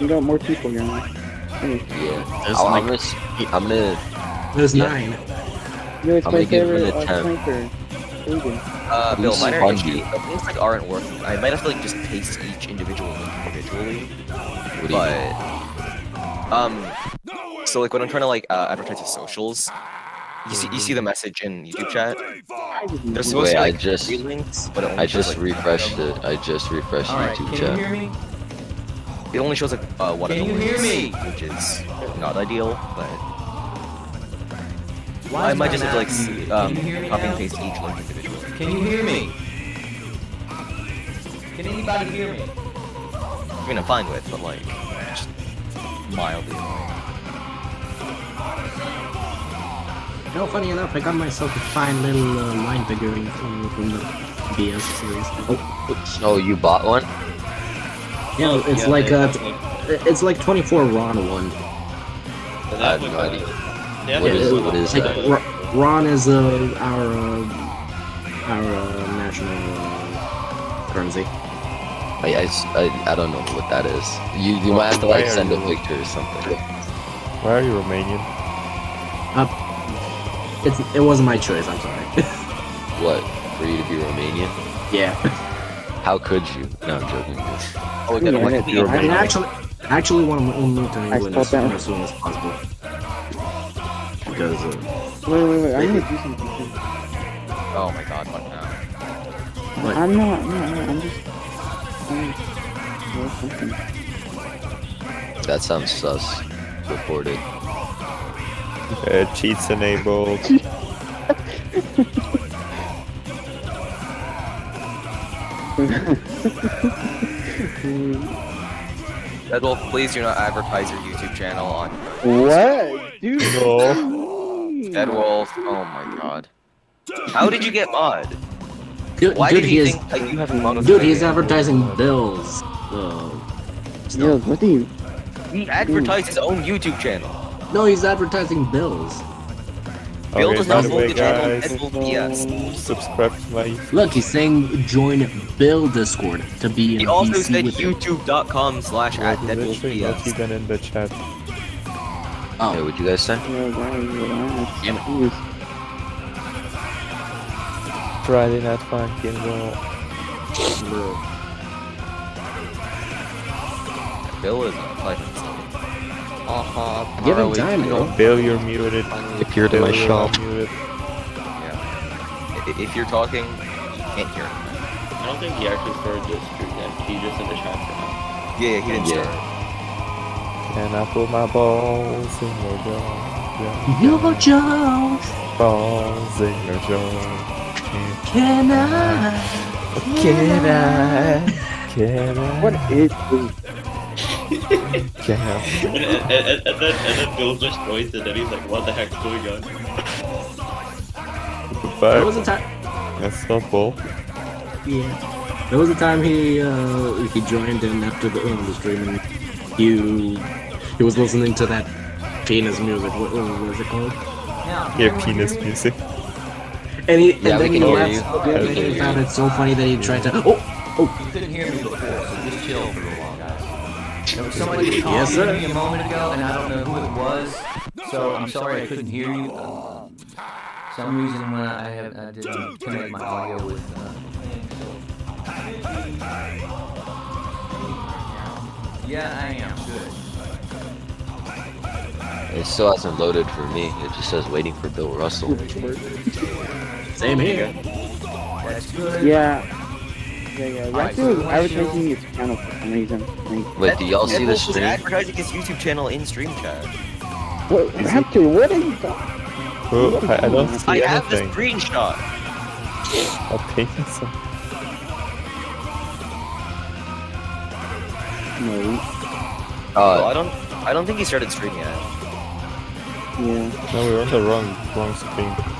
You got more people here now. Hey, Yeah. There's Oh, I'm like gonna, s- I'm gonna. There's Yeah. nine. yo, it's I'm my gonna give him favorite an uh, attempt. sniper. Uh, Bill, Who's mine are things like aren't working. I might have to like just paste each individual link individually, What do you but um, so like when I'm trying to like uh, advertise to socials, you see you see the message in YouTube chat. There's supposed Wait, to be I like just- three links, but I shows, just like, refreshed it. I just refreshed Alright, YouTube can chat. You hear me? It only shows like uh, one Can of the you hear me? which is not ideal, but Why I might just have to like map s- muted? um, Can you copy and paste each link individually. Can you hear me? Can anybody hear me? I mean, I'm fine with, but like, just mildly annoying. You know, funny enough, I got myself a fine little uh, line figurine from, from the BS series. Oh, Oh, you bought one? Yeah, it's Yeah, like they uh, it's like 24 Ron one. They I have have no idea. What like is- what is like, that? Ron is uh, our uh, our uh, national uh, currency. I don't know what that is. You you might have to like send a picture or something. Why are you Romanian? It's it wasn't my choice. I'm sorry. What? For you to be Romanian? yeah. How could you? No, I'm joking. Oh, we gotta Yeah, work it's the your I mean, Romanian. actually, actually want to move to I England as, as soon as possible. Because uh, Wait, wait, wait. I need to do something. Oh my God! What now? What? I'm not. No, no, I'm just. I'm just doing something. That sounds sus. Reported. Uh, cheats enabled. Edwolf, please do not advertise your YouTube channel on What, dude? No. Edwolf. Oh my god. How did you get mod? dude, Why dude, did he you is, think that you have mod? dude, he's advertising bills. Uh, Yo, what do you? He advertised his own YouTube channel. no, he's advertising bills. Bill Okay, does by not the way, channel guys, Edwolf subscribe to my. Look, he's saying join Bill Discord to be in He also VC said with him. youtube.com slash at Literally not Deadwolf PS. even in the chat. Hey, Oh, what'd you guys say? Yo, guys. Damn it. Friday Night Funkin' Roll. Bill is like. Uh-huh. Give him time, bro. Bill, you're muted. Appeared in my shop. Yeah. If you're talking, you can't hear him. I don't think he actually started this stream yet. He just in the chat for now. Yeah, yeah, he didn't Yeah. start. Can I put my balls in your jaw? Yo, Joe, Balls in your jaw. can I? Can I? Can I? What is this? Can I? And, and, and, and then and then Bill just joins and then he's like, what the heck's going on? There was But a time. that's not bull. Yeah. There was a time he uh he joined in after the, uh, the stream and he he was listening to that penis music. What, what was it called? Hear penis music. And he Yeah, and we then he can hear laughed Yeah, good we that can he found it so funny that he tried to. Oh, You couldn't hear me There was somebody talking Yes, sir. to me a moment ago, and I don't know who it was. So I'm sorry I couldn't hear you. Uh, some reason when I have I didn't connect my audio with. Uh, yeah, I am good. It still hasn't loaded for me. It just says waiting for Bill Russell. same here. That's good. Yeah. Yeah, yeah. Alright, Raptor so was the one advertising his channel for some reason. Like, Wait, do y'all see the stream? advertising his YouTube channel in stream chat. what, Raptor, what are you talking? Oh, I, I don't see I have the screenshot. I'll take this. No. Oh, Uh, I don't. I don't think he started streaming yet. Yeah. No, we're on the wrong wrong screen.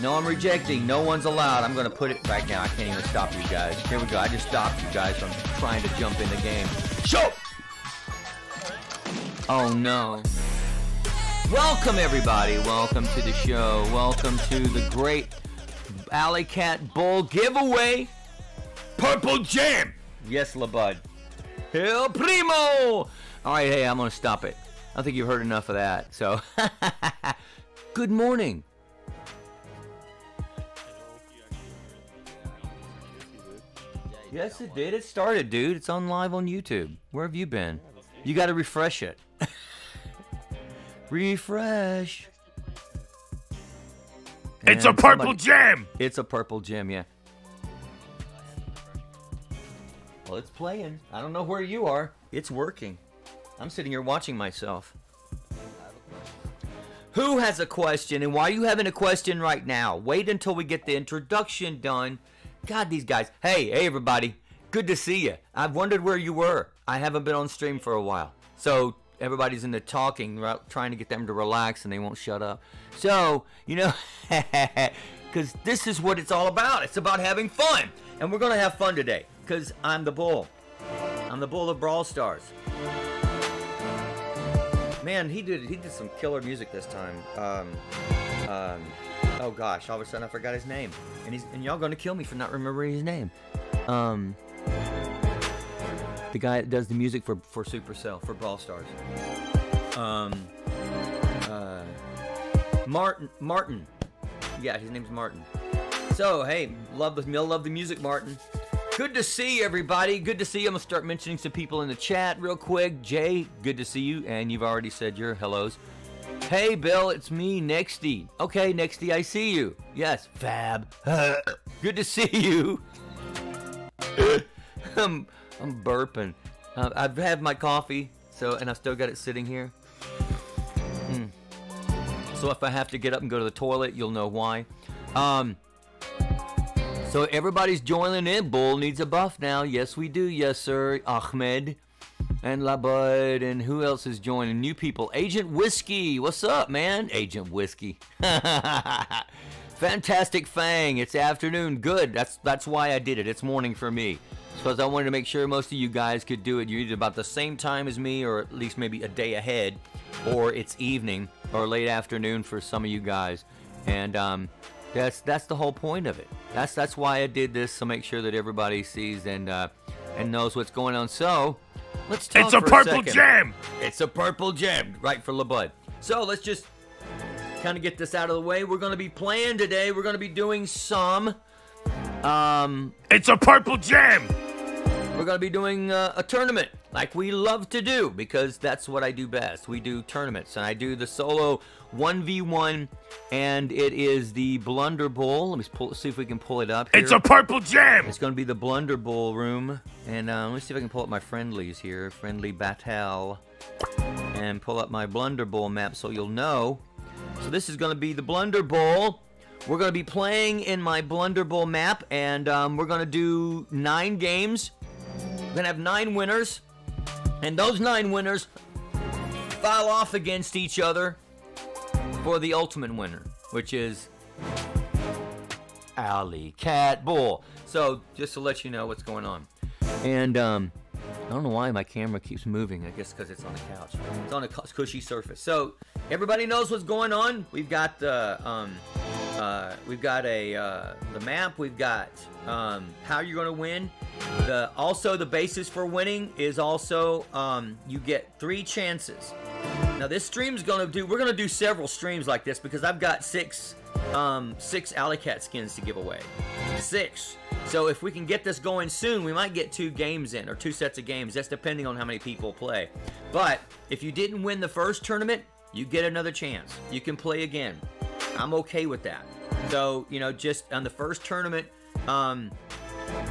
No, I'm rejecting. No one's allowed. I'm gonna put it back now. I can't even stop you guys. Here we go. I just stopped you guys from trying to jump in the game. Show. Oh no. Welcome everybody. Welcome to the show. Welcome to the great Alley Cat Bull giveaway. Purple Jam. Yes, LaBud. El Primo. All right, hey, I'm gonna stop it. I think you've heard enough of that. So, good morning. Yes, it did. It started, dude. It's on live on YouTube. Where have you been? You got to refresh it. refresh. It's a purple somebody- jam. It's a purple gem, yeah. Well, it's playing. I don't know where you are. It's working. I'm sitting here watching myself. Who has a question and why are you having a question right now? Wait until we get the introduction done. God, these guys. Hey, hey, everybody. Good to see you. I've wondered where you were. I haven't been on stream for a while. So everybody's in the talking, trying to get them to relax and they won't shut up. So, you know, because this is what it's all about. It's about having fun. And we're going to have fun today because I'm the bull. I'm the bull of Brawl Stars. Man, he did he did some killer music this time. Um, um, oh gosh, all of a sudden I forgot his name, and he's and y'all gonna kill me for not remembering his name. Um, the guy that does the music for for Supercell for Brawl Stars. Um, uh, Martin Martin, yeah, his name's Martin. So hey, love the love the music, Martin. Good to see everybody. Good to see you. I'm gonna start mentioning some people in the chat real quick. Jay, good to see you, and you've already said your hellos. Hey Bill, it's me, Nexty. Okay, Nexty, I see you. Yes, Fab. good to see you. I'm I'm burping. Uh, I've had my coffee, so and I've still got it sitting here. Mm. So if I have to get up and go to the toilet, you'll know why. Um, so everybody's joining in. Bull needs a buff now. Yes, we do. Yes, sir. Ahmed and Labud and who else is joining? New people. Agent Whiskey. What's up, man? Agent Whiskey. Fantastic Fang. It's afternoon. Good. That's that's why I did it. It's morning for me. Because I wanted to make sure most of you guys could do it. You're either about the same time as me, or at least maybe a day ahead, or it's evening or late afternoon for some of you guys. And um, that's that's the whole point of it. That's that's why I did this to make sure that everybody sees and uh, and knows what's going on. So let's talk. It's a purple gem. It's a purple gem, right for LeBud. So let's just kind of get this out of the way. We're going to be playing today. We're going to be doing some. Um, It's a purple gem. We're going to be doing uh, a tournament like we love to do because that's what I do best. We do tournaments, and I do the solo 1v1, and it is the Blunder Bowl. Let me pull, see if we can pull it up. Here. It's a purple gem. It's going to be the Blunder Bowl room. And uh, let me see if I can pull up my friendlies here. Friendly Battle. And pull up my Blunder Bowl map so you'll know. So this is going to be the Blunder Bowl. We're going to be playing in my Blunder Bowl map. And um, we're going to do nine games. We're going to have nine winners. And those nine winners file off against each other for the ultimate winner, which is Alley Cat Bull. So just to let you know what's going on. And um, don't know why my camera keeps moving. I guess because it's on the couch. It's on a cushy surface. So everybody knows what's going on. We've got the um, uh, we've got a uh, the map. We've got um, how you're going to win. The also the basis for winning is also um, you get three chances. Now this stream's gonna do. We're gonna do several streams like this because I've got six, um, six Alley Cat skins to give away. Six. So if we can get this going soon, we might get two games in or two sets of games. That's depending on how many people play. But if you didn't win the first tournament, you get another chance. You can play again. I'm okay with that. So you know, just on the first tournament, um,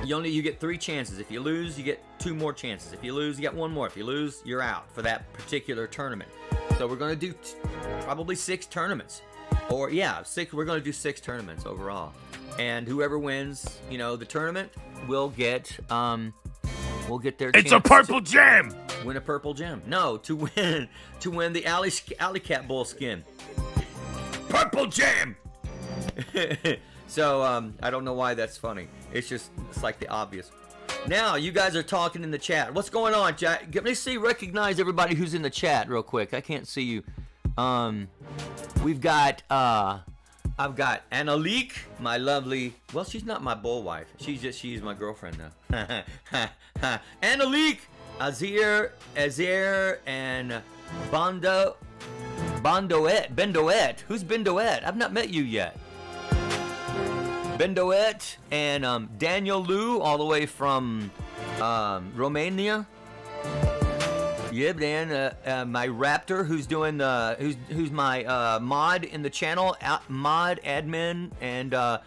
you only you get three chances. If you lose, you get two more chances. If you lose, you get one more. If you lose, you're out for that particular tournament. So we're gonna do t- probably six tournaments, or yeah, six. We're gonna do six tournaments overall, and whoever wins, you know, the tournament will get um, will get their. It's a purple gem. win a purple gem. No, to win to win the alley alley cat bull skin. Purple gem. so um, I don't know why that's funny. It's just it's like the obvious. Now you guys are talking in the chat. What's going on, chat? Let me see, recognize everybody who's in the chat real quick. I can't see you. Um, we've got uh, I've got Annaleek, my lovely. Well, she's not my bull wife. She's just she's my girlfriend now. Annaleek, Azir, Azir, and Bondo, Bondoet, Bendoet. Who's Bendoet? I've not met you yet. Bendoet and um, Daniel Liu, all the way from um, Romania. Yep, Dan, uh, uh, my Raptor, who's doing the, who's who's my uh, mod in the channel, uh, mod admin, and uh,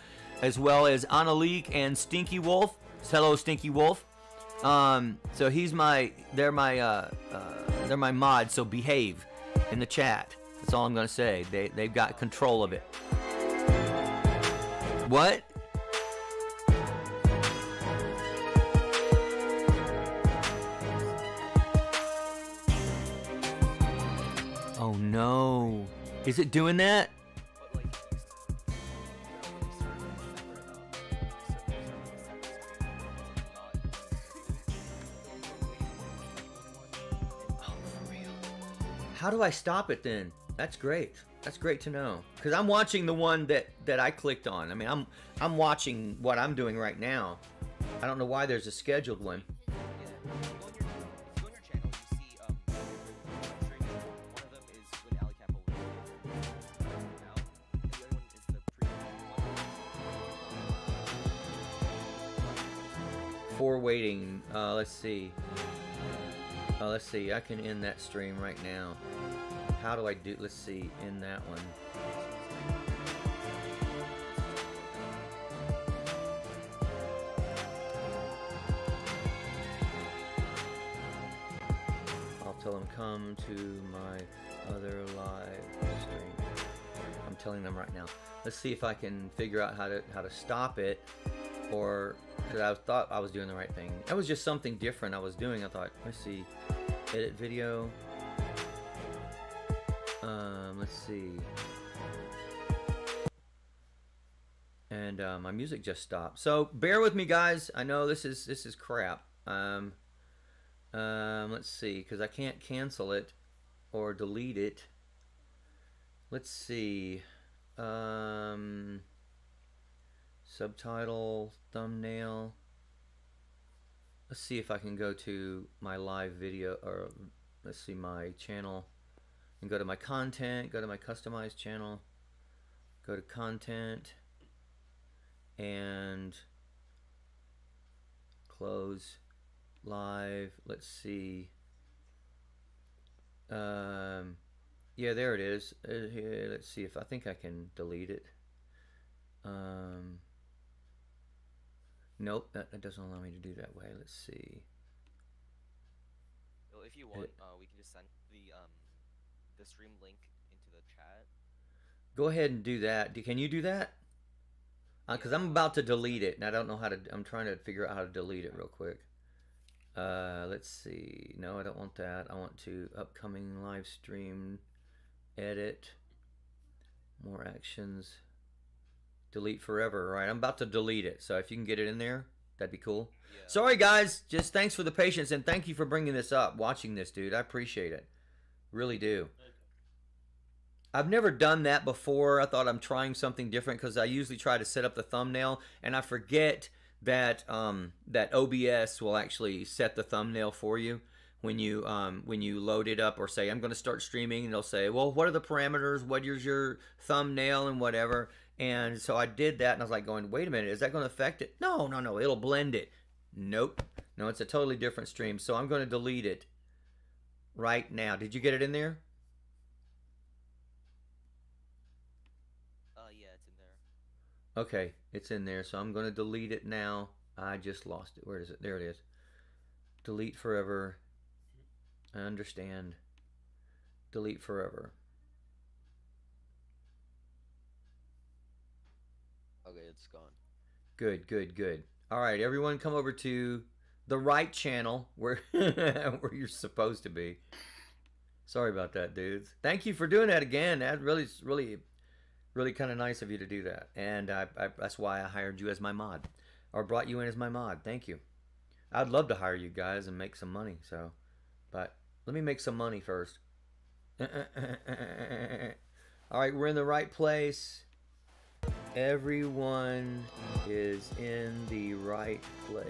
as well as Annaleek and Stinky Wolf. Hello, Stinky Wolf. Um, so he's my, they're my, uh, they're my mod. So behave in the chat. That's all I'm gonna say. They they've got control of it. What? Oh no. Is it doing that? How do I stop it then? That's great. That's great to know. Cuz I'm watching the one that that I clicked on. I mean, I'm I'm watching what I'm doing right now. I don't know why there's a scheduled one. For waiting, uh, let's see. Uh, let's see. I can end that stream right now. How do I do? Let's see. In that one. I'll tell them come to my other live stream. I'm telling them right now. Let's see if I can figure out how to how to stop it, or because I thought I was doing the right thing. That was just something different I was doing. I thought, let's see, edit video. Um, let's see. and uh, my music just stopped. So bear with me, guys. I know this is this is crap. Um, um, let's see, because I can't cancel it or delete it. Let's see. Um, subtitle, thumbnail. Let's see if I can go to my live video or let's see my channel and go to my content, go to my customized channel, go to content and close live. Let's see. Um, yeah, there it is. Uh, here, let's see if I think I can delete it. Um, nope, that, that doesn't allow me to do that way. Let's see. Well, if you want, uh, we can just send the um the stream link into the chat. Go ahead and do that. Do- Can you do that? Because I'm about to delete it, and I don't know how to. I'm trying to figure out how to delete it real quick. Uh, let's see. No, I don't want that. I want to upcoming live stream, edit, more actions, delete forever. All right, I'm about to delete it. So if you can get it in there, that'd be cool. Yeah. Sorry, guys. Just thanks for the patience and thank you for bringing this up, watching this, dude. I appreciate it. Really do. I've never done that before. I thought I'm trying something different because I usually try to set up the thumbnail and I forget that um, that OBS will actually set the thumbnail for you when you um, when you load it up or say I'm going to start streaming and they'll say, well, what are the parameters? What is your thumbnail and whatever. And so I did that and I was like going, wait a minute, is that going to affect it? No, no, no, it'll blend it. Nope. No, it's a totally different stream. So I'm going to delete it right now. Did you get it in there? Uh, yeah, it's in there. Okay, it's in there. So I'm going to delete it now. I just lost it. Where is it? There it is. Delete forever. I understand. Delete forever. Okay, it's gone. Good, good, good. All right, everyone, come over to the right channel where where you're supposed to be. Sorry about that, dudes. Thank you for doing that again. That really, really, really kind of nice of you to do that. And I, I, that's why I hired you as my mod, or brought you in as my mod. Thank you. I'd love to hire you guys and make some money. So, but let me make some money first. All right, we're in the right place. Everyone is in the right place.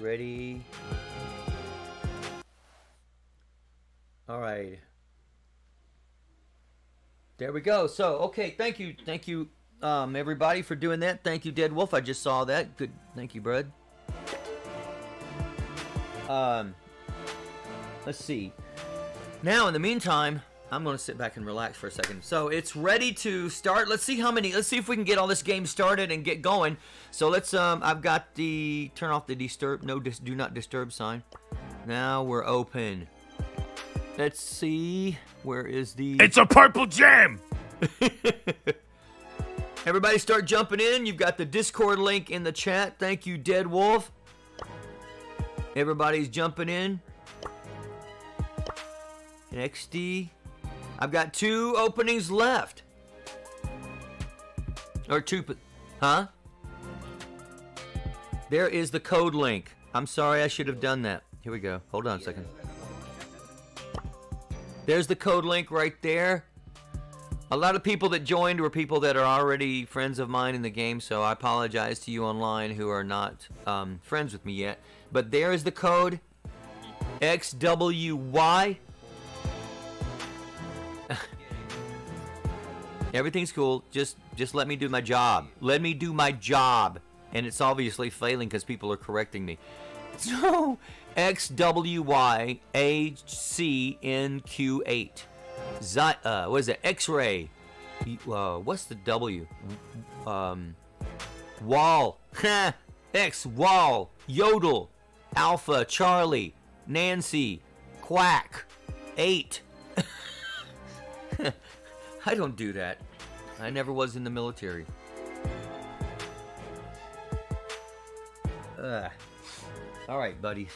Ready? All right. There we go. So, okay, thank you, thank you, um, everybody, for doing that. Thank you, Dead Wolf. I just saw that. Good. Thank you, bud. Um, let's see. Now, in the meantime, I'm gonna sit back and relax for a second. So it's ready to start. Let's see how many. Let's see if we can get all this game started and get going. So let's. Um, I've got the turn off the disturb. No, dis, do not disturb sign. Now we're open. Let's see. Where is the? It's a purple jam! Everybody start jumping in. You've got the Discord link in the chat. Thank you, Dead Wolf. Everybody's jumping in. XD. I've got two openings left. Or two, huh? There is the code link. I'm sorry, I should have done that. Here we go. Hold on a second. There's the code link right there. A lot of people that joined were people that are already friends of mine in the game, so I apologize to you online who are not um, friends with me yet. But there is the code XWY. Everything's cool. Just just let me do my job. Let me do my job. And it's obviously failing because people are correcting me. So XWYACNQ8. Z- uh, what is it? X-ray. Uh, what's the W? Um, wall. X wall. Yodel. Alpha. Charlie. Nancy. Quack. Eight. I don't do that. I never was in the military. Ugh. All right, buddies.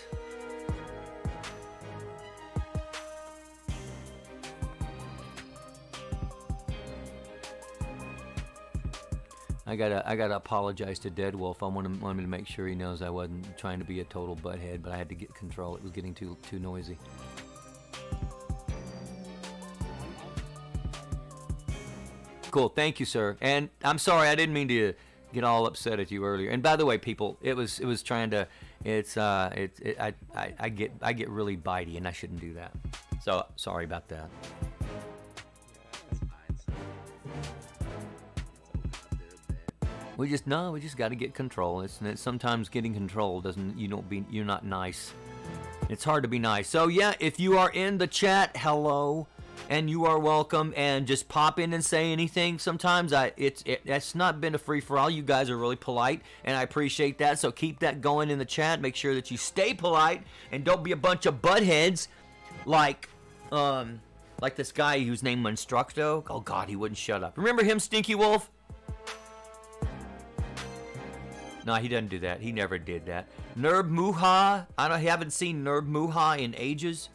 I gotta I gotta apologize to Dead Wolf. I wanted, wanted to make sure he knows I wasn't trying to be a total butthead, but I had to get control. It was getting too too noisy. Cool, thank you, sir. And I'm sorry, I didn't mean to get all upset at you earlier. And by the way, people, it was it was trying to. It's uh, it's it, I, I I get I get really bitey, and I shouldn't do that. So sorry about that. We just no, we just got to get control. It's, it's sometimes getting control doesn't you don't be you're not nice. It's hard to be nice. So yeah, if you are in the chat, hello, and you are welcome. And just pop in and say anything. Sometimes I it's it, it's not been a free for all. You guys are really polite, and I appreciate that. So keep that going in the chat. Make sure that you stay polite and don't be a bunch of buttheads like um like this guy whose name Monstructo. Oh God, he wouldn't shut up. Remember him, Stinky Wolf? No, he doesn't do that. He never did that. Nerb Muha. I don't. I haven't seen Nerb Muha in ages,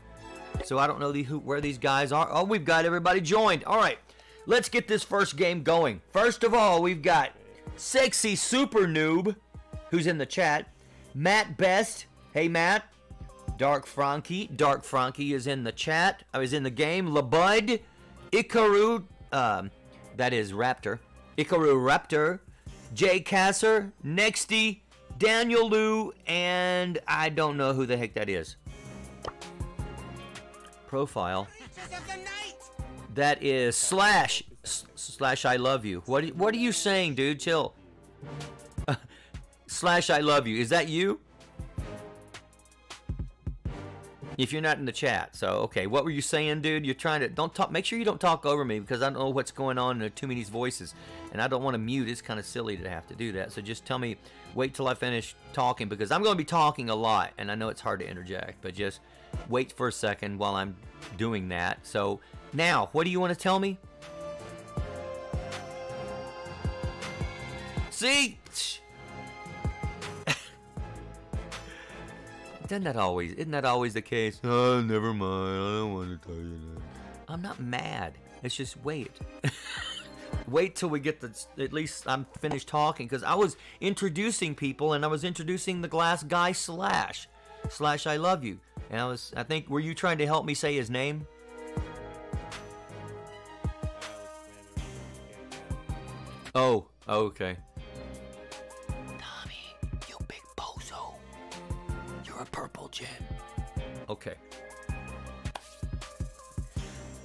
so I don't know the, who, where these guys are. Oh, we've got everybody joined. All right, let's get this first game going. First of all, we've got Sexy Super Noob, who's in the chat. Matt Best. Hey, Matt. Dark Frankie. Dark Frankie is in the chat. I was in the game. Labud. Ikaru. Um, that is Raptor. Ikaru Raptor. Jay Kasser, Nexty, Daniel Liu, and I don't know who the heck that is. Profile. That is slash slash I love you. What what are you saying, dude? Chill. slash I love you. Is that you? If you're not in the chat, so okay. What were you saying, dude? You're trying to don't talk. Make sure you don't talk over me because I don't know what's going on in too many voices, and I don't want to mute. It's kind of silly to have to do that. So just tell me. Wait till I finish talking because I'm going to be talking a lot, and I know it's hard to interject, but just wait for a second while I'm doing that. So now, what do you want to tell me? See? Isn't that always? Isn't that always the case? Oh, never mind. I don't want to tell you that. I'm not mad. It's just wait. wait till we get the. At least I'm finished talking because I was introducing people and I was introducing the glass guy slash slash I love you and I was. I think were you trying to help me say his name? Oh. Okay. Tommy, you big bozo. You're a purple gem. Okay.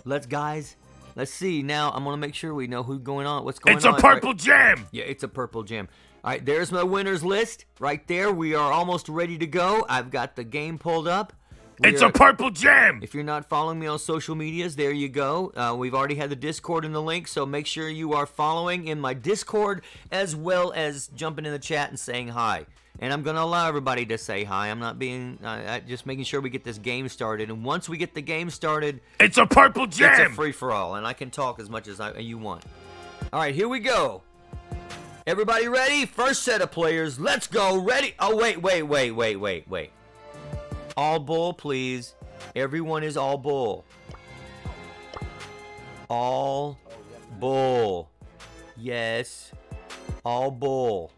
Let's guys. Let's see now. I'm gonna make sure we know who's going on. What's going on? It's a purple Right- gem! Yeah, it's a purple gem. All right, there's my winners list right there. We are almost ready to go. I've got the game pulled up. We It's are- a purple gem! if you're not following me on social medias, there you go. Uh, we've already had the Discord in the link, so make sure you are following in my Discord as well as jumping in the chat and saying hi. And I'm gonna allow everybody to say hi. I'm not being uh, uh, just making sure we get this game started. And once we get the game started, It's a purple jam. it's a free for all, and I can talk as much as I, you want. All right, here we go. Everybody ready? First set of players. Let's go. Ready? Oh wait, wait, wait, wait, wait, wait. All bull, please. Everyone is all bull. All bull. Yes. All bull.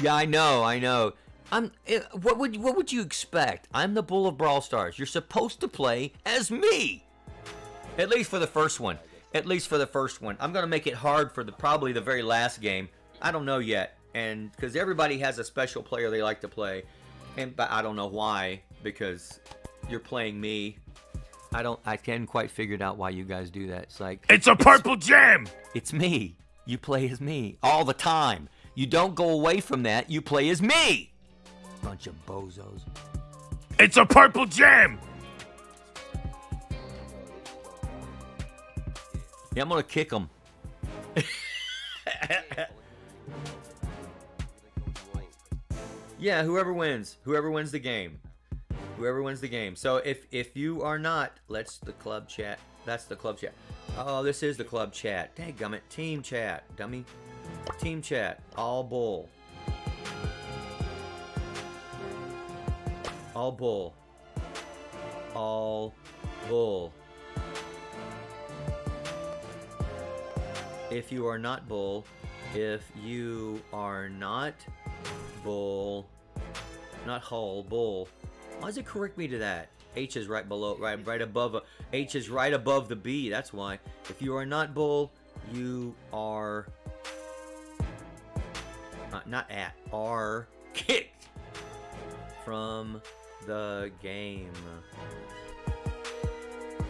Yeah, I know, I know. I'm. eh, What would what would you expect? I'm the bull of Brawl Stars. You're supposed to play as me. At least for the first one. At least for the first one. I'm gonna make it hard for the probably the very last game. I don't know yet, and because everybody has a special player they like to play, and but I don't know why because you're playing me. I don't. I can't quite figured out why you guys do that. It's like It's a purple gem! it's me. You play as me all the time. You don't go away from that. You play as me. Bunch of bozos. It's a purple gem! Yeah, I'm gonna kick them. yeah, whoever wins, whoever wins the game, whoever wins the game. So if if you are not, let's the club chat. That's the club chat. Oh, this is the club chat. Dang gummit, team chat, dummy. Team chat, all bull. All bull. All bull. If you are not bull, if you are not bull, not hull, bull. Why does it correct me to that? H is right below, right, right above. A, H is right above the B. That's why. If you are not bull, you are not, not at are kicked from the game.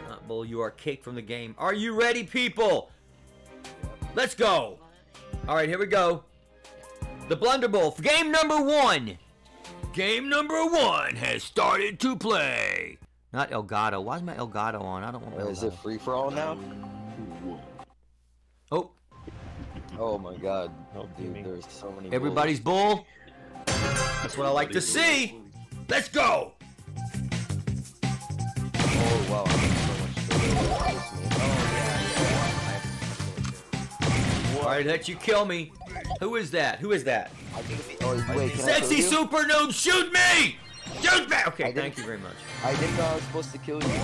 Not bull, you are kicked from the game. Are you ready, people? Let's go. All right, here we go. The Blunder Bowl, game number one. Game number one has started to play. Not Elgato. Why is my Elgato on? I don't want my Uh, Is it free for all now? Oh, Oh my god. No Dude, there's so many. everybody's bull. That's what I like to see. Let's go. All right, let you kill me. Who is that? Who is that? I think the- Oh wait, Sexy super noob, shoot me! Shoot me! Okay, thank you very much. I didn't know I was supposed to kill you.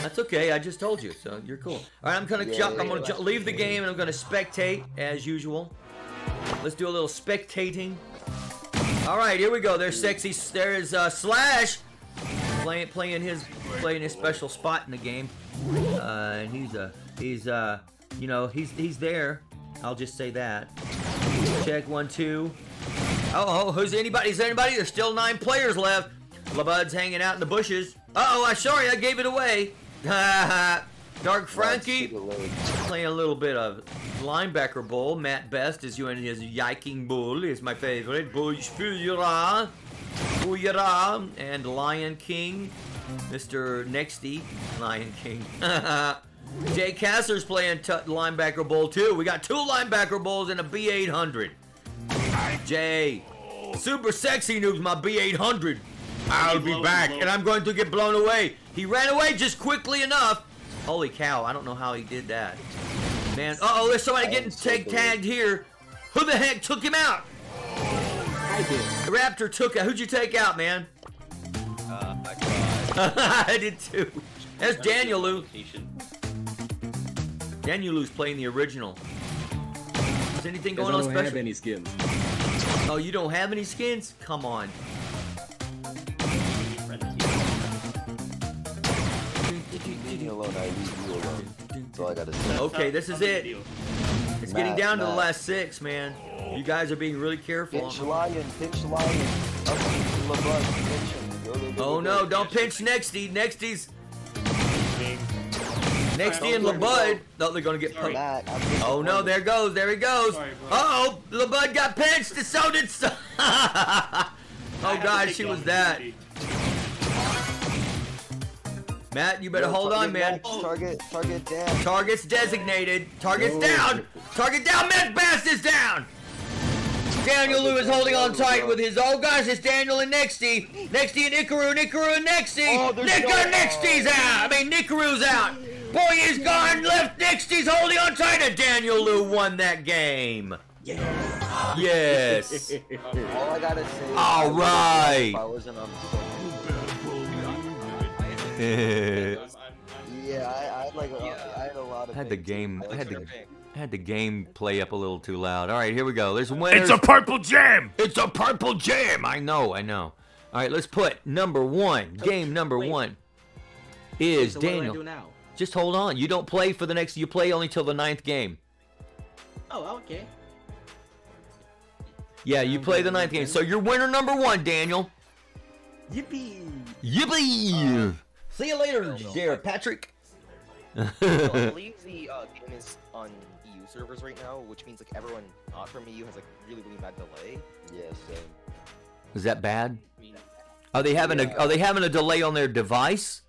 That's okay. I just told you, so you're cool. All right, I'm gonna Yeah, jump. I'm gonna leave the game and I'm gonna spectate as usual. Let's do a little spectating. All right, here we go. There's sexy. There's uh, Slash playing playing his playing his special spot in the game. Uh, and he's uh he's uh you know he's he's there. I'll just say that. Check one two. Oh, oh, who's anybody? Is there anybody? There's still nine players left. LeBud's hanging out in the bushes. Uh oh, I sorry, I gave it away. Dark Frankie playing a little bit of linebacker bull. Matt Best is doing his Viking bull. Is my favorite. Bush Fuyura. Fuyura. And Lion King. Mr. Nexty. Lion King. Jay Kassler's playing t- linebacker bull too. We got two linebacker bulls and a B800. Jay. Super sexy noobs, my B800. I'll be back, and I'm going to get blown away. He ran away just quickly enough. Holy cow, I don't know how he did that. Man, uh-oh, there's somebody getting tag tagged here. Who the heck took him out? I did. Raptor took out. Who'd you take out, man? Uh, I tried. I did too. That's Daniel Lou. Location. Daniel Lou's playing the original. Is anything Because going I on don't have special? any skins. Oh, you don't have any skins? Come on. Leave me alone. I leave you alone. That's all I gotta say. Okay, this is it. It's getting Matt, down to the last six, man. You guys are being really careful. Pinch lion, pinch lion. Up LeBron, pinch him. Go, go, go, Oh no, go. don't pinch Nexty. Nexty's Nexty and LeBud. No, they're gonna get Sorry. poked. Matt, I'm disappointed. Oh no, there goes, there he goes. Sorry. Uh oh, LeBud got pinched, and so did so. oh god, she was that. Matt, you better Yo, hold on, man. Max, Target, target down. Target's designated. Target's No. down. Target down. Matt Bass is down. Daniel Lou is holding on tight with his. Oh gosh, it's Daniel and Nexty. Nexty and Ikaru. Ikaru and Nexty. Oh, there's Nick no- Nexty's out. I mean, Nikaru's out. Boy, he's gone. Left. Next, he's holding on tight. And Daniel Lou won that game. Yes. All I gotta say. is All I right. Wasn't on the side. I'm, I'm, Yeah, I, I had like a, Yeah. I had a lot of. I had the game. I I had the. I had the game play up a little too loud. All right, here we go. There's winners. It's a purple jam! It's a purple jam. I know, I know. All right, let's put number one. Game number wait. one is so what do I Daniel. Do now? Just hold on. You don't play for the next. You play only till the ninth game. Oh, okay. Yeah, you play the ninth game. So you're winner number one, Daniel. Yippee! Yippee! See you later, dear Patrick. So I believe the uh, game is on EU servers right now, which means like everyone not from EU has like really really bad delay. Yeah, same. is that bad? Are they having a? Are they having a delay on their device?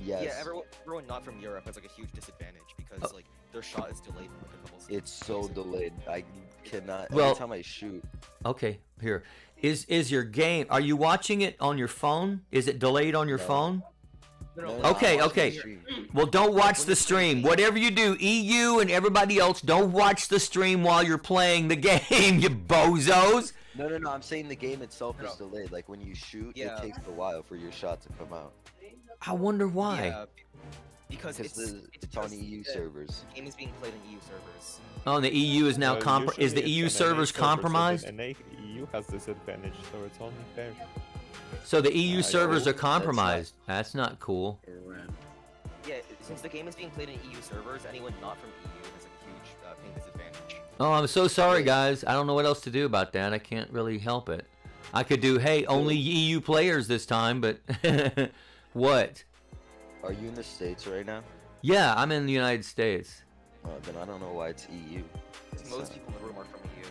Yes. Yeah, everyone everyone not from Europe has like a huge disadvantage because oh. like their shot is delayed for a couple. It's so seconds. delayed. I cannot. Well- every time I shoot, Okay, here. Is is your game? Are you watching it on your phone? Is it delayed on your No. phone? No, Okay, okay. Well, don't watch the stream. Whatever you do, EU and everybody else, don't watch the stream while you're playing the game, you bozos. No, no, no. I'm saying the game itself is delayed. Like when you shoot, Yeah. it takes a while for your shot to come out. I wonder why. Yeah, Because Because it's, it's it's on because EU the servers. game is being played on EU servers. Oh, and the EU is now So compr- is the EU it's servers server, so compromised? the EU has this advantage, so it's only fair. So the EU Uh, servers yeah, are that's not- compromised. That's not cool. Yeah, since the game is being played in EU servers, anyone not from EU has a huge uh, thing disadvantage. Oh, I'm so sorry, guys. I don't know what else to do about that. I can't really help it. I could do, hey, only EU players this time, but what? Are you in the states right now? Yeah, I'm in the United States. Uh, then I don't know why it's EU. It's, Most uh, people in the room are from EU.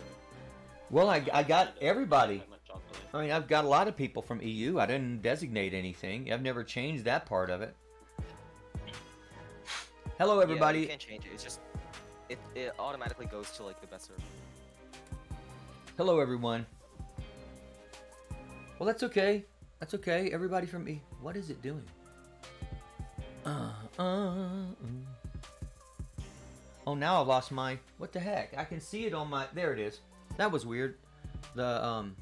Well, I, I got everybody. That much chocolate. I mean, I've got a lot of people from EU. I didn't designate anything. I've never changed that part of it. Hello, Yeah, everybody. you can't change it. It's just it, it automatically goes to like the best server. Hello, everyone. Well, that's okay. That's okay. Everybody from E. What is it doing? Uh, uh, uh. Oh, now I've lost my. What the heck? I can see it on my. There it is. That was weird. The um.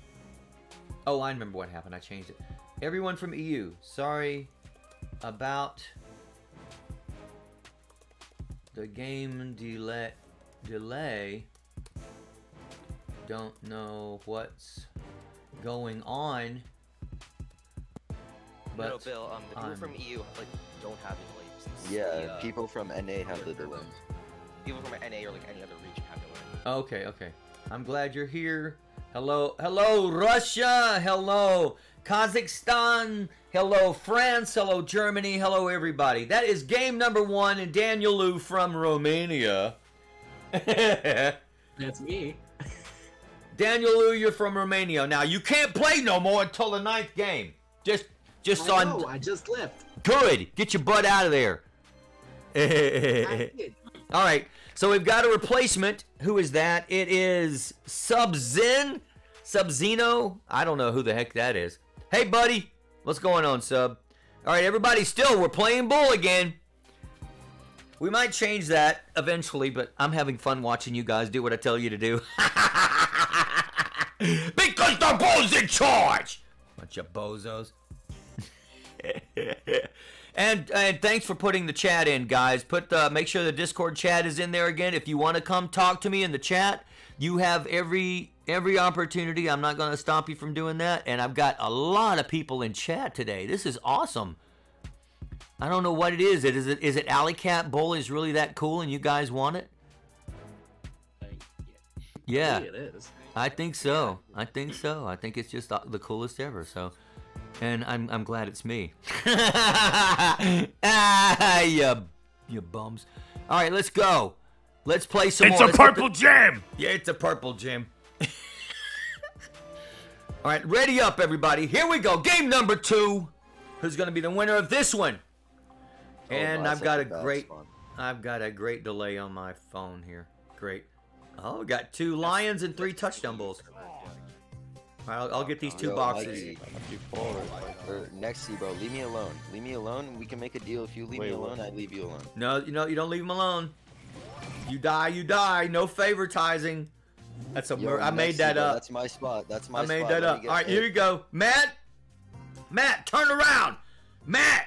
Oh, I remember what happened. I changed it. Everyone from EU. Sorry about the game delay. Delay don't know what's going on. But no, Bill. Um, the people I'm- from EU like don't have delay. since Yeah, the, uh, people from NA have the delay. people from NA or like any other region have the delay. okay, okay. I'm glad you're here. Hello, hello, Russia. Hello, Kazakhstan. Hello, France. Hello, Germany. Hello, everybody. That is game number one, and Daniel Liu from Romania. That's me. Daniel Liu, you're from Romania. Now you can't play no more until the ninth game. Just, just I on. know, I just left. Good. Get your butt out of there. All right. So we've got a replacement. Who is that? It is Sub-Zen? Sub-Zeno? I don't know who the heck that is. Hey, buddy. What's going on, Sub? All right, everybody, still, we're playing Bull again. We might change that eventually, but I'm having fun watching you guys do what I tell you to do. because the Bull's in charge! Bunch of bozos. and and thanks for putting the chat in, guys. Put the make sure the Discord chat is in there again. If you want to come talk to me in the chat, you have every every opportunity. I'm not going to stop you from doing that. And I've got a lot of people in chat today. This is awesome. I don't know what it is. It is it is it Alley Cat Bull is really that cool, and you guys want it? Yeah. it is. I think so. I think so. I think it's just the- the coolest ever. So, and I'm I'm glad it's me. ah, you you bums. All right, let's go. Let's play some more. It's more. a Let's purple the- gem! yeah, it's a purple gem. All right, ready up, everybody. Here we go. Game number two. Who's going to be the winner of this one? Oh, And wow, I've got a great, spawn. I've got a great delay on my phone here. Great. Oh, we got two lions and three touchdown bulls. All right, I'll, I'll get these two Yo, boxes. Mikey, or er, next bro, leave me alone. Leave me alone. We can make a deal. If you leave Wait, me what? alone, I leave you alone. No, you know, you don't leave them alone. You die, you die. No favoritizing. That's a. Yo, I made that bro, up. That's my spot. That's my spot. I made spot. that up. All right, hit. here you go, Matt. Matt, turn around. Matt,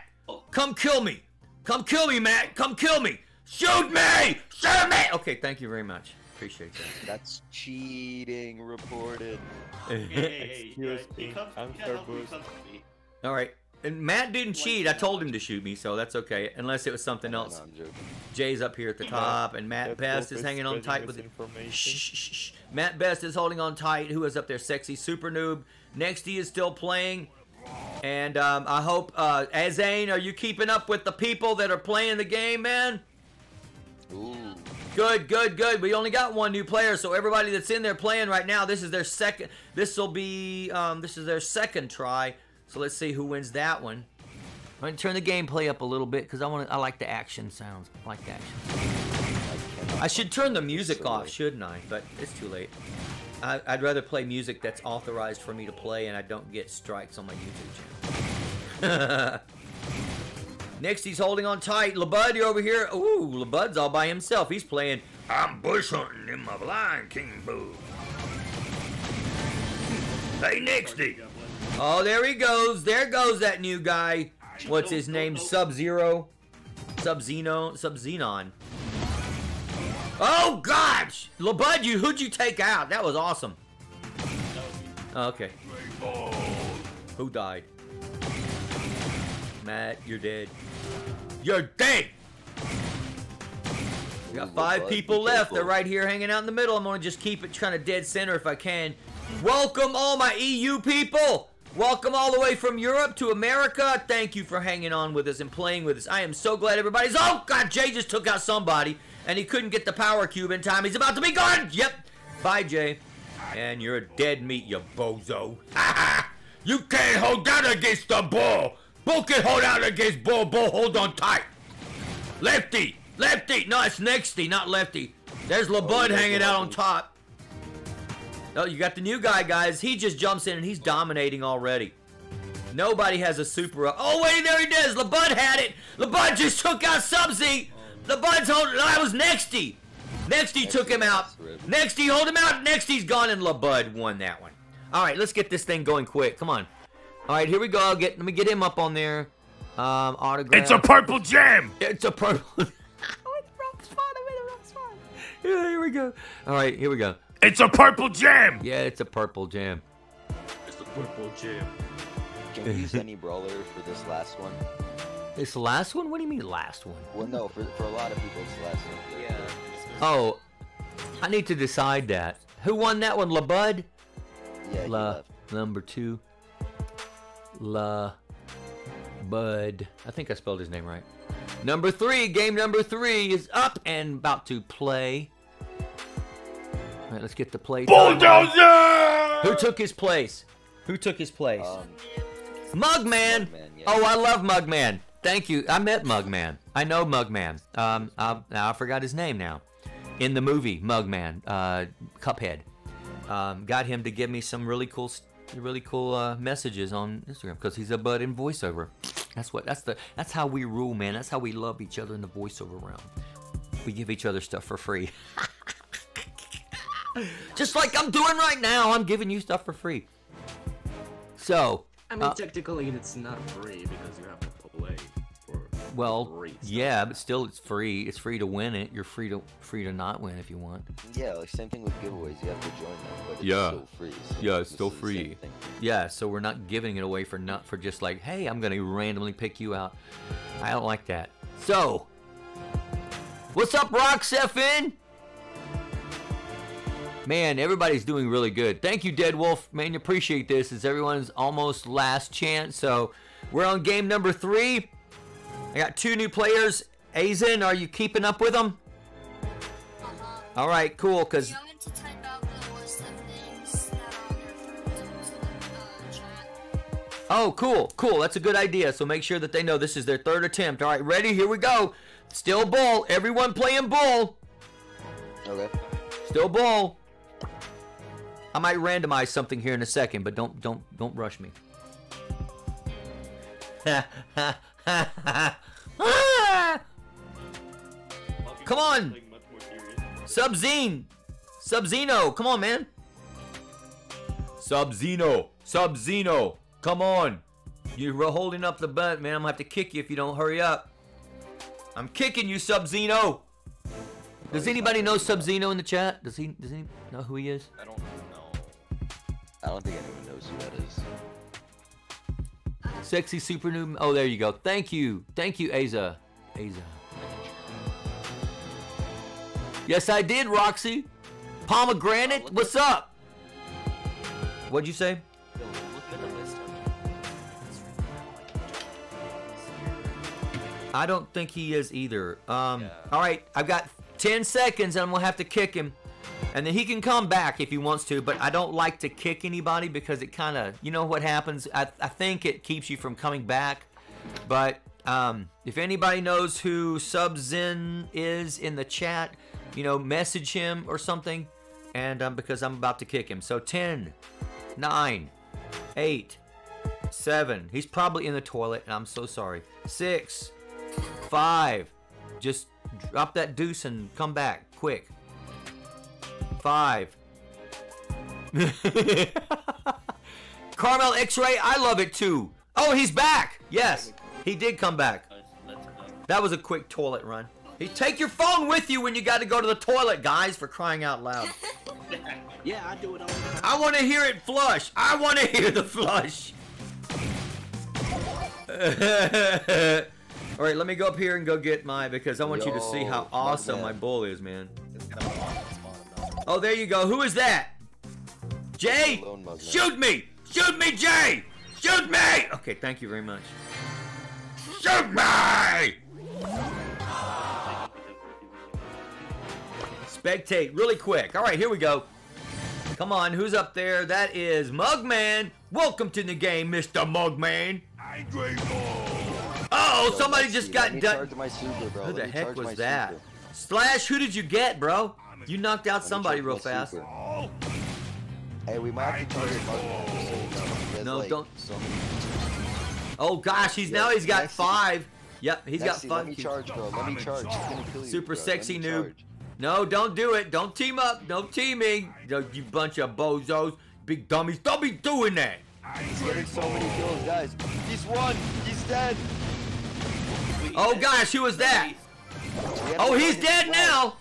come kill me. Come kill me, Matt. Come kill me. Shoot me. Shoot me. Okay, thank you very much. Appreciate that. That's cheating. Reported. Hey, that. hey, hey, Excuse yeah, me, comes- I'm he can't help Sir me, he Boost. comes to me. All right. And Matt didn't cheat. I told him to shoot me, so that's okay. Unless it was something No, else. no, Jay's up here at the top, and Matt Let's Best is hanging on tight with it. Shh, shh, shh. Matt Best is holding on tight. Who is up there? Sexy Super Noob. Nexty is still playing. And um, I hope, uh, Azane, are you keeping up with the people that are playing the game, man? Ooh. Good, good, good. We only got one new player, so everybody that's in there playing right now, this is their second. This will be, um, this is their second try. So let's see who wins that one. I'm gonna turn the gameplay up a little bit because I want, I like the action sounds. I like the action. I should turn the music off, shouldn't I? But it's too late. I, I'd rather play music that's authorized for me to play, and I don't get strikes on my YouTube channel. Next, he's holding on tight. LeBud, you're over here. Ooh, LeBud's all by himself. He's playing. I'm bush hunting in my Lion King booth. Hey, Nixie. Oh, there he goes. There goes that new guy. What's his name? Sub Zero. Sub Zeno, Sub Xenon. Oh gosh! LeBud, you who'd you take out? That was awesome. Okay. Who died? Matt, you're dead. You're dead! We got five people left. They're right here hanging out in the middle. I'm gonna just keep it kind of dead center if I can. Welcome all my EU people. Welcome all the way from Europe to America. Thank you for hanging on with us and playing with us. I am so glad everybody's. Oh God, Jay just took out somebody and he couldn't get the power cube in time. He's about to be gone. Yep. Bye, Jay. And you're a dead meat, you bozo. you can't hold out against the bull. Bull can hold out against bull. Bull, hold on tight. Lefty! Lefty! No, it's Nexty, not Lefty. There's LeBud yeah, hanging out on top. Oh, you got the new guy, guys. He just jumps in and he's dominating already. Nobody has a super up. Oh, wait, there he does. LeBud had it. LeBud just took out Subsy. LeBud's holding. That was Nexty. Nexty took him out. Nexty, hold him out. Nexty's gone and LeBud won that one. All right, let's get this thing going quick. Come on. All right, here we go. Get let me get him up on there. Um, autograph. It's a purple jam! It's a purple. yeah, here we go. All right, here we go. It's a purple jam! Yeah, it's a purple jam. It's a purple jam. Can we use any brawler for this last one? This last one? What do you mean last one? Well, no, for, for a lot of people, it's the last one. Yeah. Oh, I need to decide that. Who won that one? LeBud? Yeah, he La left. number two. La Bud. I think I spelled his name right. Number three, game number three is up and about to play. All right, let's get the play. Bulldozer! Who took his place? Who took his place? Um, Mugman. Mugman, yeah. Oh, I love Mugman. Thank you. I met Mugman. I know Mugman. Um, I, now I forgot his name now. In the movie Mugman, uh, Cuphead, um, got him to give me some really cool, s- really cool uh, messages on Instagram because he's a bud in voiceover. That's what. That's the. That's how we rule, man. That's how we love each other in the voiceover realm. We give each other stuff for free. Just like I'm doing right now. I'm giving you stuff for free. So, I mean, Uh, technically, it's not free because you have to play Well, free stuff. yeah, but still, it's free. It's free to win it. You're free to free to not win if you want. yeah, like same thing with giveaways. You have to join them, but it's Yeah. still free. so Yeah, it's still is the same free. Yeah, so we're not giving it away for not for just like, hey, I'm gonna randomly pick you out. I don't like that. So, what's up, Roxefin? Man, everybody's doing really good. Thank you, Dead Wolf. Man, you appreciate this. It's everyone's almost last chance. So, we're on game number three. I got two new players. Azen, are you keeping up with them? Uh-huh. All right, cool. Cause Do you want me to type out the list of things that are on your phone to the uh, chat? Oh, cool, cool. That's a good idea. So make sure that they know this is their third attempt. All right, ready? Here we go. Still bull. Everyone playing bull. Okay. Still bull. I might randomize something here in a second, but don't don't don't rush me. Come on. Like, much. Sub Zine. Sub Zeno. Come on, man. Sub Zeno. Sub Zeno. Come on. You're holding up the butt, man. I'm gonna have to kick you if you don't hurry up. I'm kicking you, Sub Zeno. Does anybody know Sub Zeno in the chat? Does he does he know who he is? I don't know. I don't think anyone knows who that is. Sexy super new. Oh, there you go. Thank you. Thank you, Aza. Aza. Yes, I did, Roxy. Pomegranate, what's up? What'd you say? Bill, look at the list of I don't think he is either. Um, Yeah. all right, I've got 10 seconds and I'm gonna have to kick him. And then he can come back if he wants to, but I don't like to kick anybody because it kind of, you know what happens? I, I think it keeps you from coming back. But um, if anybody knows who Subzin is in the chat, you know, message him or something. And um, because I'm about to kick him. So 10, 9, 8, 7. He's probably in the toilet, and I'm so sorry. 6, 5. Just drop that deuce and come back quick. 5. Carmel X-Ray, I love it too. Oh, he's back. Yes, he did come back. Guys, let's go. That was a quick toilet run. Hey, take your phone with you when you got to go to the toilet, guys, for crying out loud. Yeah, I do it all the time. I want to hear it flush. I want to hear the flush. All right, let me go up here and go get my because I want you to see how awesome Mugman. my bull is, man. Oh, there you go. Who is that? Jay? Shoot me! Shoot me, Jay! Shoot me! Okay, thank you very much. Shoot me! Spectate, really quick. All right, here we go. Come on, who's up there? That is Mugman. Welcome to the game, Mr. Mugman. Angry Bull! Oh, somebody just got done. charge my super, bro. Who the heck was that? Slash, who did you get, bro? You knocked out somebody real fast. super. Oh, Hey, we might have to charge Mugman, just so you know. He has, No, like, don't- So. Oh gosh, he's Yo, now he's got Lexi. five. Yep, he's got Lexi, five. let me charge, bro. Let me charge. He's gonna kill you, Super bro. Sexy noob. charge. No, don't do it. Don't team up. Don't team. You you bunch of bozos, big dummies. Don't be doing that. He's getting so many kills, guys. He's won. He's dead. Oh gosh, who was that? Oh, he's dead Slash. now.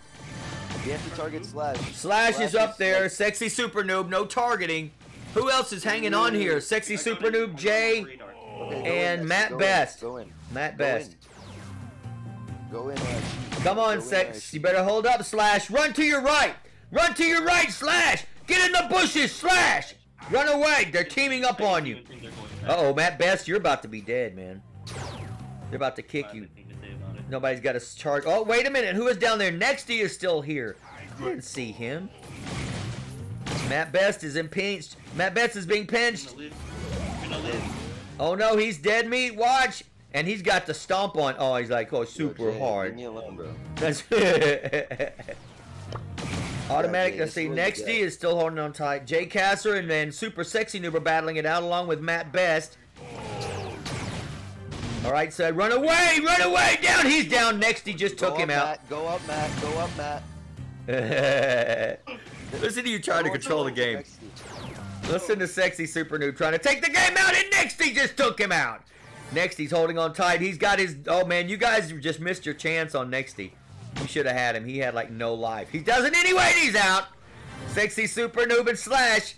We have to target Slash. Slash is up there. like- Sexy super noob. No targeting. Who else is hanging on here? Sexy super noob Jay, Okay, go in, and Lexi, Matt go in, Best. Go in. Matt Go Best. in. Go in, uh, Come on, Go Sex. You better hold up, Slash. Run to your right. Run to your right, Slash. Get in the bushes, Slash. Run away. They're teaming up on you. Uh oh, Matt Best, you're about to be dead, man. They're about to kick you. Nobody's got a charge. Oh, wait a minute. Who is down there? Nexty is still here. I didn't see him. Matt Best is impinged. Matt Best is being pinched. Oh no, he's dead meat. Watch. And he's got the stomp on. Oh, he's like, oh, Yo, super Jay, hard. Leave me alone, bro. That's automatic. Yeah, Let's see. Jay, Nexty that's what you is still holding on tight. Jay Kasser and then Super Sexy Noob are battling it out along with Matt Best. All right, so run away, run away, down. He's down. Next, he just Go took him out. Matt. Go up, Matt. Go up, Matt. Listen to you trying to Go control the game. Listen to Sexy Super Noob trying to take the game out, and next he just took him out. Nexty's holding on tight. He's got his. Oh man, you guys just missed your chance on Nexty. You should have had him. He had like no life. He doesn't anyway. and He's out. Sexy Super Noob and Slash.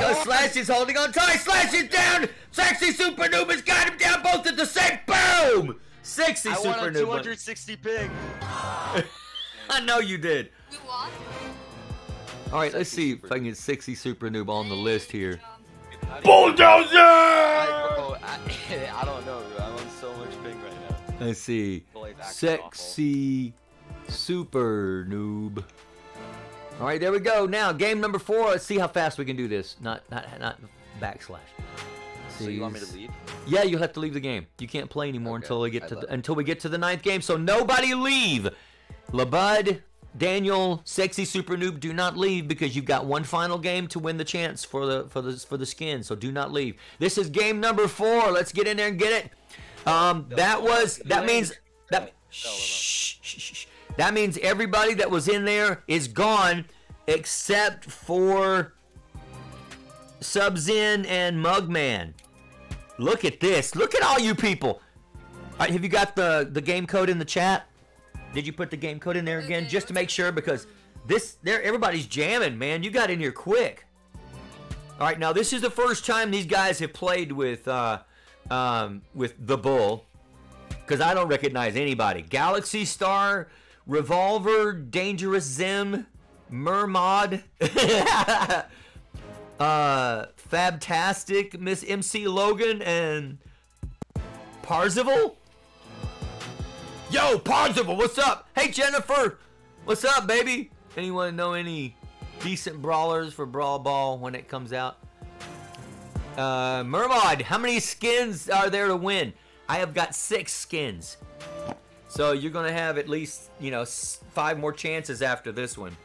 No, oh, Slash is holding on tight. Slash is down. Sexy Super Noob has got him down both at the same. Boom. Sexy I Super want a Noob. 260 ping. I know you did. We won. All right, let's see if I can get Sexy Super Noob on the list here. Bulldozer! I, bro, I, I don't know, bro. I'm on so much ping right now. Let's see. Bully's acting Sexy Super Noob. All right, there we go. Now, game number four. Let's see how fast we can do this. Not, not, not backslash. So you want me to leave? Yeah, you'll have to leave the game. You can't play anymore Okay, until we get to the, until we get to the ninth game. So nobody leave. Labud, Daniel, Sexy Super Noob, do not leave because you've got one final game to win the chance for the for the for the skin. So do not leave. This is game number four. Let's get in there and get it. Um, that was that means that shh, shh, shh. That means everybody that was in there is gone except for Subzin and Mugman. Look at this. Look at all you people. All right, have you got the the game code in the chat? Did you put the game code in there again just to make sure because this there everybody's jamming, man. You got in here quick. All right, now this is the first time these guys have played with uh um with the bull cuz I don't recognize anybody. Galaxy Star, Revolver, Dangerous Zim, Mermod. uh Fabtastic, Miss MC Logan and Parzival? Yo, Parzival, what's up? Hey, Jennifer, what's up, baby? Anyone know any decent brawlers for Brawl Ball when it comes out? Uh, Mermod, how many skins are there to win? I have got six skins. So you're going to have at least, you know, five more chances after this one.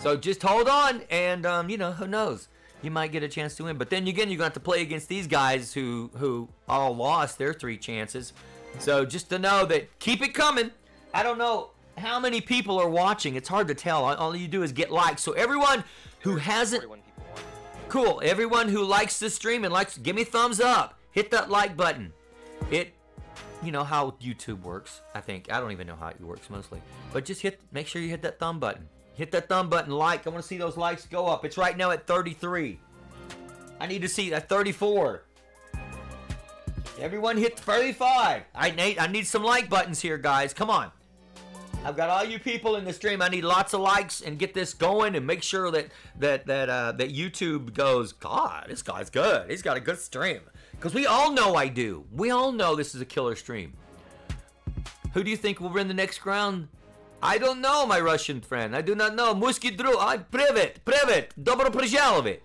So just hold on, and, um, you know, who knows? You might get a chance to win. But then again, you're going to have to play against these guys who, who all lost their three chances. So just to know that keep it coming. I don't know how many people are watching. It's hard to tell. All- you do is get likes. So everyone who hasn't 41 people watching. Cool. Everyone who likes this stream and likes, give me thumbs up. Hit that like button. It you know how YouTube works. I think I don't even know how it works mostly, but just hit. Make sure you hit that thumb button. Hit that thumb button. Like. I want to see those likes go up. It's right now at 33. I need to see at 34. Everyone hit 35. I need I need some like buttons here, guys. Come on. I've got all you people in the stream. I need lots of likes and get this going and make sure that that that uh, that YouTube goes. God, this guy's good. He's got a good stream. Because we all know I do. We all know this is a killer stream. Who do you think will win the next round? I don't know, my Russian friend. I do not know. Musky Drew, I privet, privet, dobro przejalvit.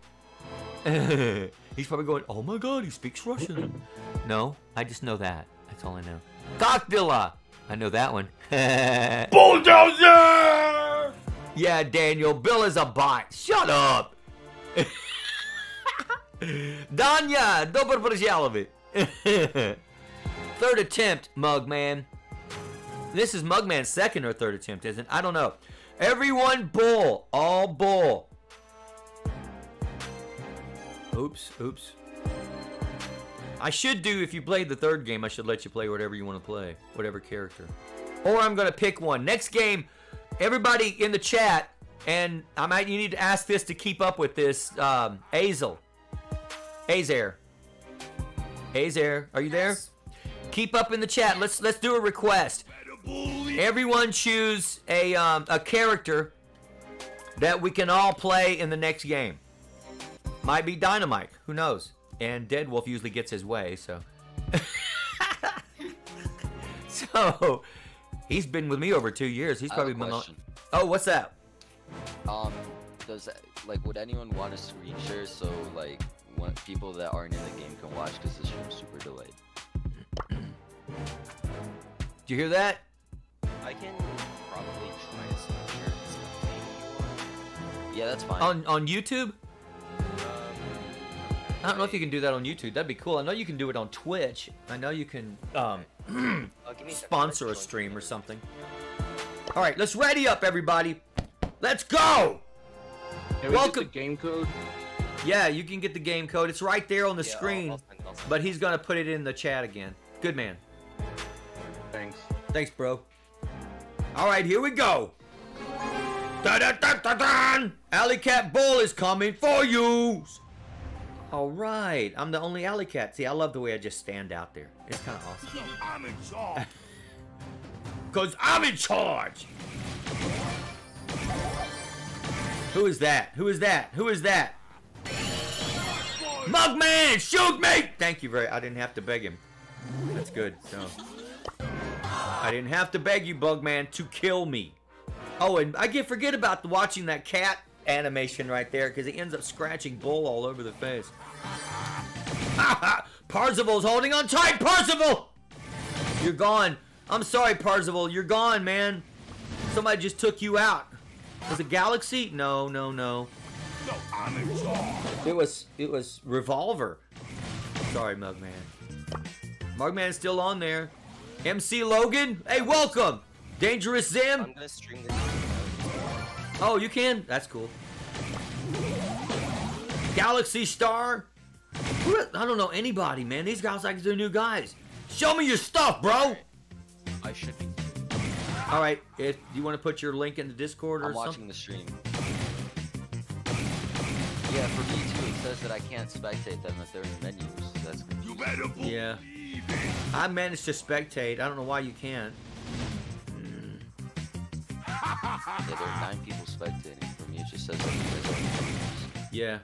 He's probably going, oh my god, he speaks Russian. no, I just know that. That's all I know. Cockdilla! I know that one. Bulldozer! Yeah, Daniel, Bill is a bot. Shut up! Danya, dobar brjalovi. third attempt, Mugman. This is Mugman's second or third attempt, isn't it? I don't know. Everyone bull. All bull. Oops, oops. I should do, if you played the third game, I should let you play whatever you want to play. Whatever character. Or I'm going to pick one. Next game, everybody in the chat, and I might you need to ask this to keep up with this. Um, Azel. Azair. Azair, are you there? Keep up in the chat. Let's let's do a request. Everyone choose a um, a character that we can all play in the next game. Might be Dynamike. Who knows? And Dead Wolf usually gets his way, so. so, he's been with me over two years. He's probably a been. on- question. Oh, what's that? Um, does like would anyone want a screen share so like when people that aren't in the game can watch because the stream's super delayed? Do you hear that? I can probably try to screen share this. Yeah, that's fine. On on YouTube? I don't know if you can do that on YouTube. That'd be cool. I know you can do it on Twitch. I know you can um, give a sponsor a stream or something. All right, let's ready up, everybody. Let's go. Can we Welcome- get the game code? Yeah, you can get the game code. It's right there on the Yeah, I'll- screen. I'll send- I'll send But he's gonna put it in the chat again. Good man. Thanks. Thanks, bro. All right, here we go. Da da da da da! Alley Cat Bull is coming for you. All right, I'm the only Alley Cat. See, I love the way I just stand out there. It's kind of awesome. I'm in charge. Cause I'm in charge. Who is that? Who is that? Who is that? Mugman, shoot me! Thank you very. I didn't have to beg him. That's good. So I didn't have to beg you, Bugman, to kill me. Oh, and I get forget about watching that cat animation right there because he ends up scratching Bull all over the face. Parzival's holding on tight. Parzival, you're gone. I'm sorry, Parzival. You're gone, man. Somebody just took you out. Was it Galaxy? No, no, no. No, I'm in charge. It was it was Revolver. Sorry, Mugman. Mugman's still on there. MC Logan, hey, welcome. Dangerous Zim. I'm gonna stream this. Oh, you can? That's cool. Galaxy Star. I don't know anybody, man. These guys like they're new guys. Show me your stuff, bro. I should be. All right, if you want to put your link in the Discord or I'm watching something. the stream. Yeah, for me too. It says that I can't spectate them if they're in menus. That's You better believe Yeah. it. I managed to spectate. I don't know why you can't. yeah. There are nine people spectating. For me, it just says that you guys menus. Yeah.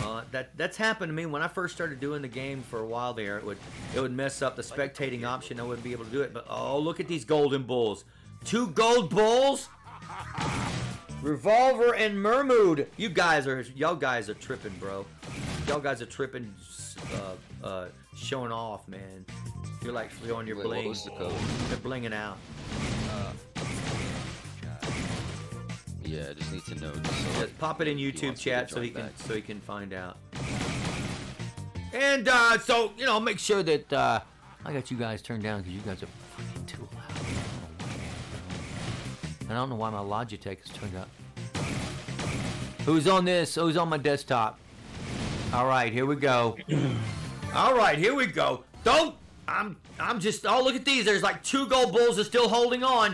Well, that that's happened to me when I first started doing the game for a while. There, it would it would mess up the spectating option. I wouldn't be able to do it. But oh, look at these golden bulls! Two gold bulls, revolver and mermood. You guys are y'all guys are tripping, bro. Y'all guys are tripping, uh, uh, showing off, man. You're like showing your Wait, what bling. was the code? They're blinging out. Yeah, I just need to know. Just so pop it in YouTube wants me to chat so he join can so he can find out. And uh, so you know, make sure that uh, I got you guys turned down because you guys are freaking too I don't know why my Logitech is turned up. Who's on this? Who's on my desktop? All right, here we go. All right, here we go. Don't I'm I'm just oh look at these. There's like two gold bulls are still holding on.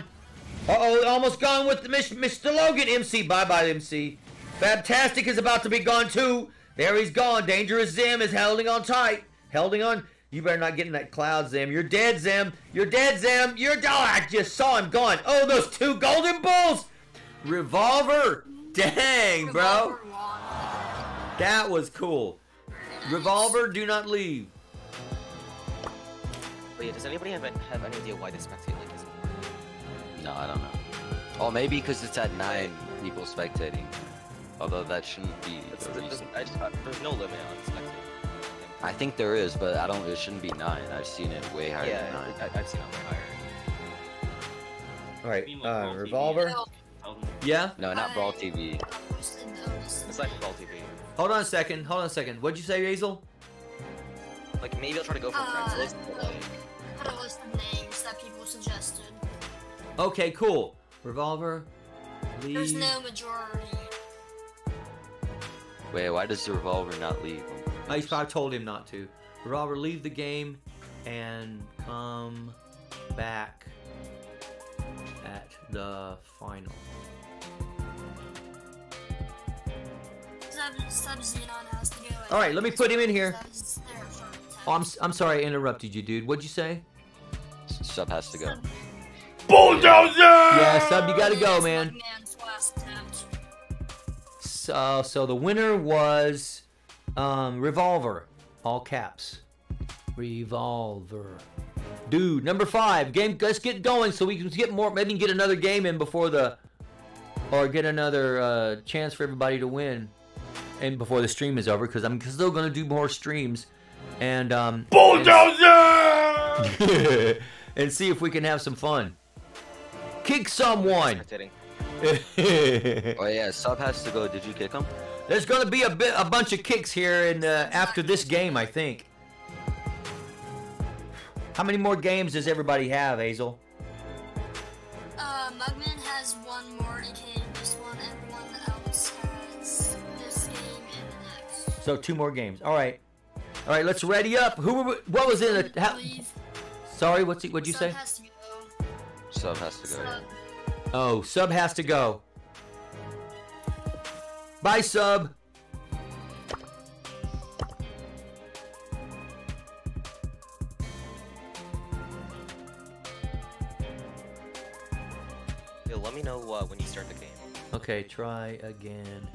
Uh oh, almost gone with Mr. Logan. MC, bye bye MC. Fantastic is about to be gone too. There he's gone. Dangerous Zim is holding on tight. Holding on. You better not get in that cloud, Zim. You're dead, Zim. You're dead, Zim. You're dead. oh, I just saw him gone. Oh, those two golden bulls. Revolver. Dang, bro. That was cool. Revolver, do not leave. But yeah, does anybody have, have any idea why the spectate link isn't working? No, I don't know. Oh, maybe because it's at nine people spectating. Although that shouldn't be the reason. I just, there's no limit on spectating. I think there is, but I don't. It shouldn't be nine. I've seen it way higher than nine. I, I've seen it way higher. All right, like, uh, revolver. No, Yeah. No, not Brawl TV. It's like Brawl TV. Hold on a second. Hold on a second. What'd you say, Hazel? Like maybe I'll try to go for Uh, friends list, but like Put a list names that people suggested. Okay, cool. Revolver. There's no majority. Wait, why does the revolver not leave? I, I told him not to. Revolver, leave the game and come back at the final. Sub, Sub Xenon has to go. All right, let me put him in here. Sub's there for Oh, I'm, s- I'm sorry I interrupted you, dude. What'd you say? Sub has to go. Bulldozer! Yeah, sub, you gotta go, man. Man's last attempt. So, so the winner was um, Revolver, all caps. Revolver. Dude, number five. Game. Let's get going so we can get more. Maybe get another game in before the, or get another uh, chance for everybody to win, and before the stream is over because I'm still gonna do more streams, and um, Bulldozer! and see if we can have some fun. Kick someone. Oh yeah, Sub has to go. Did you kick him? There's gonna be a bit, a bunch of kicks here, in uh, after this game, I think. How many more games does everybody have, Hazel? Uh, Mugman has one more, aka this one. Everyone else has this game and the next. So two more games. All right, all right. Let's ready up. Who? were- What was in the? How, sorry, what's it? What'd you Sub say? has to go. Sub has to go. Sub. Oh, sub has to go. Bye, sub. Yeah, let me know uh, when you start the game. Okay, try again.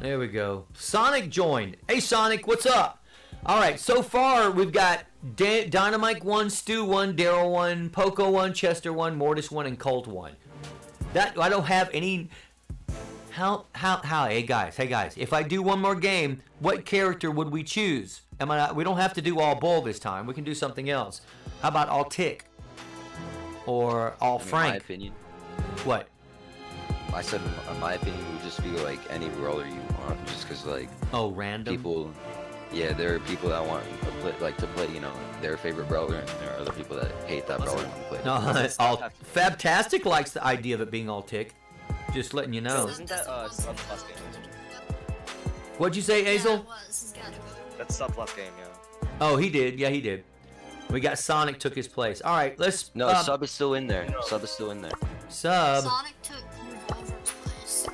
There we go. Sonic joined. Hey, Sonic, what's up? All right, so far we've got da- Dynamike 1, Stu 1, Daryl 1, Poco 1, Chester 1, Mortis 1, and Colt 1. That I don't have any. How how how? Hey guys, hey guys. If I do one more game, what character would we choose? Am I? not, We don't have to do all bull this time. We can do something else. How about all tick? Or all I mean, my Frank? opinion. What? I said, in my opinion, would just be like any roller you want, just because like Oh, random. people. Yeah, there are people that want to play, like to play, you know, their favorite brawler, and there are other people that hate that brawler and want to play. No, Doesn't all have to- Fabtastic likes the idea of it being all tick. Just letting you know. Isn't that, uh, Sub Plus game? What'd you say, Yeah, Hazel? it was. He's gotta go. That's sub plus game, yeah. Oh, he did. Yeah, he did. We got Sonic took his place. All right, let's. No, um, Sub is still in there. Sub is still in there. Sub. Sonic took Revolver's place.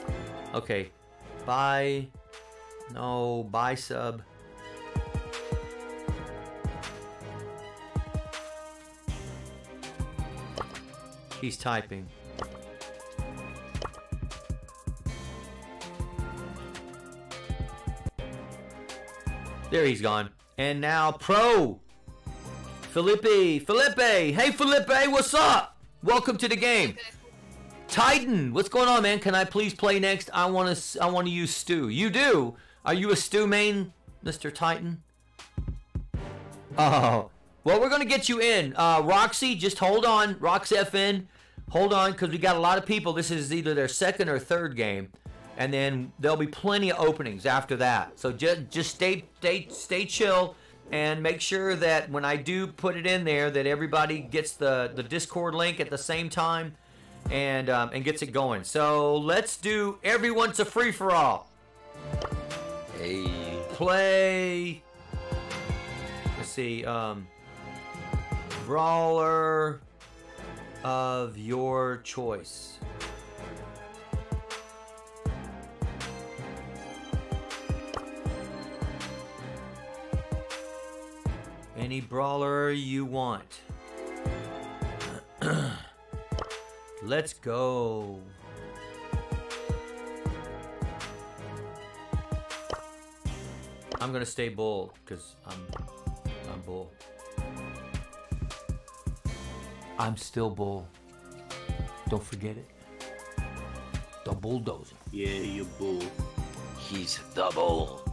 Okay. Bye. No, bye sub. He's typing. There he's gone. And now Pro. Felipe. Felipe. Hey Felipe, what's up? Welcome to the game. Titan, what's going on, man? Can I please play next? I want to. I want to use Stu. You do? Are you a Stu main, Mr. Titan? Oh, well, we're gonna get you in. Uh, Roxy, just hold on. Rox FN, hold on, because we got a lot of people. This is either their second or third game, and then there'll be plenty of openings after that. So just just stay stay stay chill. And make sure that when I do put it in there, that everybody gets the, the Discord link at the same time and um, and gets it going. So let's do everyone's a free for all. Hey. Play. Let's see. Um, brawler of your choice. Any brawler you want. Let's go. I'm gonna stay bull because I'm I'm bull. I'm still bull. Don't forget it. The bulldozer. Yeah, you bull. He's the bull.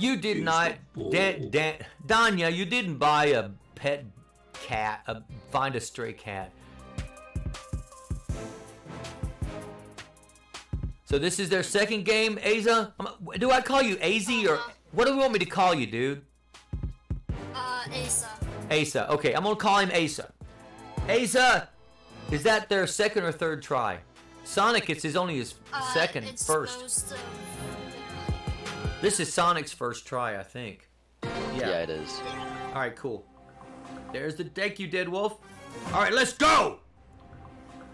You did He's not, the bull. Dan, Dan, Danya. You didn't buy a pet cat. A, find a stray cat. So this is their second game, Aza. Um, Do I call you Az or what do you want me to call you, dude? Uh, Asa. Asa. Okay, I'm gonna call him Asa. Asa, is that their second or third try? Sonic, it's his only his Uh, second, it's first. supposed to- This is Sonic's first try, I think. Yeah, it is. All right, cool. There's the deck you, Dead Wolf. All right, let's go.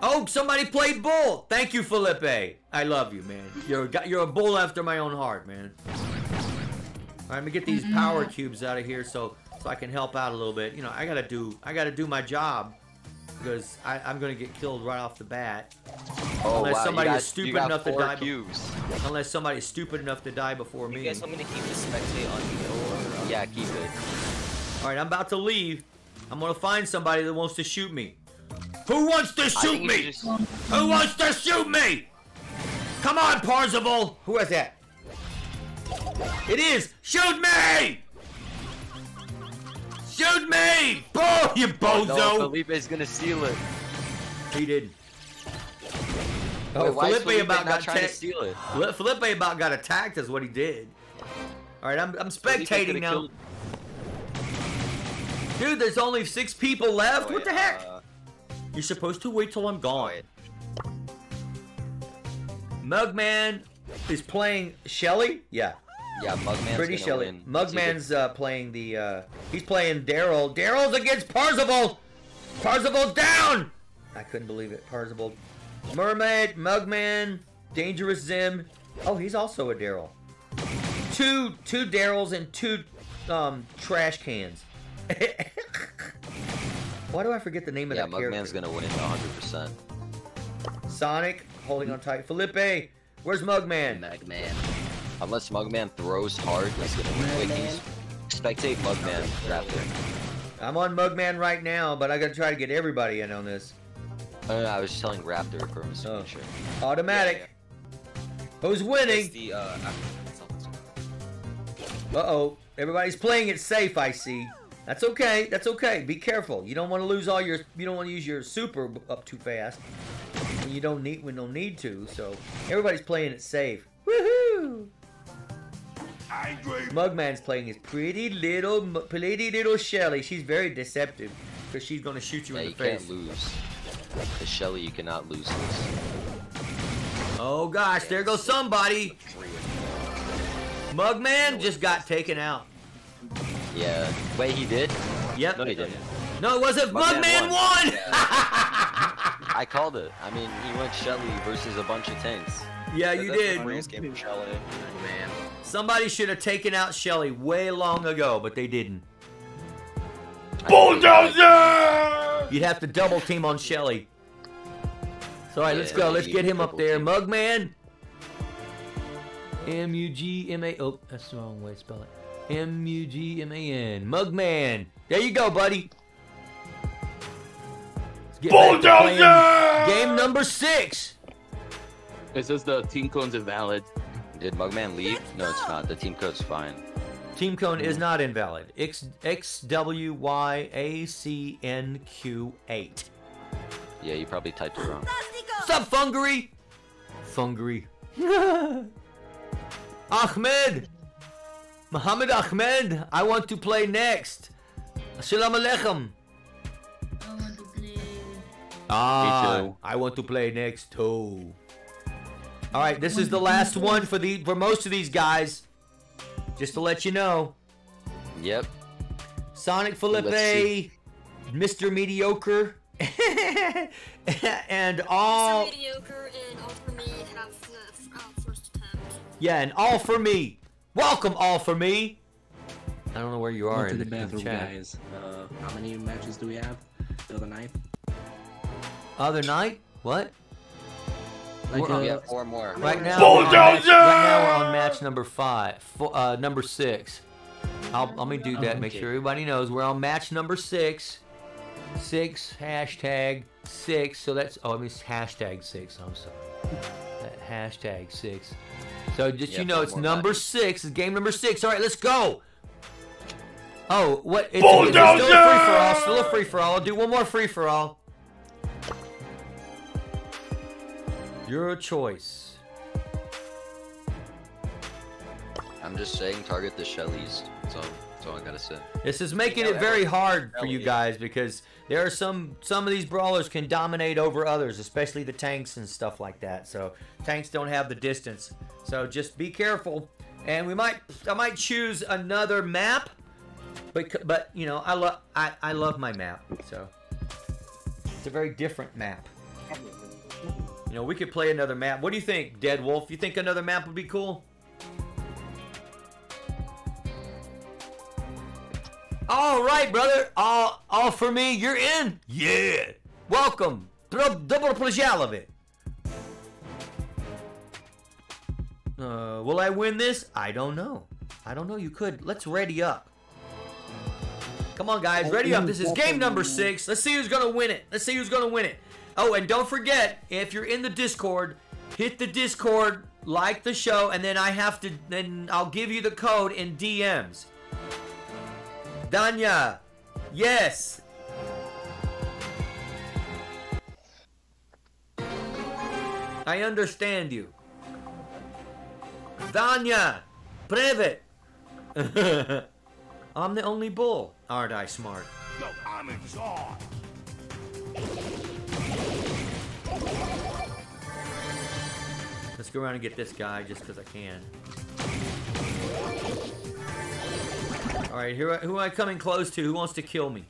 Oh, somebody played bull. Thank you, Felipe. I love you, man. You're a, you're a bull after my own heart, man. All right, let me get these power mm-hmm. cubes out of here so so I can help out a little bit. You know, I gotta do I gotta do my job because I, I'm gonna get killed right off the bat. Oh Unless wow, somebody you is stupid enough to die be- cubes. Unless somebody's stupid enough to die before You me. guys want me to keep the spectate on you or? uh, Yeah, keep it. All right, I'm about to leave. I'm gonna find somebody that wants to shoot me. Who wants to shoot me? just- Who wants to shoot me? Come on, Parzival. Who is that? It is. Shoot me! Shoot me! Bull, you bozo! No, Felipe's gonna steal it. He didn't. Oh, Felipe about got attacked. Felipe about got attacked is what he did. All right, I'm, I'm spectating now. Dude, there's only six people left. Oh, what the heck? uh, You're supposed to wait till I'm gone. Mugman is playing Shelly. Yeah, Yeah, Mugman's pretty Shelly. win. Mugman's uh, playing the. Uh, he's playing Daryl. Daryl's against Parzival. Parzival's down. I couldn't believe it. Parzival, Mermaid, Mugman, Dangerous Zim. Oh, he's also a Daryl. Two two Daryls and two um, trash cans. Why do I forget the name of Yeah, that character? Yeah, Mugman's gonna win it 100%. Sonic holding on tight. Felipe, where's Mugman? Mugman. Unless Mugman throws hard, he's gonna win. quickies. spectate Mugman Raptor. I'm on Mugman right now, but I gotta try to get everybody in on this. Oh, no, I was just telling Raptor for his Oh. signature. Automatic. Who's winning? the uh. Uh oh. Everybody's playing it safe. I see. That's okay. That's okay. Be careful. You don't want to lose all your. You don't want to use your super up too fast. When you don't need. When don't need to. So everybody's playing it safe. Woohoo! Mugman's playing his pretty little, pretty little Shelly. She's very deceptive because she's gonna shoot you Yeah, in you the face. can't lose. The Shelly, you cannot lose this. Oh gosh, there goes somebody. Mugman just got taken out. Yeah. Wait, he did? Yep. No, he didn't. No, it wasn't. Mugman Mugman, won. won. I called it. I mean, he went Shelly versus a bunch of tanks. yeah, you That's did. greatest game for Shelly. Man. Somebody should have taken out Shelly way long ago, but they didn't. Bulldozer! You'd have to double team on Shelly. So, all right, let's go. Let's get him up there. team. Mugman. M U G M A. Oh, that's the wrong way to spell it. M U G M A N. Mugman. There you go, buddy. Let's get back to playing Bulldozer! Game number six. It says the team cone's invalid. Did Mugman leave? No, it's not. The team code's fine. Team cone is not invalid. X X W Y A C N Q eight. Yeah, you probably typed it wrong. What's up, Fungery? Fungery. Ahmed! Muhammad Ahmed, I want to play next. Assalamu alaikum. I want to play. Ah, too. I want to play next too. All right, this is the last one for the for most of these guys. Just to let you know. Yep. Sonic Felipe. Mr. Mediocre, and Mr. all Mediocre and all for me have the uh, first attempt. yeah, and all for me. Welcome, all for me. I don't know where you are in the the, the bathroom, chat. guys. Uh, how many matches do we have? The other night? Other night? What? Like, We're- uh, We have four more. Right now, we're on match, right now we're on match number five, fo- uh, number six. I'll, let me do that. Make sure everybody knows we're on match number six. Six hashtag six. So that's oh, I mean it's hashtag six. I'm sorry. Uh, hashtag six. So just Yeah, you know, it's number matches. six. It's game number six. All right, let's go. Oh, what? It's, it's still a free for all. Still a free for all. I'll do one more free for all. Your choice. I'm just saying, target the Shellys. So that's all I gotta say. This is making know, it very every- hard for you Ellie. guys because there are some some of these brawlers can dominate over others, especially the tanks and stuff like that. So tanks don't have the distance. So just be careful. And we might I might choose another map, but but you know I love I I love my map. So it's a very different map. You know we could play another map. What do you think, Dead Wolf? You think another map would be cool? All right, brother. All, all for me. You're in. Yeah. Welcome. Double Plajalovic. Uh, will I win this? I don't know. I don't know. You could. Let's ready up. Come on, guys. Ready up. This is game number six. Let's see who's gonna win it. Let's see who's gonna win it. Oh, and don't forget, if you're in the Discord, hit the Discord, like the show, and then I have to. Then I'll give you the code in DMs. Danya, yes. I understand you. Danya, Privet. I'm the only bull. Aren't I smart? No, I'm in go around and get this guy just because I can. Alright, who, who am I coming close to? Who wants to kill me?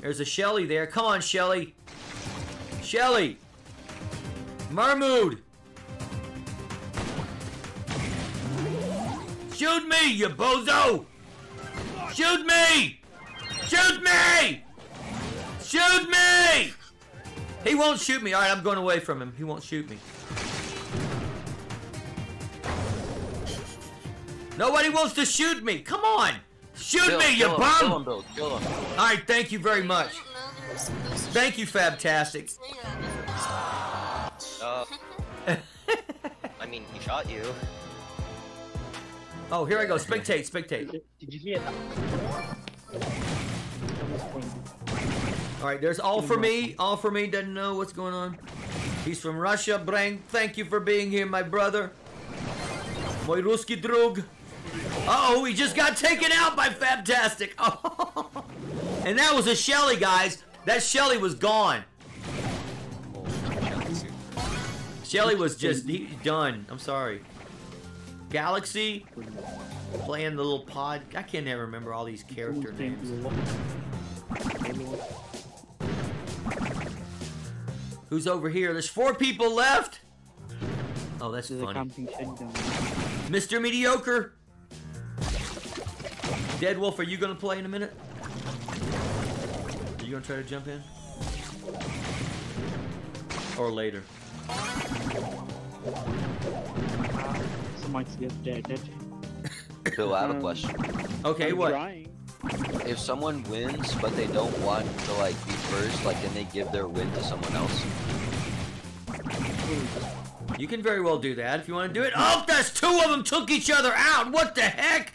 There's a Shelly there. Come on, Shelly. Shelly. Marmood. Shoot me, you bozo! Shoot me! Shoot me! Shoot me! He won't shoot me. Alright, I'm going away from him. He won't shoot me. Nobody wants to shoot me. Come on. Shoot Kill- me, you kill him, Kill him, bum. Bill. Kill him. All right, thank you very much. I didn't know there was supposed to Thank you, Fabtastic. say that before Uh, I mean, he shot you. Oh, here I go. Spectate, spectate. Did you hear that? All right, there's all for me. All for me doesn't know what's going on. He's from Russia. Brang, thank you for being here, my brother. Moy Ruski drug. Uh oh, he just got taken out by Fantastic. Oh. And that was a Shelly, guys. That Shelly was gone. Shelly was just he, done. I'm sorry. Galaxy playing the little pod. I can't never remember all these character names. Who's over here? There's four people left. Oh, that's funny. Mr. Mediocre. Dead Wolf, are you gonna play in a minute? Are you gonna try to jump in? Or later? Somebody's get dead. dead. Bill, I have a Um, question. Okay, I'm what? trying. If someone wins, but they don't want to like be first, like then they give their win to someone else? You can very well do that if you want to do it. Oh, that's two of them took each other out. What the heck?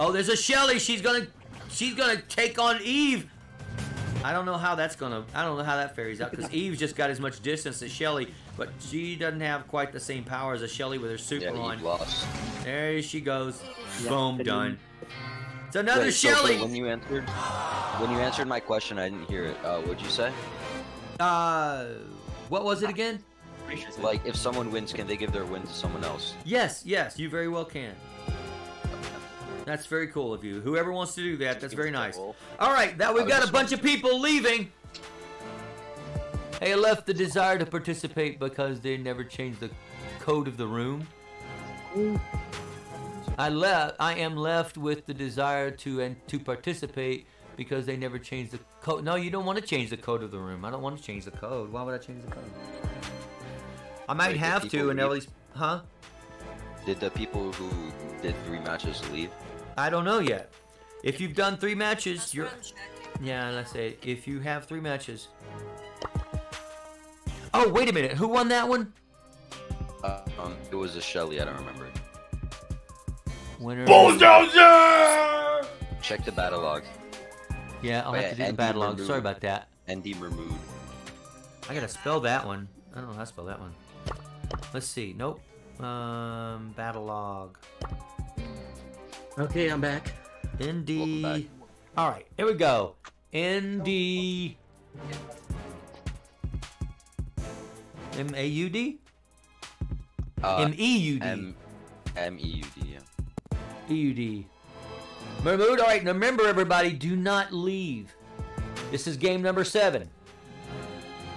Oh, there's a Shelly. She's gonna, she's gonna take on Eve. I don't know how that's gonna. I don't know how that ferries out because Eve's just got as much distance as Shelly, but she doesn't have quite the same power as a Shelly with her super Yeah, on. he lost. There she goes. Yeah, Boom, I done. It's another Wait, so, so Shelly. when you answered, when you answered my question, I didn't hear it. Uh, what'd you say? Uh, what was it again? Like, if someone wins, can they give their win to someone else? Yes, yes, you very well can. That's very cool of you. Whoever wants to do that, that's very nice. All right, now we've got a bunch of people leaving. Hey, I left the desire to participate because they never changed the code of the room. I left. I am left with the desire to and to participate because they never changed the code. No, you don't want to change the code of the room. I don't want to change the code. Why would I change the code? I might Wait, have to, and at least, huh? Did the people who did three matches leave? I don't know yet. If you've done three matches, That's you're. what I'm checking. Yeah, and I say if you have three matches. Oh, wait a minute. Who won that one? Uh, um, it was a Shelly. I don't remember. Winner. Bulldozer! Check the battle log. Yeah, I'll Oh, have yeah, to do the battle log. Sorry about that. Andy Mermood. I gotta spell that one. I don't know how to spell that one. Let's see. Nope. Um, battle log. Okay, I'm back. ND. back. All right, here we go. ND. M A U D. Uh, M E U D. M M E U D. Yeah. EUD. Mahmood, all right, remember everybody, do not leave. This is game number seven.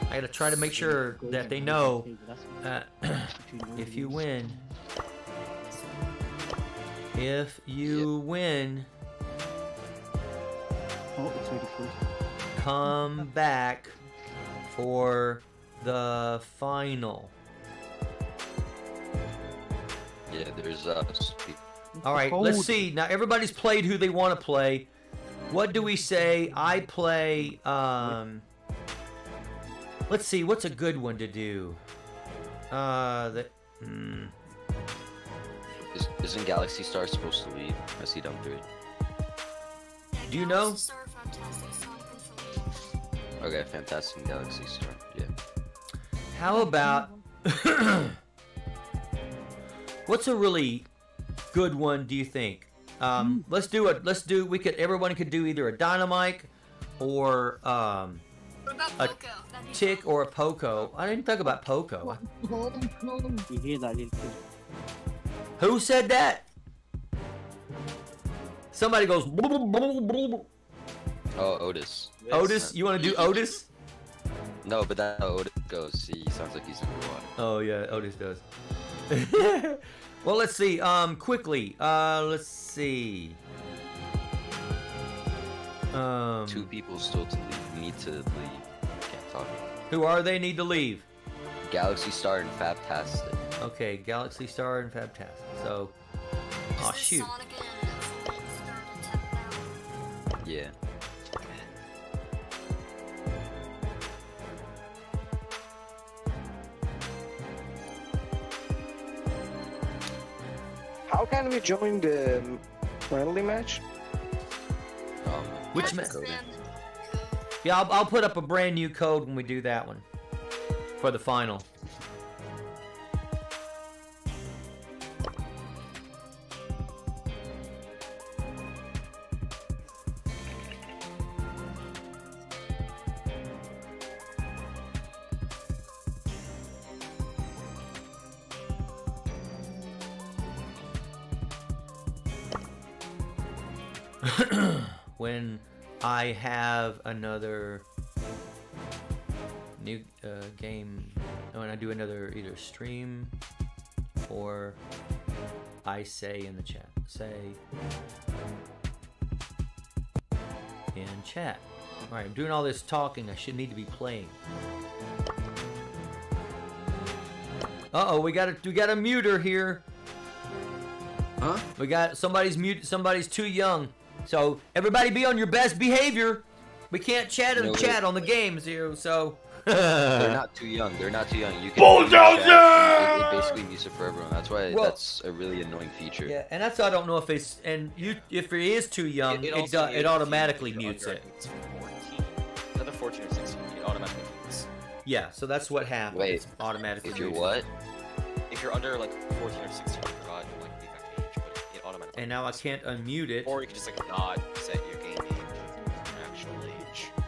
I gotta try to make sure that they know uh, if you win. If you win, Oh, it's come back for the final. Yeah. There's us. sp- All right, let's see. Now everybody's played who they want to play. What do we say? I play. Um, let's see. What's a good one to do? Uh, the. Hmm. Is, isn't Galaxy Star supposed to leave? I see them three. Do you know? Star, Fantastic Sonic. Okay, Fantastic Galaxy Star. Yeah. How about? what's a really good one? Do you think? Um, let's do it. Let's do. We could. Everyone could do either a Dynamike, or um, A Poco? Tick or a poco. I didn't think about poco. You hear that little kid? Who said that? Somebody goes. Oh, Otis. Otis, you want to do Otis? No, but that how Otis goes. He sounds like he's underwater. Oh yeah, Otis does. well, let's see. Um, quickly. Uh, let's see. Um, Two people still to leave. Need to leave. Can't talk. who are they? Need to leave. Galaxy Star and Fabtastic. Okay, Galaxy Star and Fabtastic. So, Is oh shoot. Sonic and Felipe starting to tap down? Yeah. How can we join the friendly match? Um, Which match? code. spam the code. Yeah, I'll, I'll put up a brand new code when we do that one for the final. when I have another game, when I do another either stream or I say in the chat, say in chat. All right, I'm doing all this talking. I should need to be playing. Uh oh, we got a we got a muter here. Huh? We got somebody's mute. Somebody's too young. So everybody be on your best behavior. We can't chat in No, the chat on the games here. So They're not too young. They're not too young. You can Bulldozer! It, it basically mutes it for everyone. That's why Well- that's a really annoying feature. Yeah, and that's why I don't know if it's and you if it is too young, it, also do, it automatically mutes under, it. I think it's 14. Another 14 or 16, it automatically mutes. Yeah, so that's what happens. Wait, it's automatically. If you're muted. what? If you're under like 14 or 16, you forgot like the exact age, but it, it automatically. And now I can't unmute it. Or you can just like not set your game age, your actual age.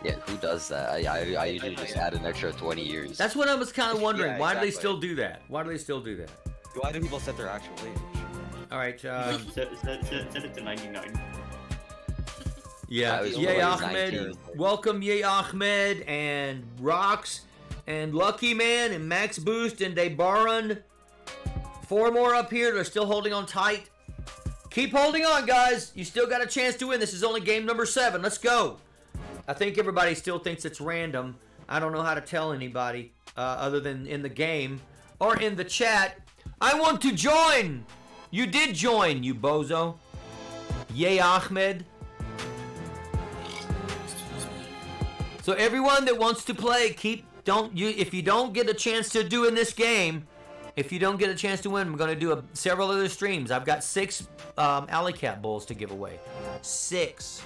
Yeah, who does that? I I, I usually just add an extra 20 years. That's what I was kind of wondering. Yeah, Why do they exactly. still do that? Why do they still do that? Why do people set their actual age? All right. Um, Set, set, set, set it to 99. Yeah, I was Yay Ahmed. Welcome, Yay Ahmed and Rocks and Lucky Man and Max Boost and Debaran. Four more up here. They're still holding on tight. Keep holding on, guys. You still got a chance to win. This is only game number seven. Let's go. I think everybody still thinks it's random. I don't know how to tell anybody uh, other than in the game or in the chat. I want to join. You did join, you bozo. Yay Ahmed. So everyone that wants to play, keep don't you if you don't get a chance to do in this game, if you don't get a chance to win, I'm gonna do a, several other streams. I've got six um, Alley Cat bulls to give away. Six.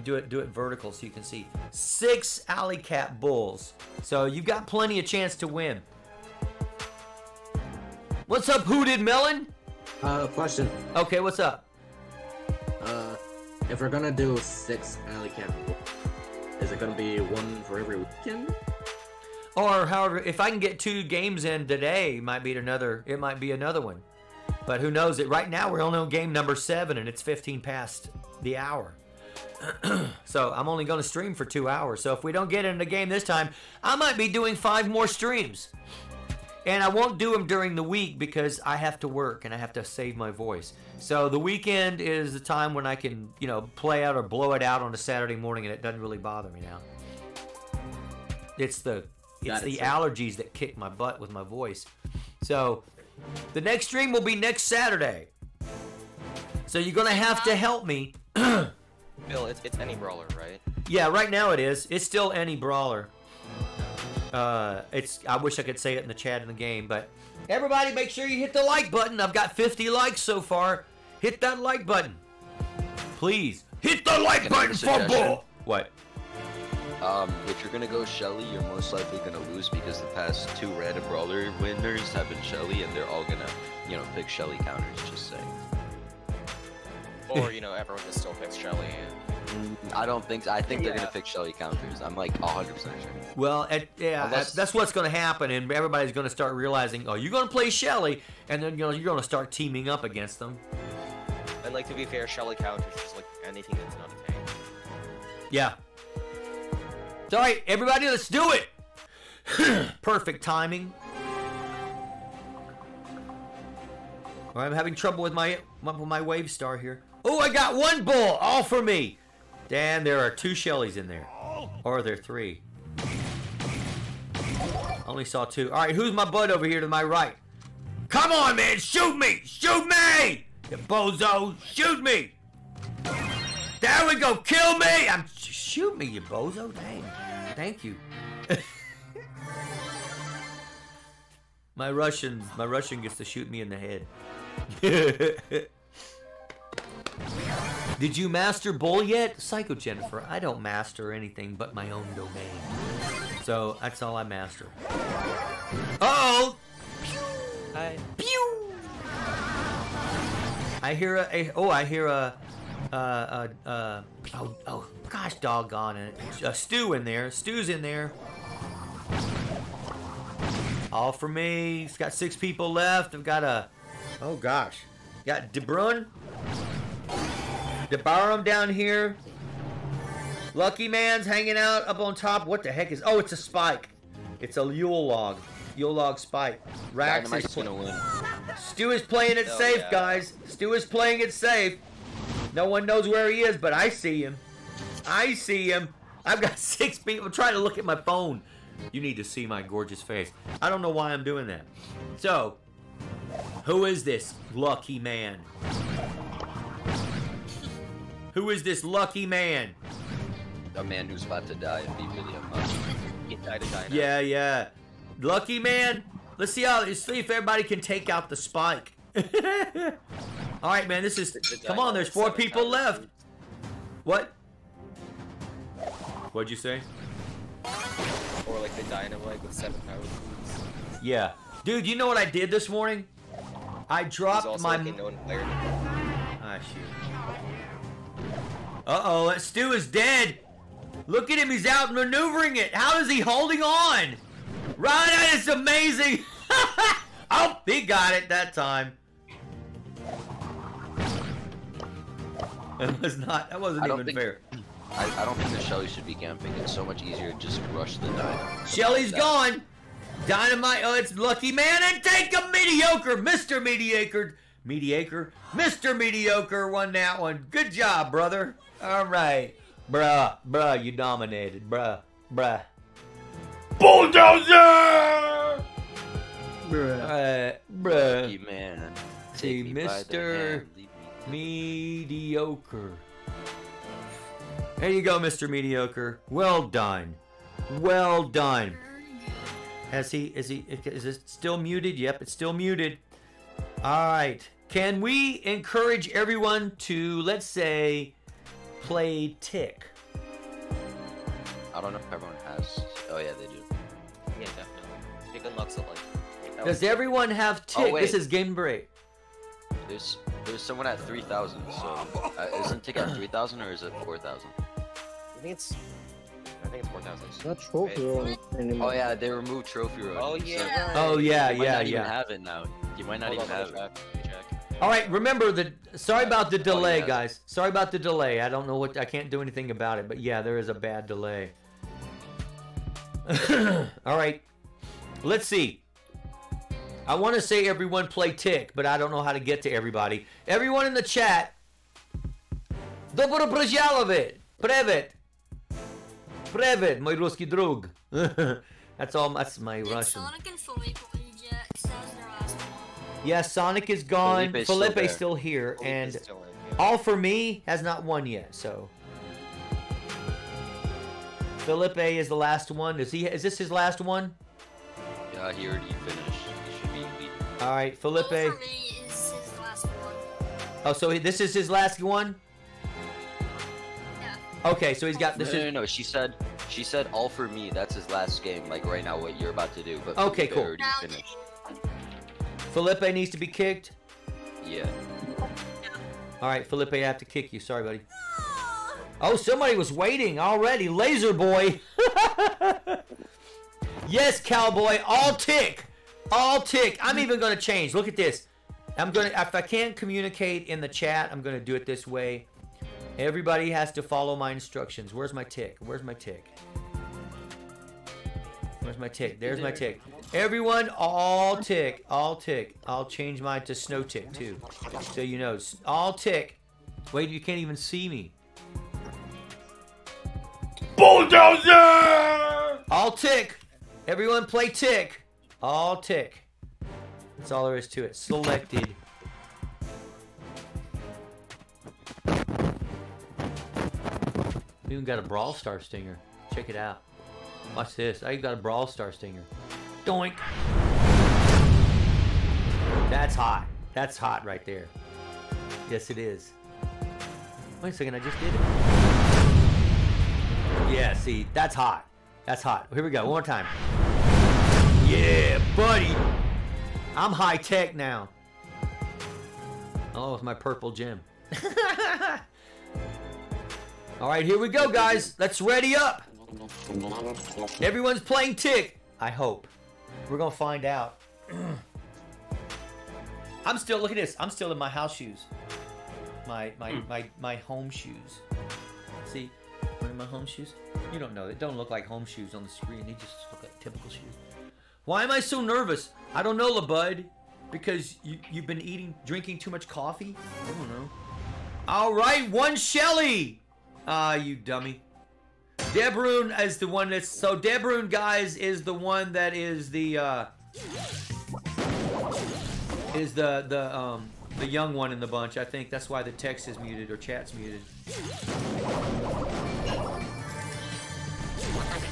Do it do it vertical so you can see. Six Alley Cat bulls. So you've got plenty of chance to win. What's up, Hooted Melon? Uh, question. Okay, what's up? Uh, if we're gonna do six alley cat, is it gonna be one for every weekend? Or however, if I can get two games in today, might be another. It might be another one. But who knows? It right now we're only on game number seven, and it's 15 past the hour. So I'm only going to stream for two hours. So if we don't get in the game this time, I might be doing five more streams. And I won't do them during the week because I have to work and I have to save my voice. So the weekend is the time when I can, you know, play out or blow it out on a Saturday morning, and it doesn't really bother me now. It's the it's it, the allergies that kick my butt with my voice. So the next stream will be next Saturday. So you're gonna have to help me. Bill, it's, it's any brawler, right? Yeah, right now it is. It's still any brawler. Uh, it's. I wish I could say it in the chat in the game, but everybody, make sure you hit the like button. I've got 50 likes so far. Hit that like button, please. Hit the like button for bull. What? Um, if you're gonna go Shelly, you're most likely gonna lose because the past two random brawler winners have been Shelly, and they're all gonna, you know, pick Shelly counters. Just saying. Or, you know, everyone just still picks Shelly. I don't think. I think they're gonna pick Shelly counters. I'm like 100 percent sure. Well, at, yeah, Unless- that's, that's what's going to happen, and everybody's going to start realizing, oh, you're going to play Shelly, and then you know you're going to start teaming up against them. And, like, to be fair, Shelly counters just, like, anything that's not a tank. Yeah. It's all right, everybody, let's do it. Perfect timing. I'm having trouble with my with my wave star here. Oh, I got one bull, all for me. Dan, there are two Shellys in there, or are there three? Only saw two. All right, who's my bud over here to my right? Come on, man, shoot me, shoot me, you bozo, shoot me. There we go. Kill me. I'm shoot me, you bozo. Dang. Thank you. my Russian, my Russian gets to shoot me in the head. Did you master bull yet, Psycho Jennifer? I don't master anything but my own domain. So that's all I master. Uh oh. Hi. Pew! I hear a, a oh, I hear a, uh, uh, uh, oh, oh, gosh, doggone it, a stew in there. Stew's in there. All for me. It's got six people left. I've got a, oh gosh, got De Bruyne, DeBarum down here. Lucky Man's hanging out up on top. What the heck is? Oh, it's a spike. It's a Yule log. Yule log spike. Rax is Dynamike's gonna win. Stu is playing it safe, yeah. guys. Stu is playing it safe. No one knows where he is, but I see him. I see him. I've got six people trying to look at my phone. You need to see my gorgeous face. I don't know why I'm doing that. So, who is this lucky man? Who is this lucky man? A man who's about to die and be really emotional. Get died to die now. Yeah, yeah. Lucky man. Let's see how let's see if everybody can take out the spike. All right, man. This is come on. There's four people left. What? What'd you say? Or, like, the Dynamike with seven power foods. Yeah, dude. You know what I did this morning? I He's dropped also, my. like, a known player. Ah, shoot. Uh oh, that Stu is dead. Look at him, he's out maneuvering it. How is he holding on? Right, that is amazing. Oh, he got it that time. It was not. That wasn't even think- fair. I, I don't think the Shelly should be camping. It's so much easier to just rush the Dynamike. Shelly's That- gone. Dynamike. Oh, it's Lucky Man and take a mediocre, Mr. Mediocre. Mediocre. Mr. Mediocre won that one. Good job, brother. All right. Bruh, bruh, you dominated. Bruh, bruh. Bulldozer! Uh, bruh. Lucky man. See, Take me by the Mr. hand, lead me Mediocre. There you go, Mr. Mediocre. Well done. Well done. Has he? Is he? Is it still muted? Yep, it's still muted. All right. Can we encourage everyone to, let's say, play Tick? I don't know if everyone has. Oh yeah, they do. Yeah, definitely. It unlocks it like. Does everyone have Oh, Tick? wait. this is Game Break. There's there's someone at three thousand. So uh, isn't Tick at three thousand or is it four thousand? I think it's. I think it's four thousand. Not Trophy Road anymore. Oh yeah, they removed Trophy Road. Oh so yeah. Oh yeah, you might yeah, not even have it now. You might not Hold even on, have it. check. Let me check. All right, remember the. Sorry about the delay, yeah. guys. Sorry about the delay. I don't know what. I can't do anything about it, but yeah, there is a bad delay. All right, let's see. I want to say everyone play Tick, but I don't know how to get to everybody. Everyone in the chat. Dobro prozhalovet. Prevet. Prevet, my ruski drug. that's all. That's my Did Russian. Sonic and Felipe leave yet? 'Cause that was their last one. Yeah, Sonic is gone. Felipe's still Felipe's there. still here, Felipe and still in, yeah. all for me has not won yet. So Felipe is the last one. Is he? Is this his last one? Yeah, he already finished. He should be leading. All right, All Felipe. for me is his last one. Oh, so he- this is his last one. Yeah. Okay, so he's got this. no, Is, no, no. She said, she said, all for me. That's his last game. Like right now, what you're about to do. But Okay, Felipe cool. Already Now, finished. Felipe needs to be kicked. Yeah. All right, Felipe, I have to kick you. Sorry, buddy. Oh, somebody was waiting already. Laser boy. yes, cowboy. All tick. All tick. I'm even going to change. Look at this. I'm going to, if I can't communicate in the chat, I'm going to do it this way. Everybody has to follow my instructions. Where's my tick? Where's my tick? Where's my tick? There's my tick. Everyone, all tick. All tick. I'll change mine to snow tick, too. So you know. All tick. Wait, you can't even see me. Bulldozer! All tick. Everyone play tick. All tick. That's all there is to it. Selected. We even got a Brawl Star stinger. Check it out. Watch this. I got a Brawl Star stinger. Doink. That's hot. That's hot right there. Yes, it is. Wait a second. I just did it. Yeah, see, that's hot. That's hot. Here we go. One more time. Yeah, buddy. I'm high tech now. Oh, with my purple gem. All right, here we go, guys. Let's ready up. Everyone's playing tick. I hope. We're gonna find out. I'm still. Look at this. I'm still in my house shoes. My my my my home shoes. See, wearing my home shoes. You don't know. They don't look like home shoes on the screen. They just look like typical shoes. Why am I so nervous? I don't know, LaBud. Because you, you've been eating, drinking too much coffee? I don't know. All right, one Shelly. Ah, you dummy. Debroon is the one that's so Debroon guys is the one that is the uh is the the um the young one in the bunch. I think that's why the text is muted or chat's muted.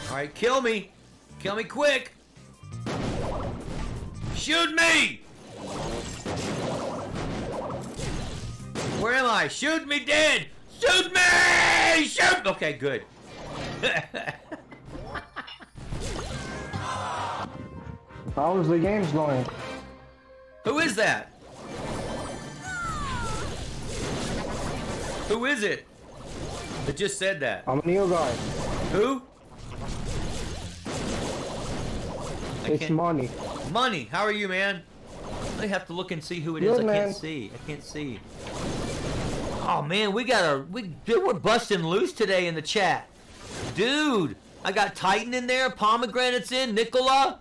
All right, kill me. Kill me quick. Shoot me. Where am I? Shoot me dead. Shoot me. Shoot. Okay, good. How's the games going? Who is that? Who is it? That just said that. I'm a new guy. Who? It's money. Money. How are you, man? I have to look and see who it is. Good, I man. can't see. I can't see. Oh man, we got a we we're busting loose today in the chat, dude. I got Titan in there, Pomegranate's in, Nicola,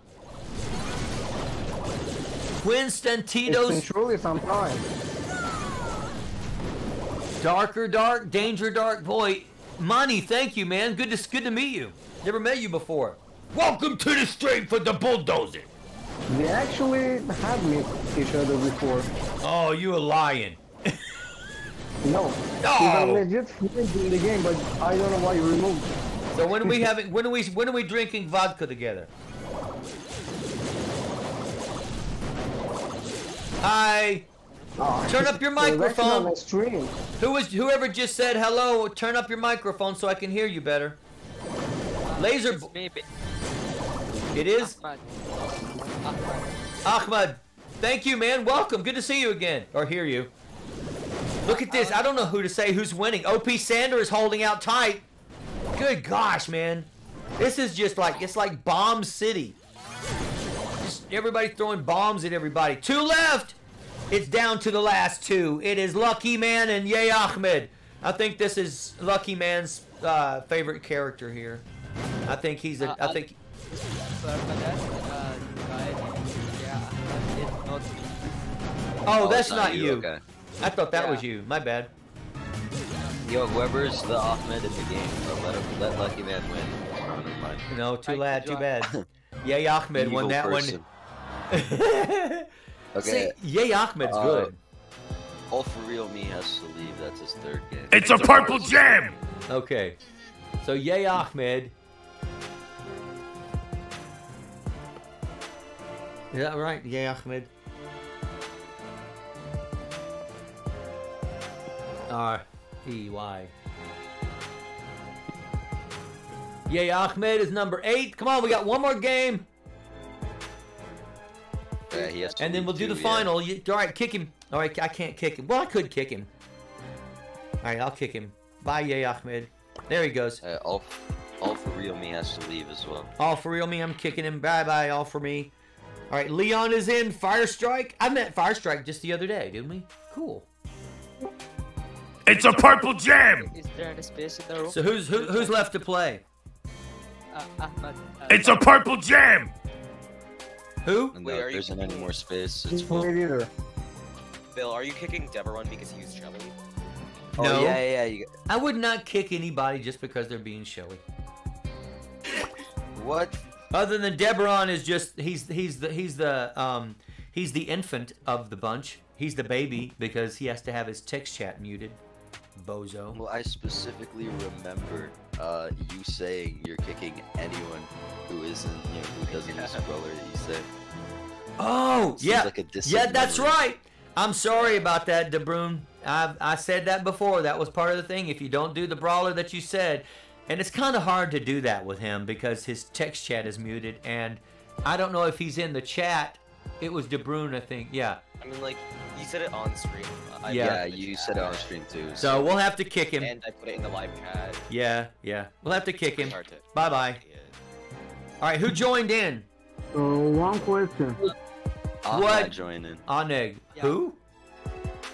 been Stentitos, truly some time. Darker Dark, Danger Dark. Boy, Money, thank you, man. Good to good to meet you. Never met you before. Welcome to the stream for the bulldozer. We actually had met each other before. Oh, you a lion. No. No. He's a legit friend in the game, but I don't know why you removed. So when are we having when are we when are we drinking vodka together? Hi. Oh, Turn up your you're actually microphone. on my stream. Who was whoever just said hello? Turn up your microphone so I can hear you better. Laser. b- Maybe. It is Ahmad. Ahmad. Thank you, man. Welcome. Good to see you again or hear you. Look at this. I don't know who to say who's winning. OP Sander is holding out tight. Good gosh, man. This is just like it's like bomb city. Just everybody throwing bombs at everybody. Two left. It's down to the last two. It is Lucky Man and Yay Ahmed. I think this is Lucky Man's uh, favorite character here. I think he's a. Uh, I think. Sorry for that. Uh, guys, yeah, Ahmad is not me. Oh, Oh, that's not you, okay. I thought that Yeah. was you. My bad. Yo, whoever's the Ahmed in the game, let, him, let Lucky Man win. Never mind. No, too I bad. Too bad. Yay Ahmed won that person. one. Okay. See, Yay Ahmed's Uh, good. All for real me has to leave. That's his third game. It's a purple jam! Okay. So Yay Ahmed. Is that right? Yay Ahmed. R E Y. Yay Ahmed is number eight. Come on, we got one more game. Yeah, he has to And then we'll do the yeah. final. You, all right, kick him. All right, I can't kick him. Well, I could kick him. All right, I'll kick him. Bye, Yay Ahmed. There he goes. Uh, all, all for real me has to leave as well. All for real, me. I'm kicking him. Bye, bye. All for me. All right, Leon is in. Fire Strike. I met Fire Strike just the other day, didn't we? Cool. It's a purple jam! Is there any space in the room? So who's who, who's left to play? Uh, Ahmad. Uh, It's a purple jam! Who? And Wait, there, you- there's not any more space. It's full. played either. Bill, are you kicking Deveron because he used Shelly? Oh, No. yeah, yeah, yeah. You, I would not kick anybody just because they're being showy. what? Other than Deberon is just he's he's the he's the um he's the infant of the bunch. He's the baby because he has to have his text chat muted. Bozo. Well, I specifically remember uh, you saying you're kicking anyone who isn't, you know, who doesn't use that you say. Oh Seems yeah, like a yeah, that's right. I'm sorry about that, De Bruyne. I I said that before. That was part of the thing. If you don't do the brawler that you said, and it's kind of hard to do that with him because his text chat is muted, and I don't know if he's in the chat. It was De Bruyne, I think. Yeah. I mean, like, you said it on stream. I Yeah. Yeah, it in the you chat, said it on stream too. So we'll have to kick him. And I put it in the live chat. Yeah, yeah. We'll have to kick him. To- Bye bye. Yeah. All right, who joined in? So one question. I'm what? not joining. Oneg. Yeah. Who?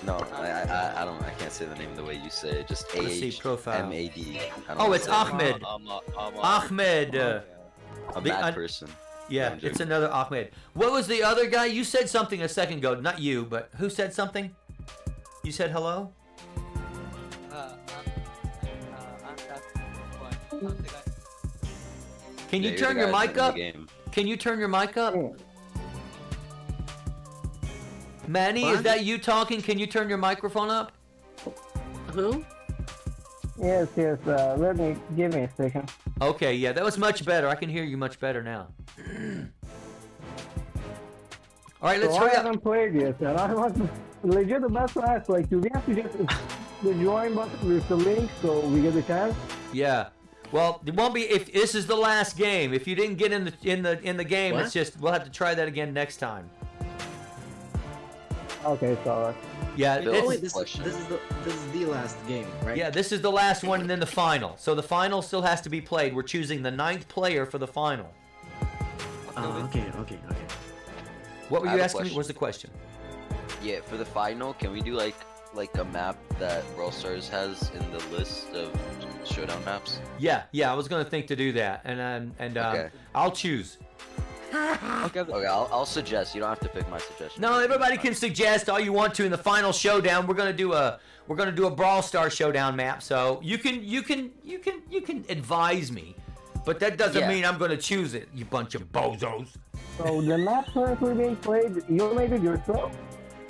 No, I, I, I don't. I can't say the name the way you say it. Just A Let's see, H profile. M A D. I Oh, know it's what that Ahmed. means. Uh, um, uh, Ahmed. Uh, A the- mad person. Yeah, I'm it's another Ahmed. What was the other guy? You said something a second ago. Not you, but who said something? You said hello? uh, uh, uh, I'm that. I'm. Can you you're turn your mic up? Can you turn your mic up? Manny, is that you talking? Can you turn your microphone up? Who? Yes, yes. Uh, let me give me a second. Okay, yeah, that was much better. I can hear you much better now. All right, let's so hurry I up. haven't played yet, and I was legit about to ask, like, do we have to just the join button with the link so we get the chance? Yeah. Well, it won't be if this is the last game. If you didn't get in the in the in the game, What? it's just we'll have to try that again next time. Okay, so Yeah, Bill, Oh wait, this, this is the this is the last game, right? yeah. This is the last one, and then the final. So the final still has to be played. We're choosing the ninth player for the final. Oh, okay, okay, okay. What were I you asking me? question. What's the question? Yeah, for the final, can we do like like a map that Brawl Stars has in the list of showdown maps? Yeah, yeah, I was gonna think to do that, and um, and um, Okay. I'll choose. Okay, okay I'll, I'll suggest. You don't have to pick my suggestion. No, everybody can suggest all you want to in the final showdown. We're gonna do a we're gonna do a Brawl Star showdown map. So you can you can you can you can advise me, but that doesn't Yeah. mean I'm gonna choose it. You bunch of bozos. So the map currently being played, you made it yourself?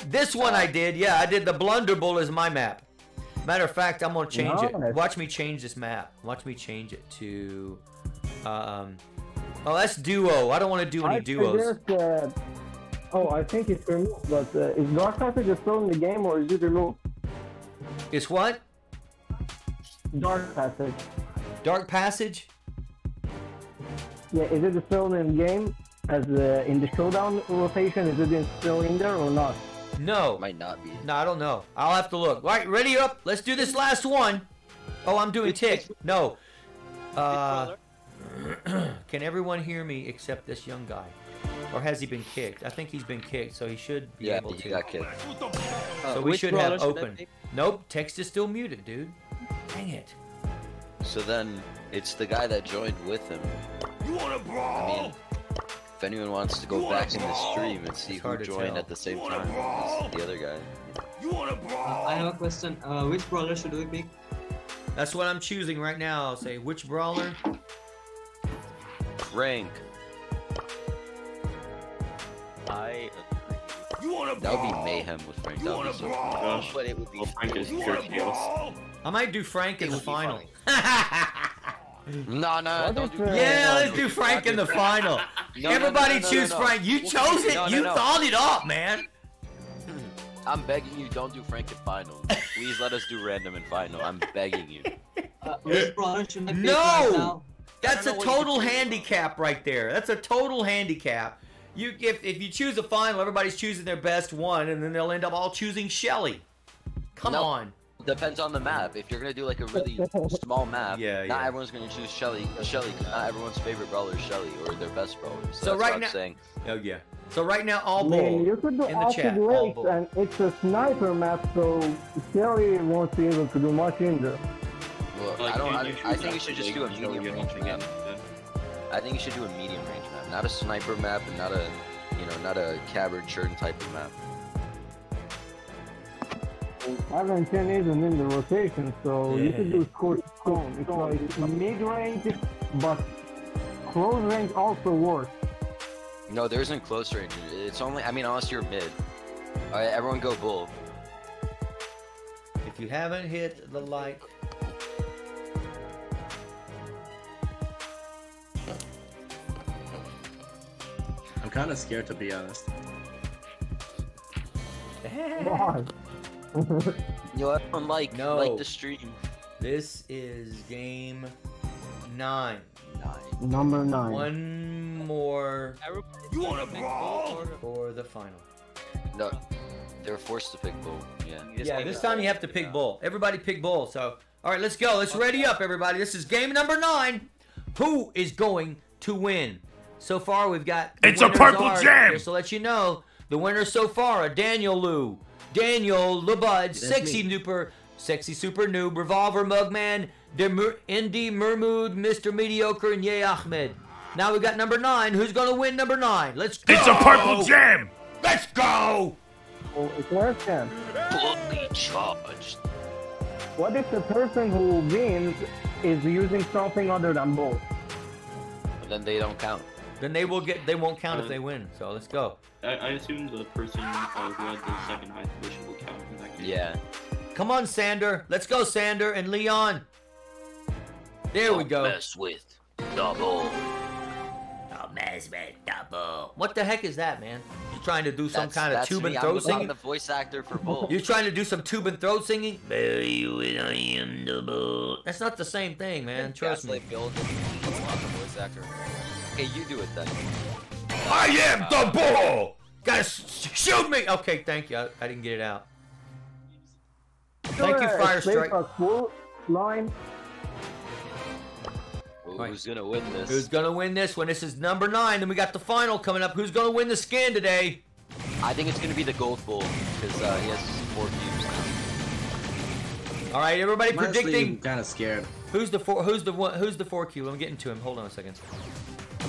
This one I did. Yeah, I did the Blunder is my map. Matter of fact, I'm gonna change it. Watch me change this map. Watch me change it to. Um, oh, that's duo. I don't want to do any I duos. suggest, uh, oh, I think it's removed, but uh, is Dark Passage still in the game or is it removed? It's what? Dark Passage. Dark Passage? Yeah, is it still in the game as uh, in the showdown rotation? Is it still in there or not? No. Might not be. No, I don't know. I'll have to look. All right, ready up. Let's do this last one. Oh, I'm doing tick. No. Uh, can everyone hear me except this young guy? Or has he been kicked? I think he's been kicked, so he should be Yeah, able he to. got kicked. So we should have open. Nope, text is still muted, dude. Dang it. So then it's the guy that joined with him. You wanna I mean, if anyone wants to go back in the stream and see It's who joined tell. at the same time as the other guy. You wanna brawl? I have a question. Uh, which brawler should we pick? That's what I'm choosing right now. I'll say which brawler? Frank. I You wanna That would be mayhem with Frank. You That would wanna be so brawl? Gosh, but it would be well, Frank is pure chaos. I might do Frank in the final. No, no, don't do yeah, let's do Frank in the final. No, no, Everybody no, no, no, choose no. Frank. You Well, chose it. no, no, you no. thought it up, man. I'm begging you, don't do Frank in final. Please let us do random in final. I'm begging you. Uh, which brawler should I No! Right now? That's a know what you total could do. handicap right there. That's a total handicap. You if if you choose a final, everybody's choosing their best one, and then they'll end up all choosing Shelly. Come No. on. Depends on the map. If you're gonna do like a really small map, Yeah, not yeah. everyone's gonna choose Shelly. Uh, Shelly, 'cause not everyone's favorite brawler is Shelly or their best brawler. So, So that's right what now- I'm saying. Oh yeah. So right now, all I mean, bold you could do in the chat. acid All race bold. and it's a sniper map, so Shelly won't be able to do much in there. Like, I don't. I, I think you should just do a medium range map. and- I think you should do a medium range map, not a sniper map, and not a, you know, not a cavern churn type of map. Ivan 10 isn't in the rotation, so you could Yeah. do Scorched Stone. It's like mid-range, but close range also works. No, there isn't close range. It's only. I mean, unless you're mid. All right, everyone go bull. If you haven't hit the like, I'm kind of scared to be honest. Why? Yo, everyone like No. like the stream. this is game nine. Nine. Number 9. One more You wanna brawl? for the final. No, they're forced to pick bull. Yeah. Yeah, this time you have to pick bull. Everybody pick bull. So, all right, let's go. Let's ready up, everybody. This is game number nine. Who is going to win? So far, we've got. It's a purple are- gem! Just to let you know, the winners so far are Daniel Lou, Daniel LeBud, Sexy Nooper, Sexy Super Noob, Revolver Mugman, Demir- Indy Mermood, Mr. Mediocre, and Ye Ahmed. Now we've got number nine. Who's going to win number nine? Let's go. It's a purple gem! Let's go. It works then. Fully charged. What if the person who wins is using something other than both? Then they don't count. Then they will get. They won't count if Uh, they win. So let's go. I, I assume the person uh, who had the second highest position will count in that case. Yeah. Come on, Sander. Let's go, Sander and Leon. There we go. Mess with double. Oh, mess with double. What the heck is that, man? You're trying to do some That's- kind of that's tube and me. throat I'm, singing? I'm the voice actor for bull. You're trying to do some Tuvan throat singing? Bury you in I am double. That's not the same thing, man. Trust me. Gaslight Bill. That's not the voice actor. Okay, you do it then. I am double. Guys, shoot me. Okay, thank you. I, I didn't get it out. Thank you, Sure, Fire explain Strike. a full line. Who- Who's gonna win this? Who's gonna win this one? This is number nine. Then we got the final coming up. Who's gonna win the scan today? I think it's gonna be the gold bull because uh, he has four cubes now. All right, everybody predicting? I'm honestly predicting kind of scared. who's the four who's the one who's the four cube. I'm getting to him. Hold on a second.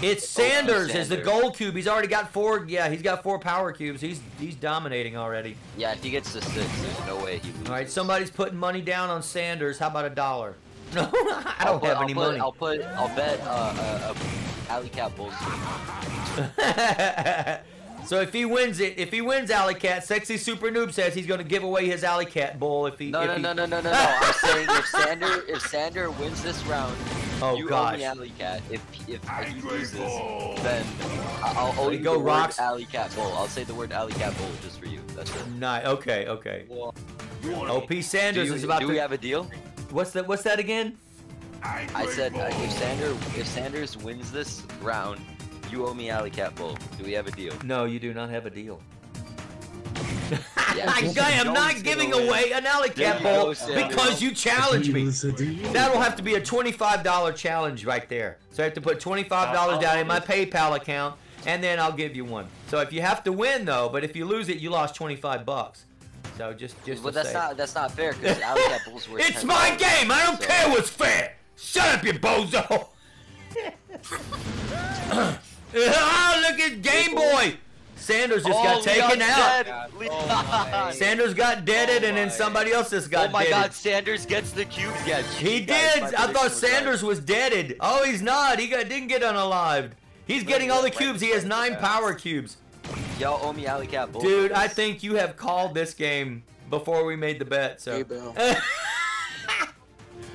It's Oh, Sanders is the gold cube. He's already got four. Yeah, he's got four power cubes. He's he's dominating already. Yeah, if he gets the six, there's no way he loses. All right, somebody's putting money down on Sanders. How about a dollar? No, I I'll don't put, have I'll any put, money. I'll put. I'll bet uh, uh, uh, Alley Cat Bulls. so if he wins it, if he wins Alley Cat, Sexy Super Noob says he's going to give away his Alley Cat Bull if he. No, if no, he... no, no, no, no, no. I'm saying if Sander, if Sander wins this round, Oh, you owe gosh. me Alley Cat. If if he loses, then I'll owe you you go, the Rocks. word Alley Cat Bull. I'll say the word Alley Cat Bull just for you. That's it. Nice. Okay, okay. OP Sanders you, is about do to. we have a deal? What's that? What's that again? I said uh, if Sander if Sanders wins this round, you owe me Alley Cat Bull. Do we have a deal? No, you do not have a deal. Yeah. I, I am not giving away an Alley There Cat you Bull because you challenged me. Deal's a deal. That'll have to be a $25 challenge right there. So I have to put $25 down in my PayPal account, and then I'll give you one. So if you have to win though, but if you lose it, you lost 25 bucks. So just just But to that's say. not that's not fair because Alley Cat Bull's worth. It's my $10. game. I don't So- care what's fair. Shut up, you bozo. oh, look at Game Boy. Sanders just Oh, got Leon's taken out. dead. Oh, Leon. Sanders got deaded, and then oh, somebody else just got Oh my deaded. God! Sanders gets the cubes. Yeah, He did. I prediction thought was right. Sanders was deaded. Oh, he's not. He got, didn't get unalived. He's getting all the cubes. He has nine power cubes. Y'all owe me Alley Cat Bull. Dude, I think you have called this game before we made the bet. So. Hey, Bill.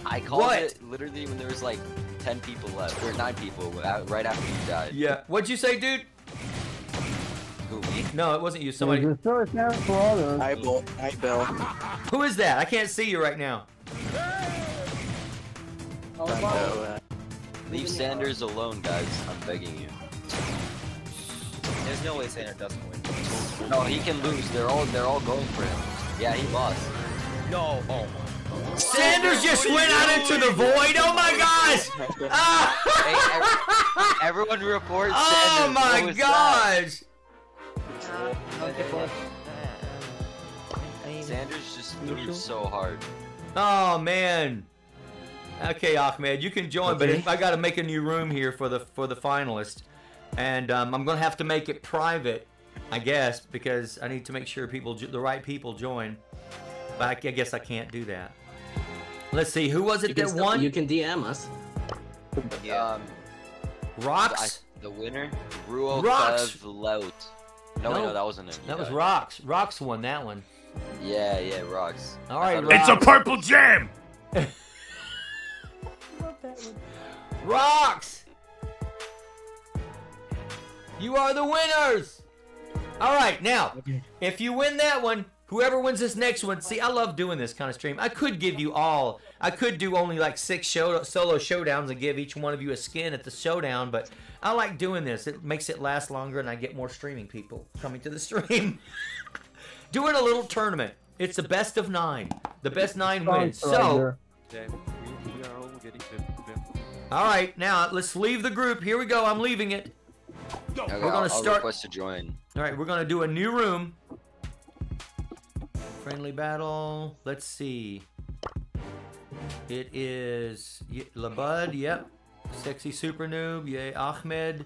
I called What? it literally when there was like ten people left, or nine people uh, right after you died. yeah. What'd you say, dude? Who me? No, it wasn't you. Somebody. There's a story now for others. Hi, Bill. Hi, Bill. Who is that? I can't see you right now. Trying to, uh, Leave Sanders alone, guys. I'm begging you. There's no way Sanders doesn't win. No, he can lose. They're all they're all going for him. Yeah, he lost. No. Oh my. Sanders just went out into the void. Oh my gosh! Ah! Hey, every- everyone report oh Sanders. My was that? gosh! Sanders just threw so hard. Oh man. Okay, Ahmed, you can join, but Okay. if I got to make a new room here for the for the finalist, and um, I'm gonna have to make it private, I guess, because I need to make sure people, the right people, join. But I, I guess I can't do that. Let's see, who was it that still- won? you can DM us. Um, Rocks. I, the winner, Ruo Rocks. Bev Lout. No, No. no, that wasn't him. He That was died. Rocks. Rocks won that one. Yeah, yeah, Rocks. All I right, thought it was- Rocks. purple jam! Rocks! You are the winners! Alright, now, if you win that one, whoever wins this next one, see, I love doing this kind of stream. I could give you all, I could do only like six show, solo showdowns and give each one of you a skin at the showdown, but I like doing this. It makes it last longer and I get more streaming people coming to the stream. doing a little tournament. It's the best of nine. The best nine wins. So, all right, now let's leave the group. Here we go. I'm leaving it. Okay, We're gonna I'll, I'll start- request to join. All right, we're gonna do a new room. Friendly battle. Let's see. It is Labud. Yep. Sexy super noob. Yay, Ahmed.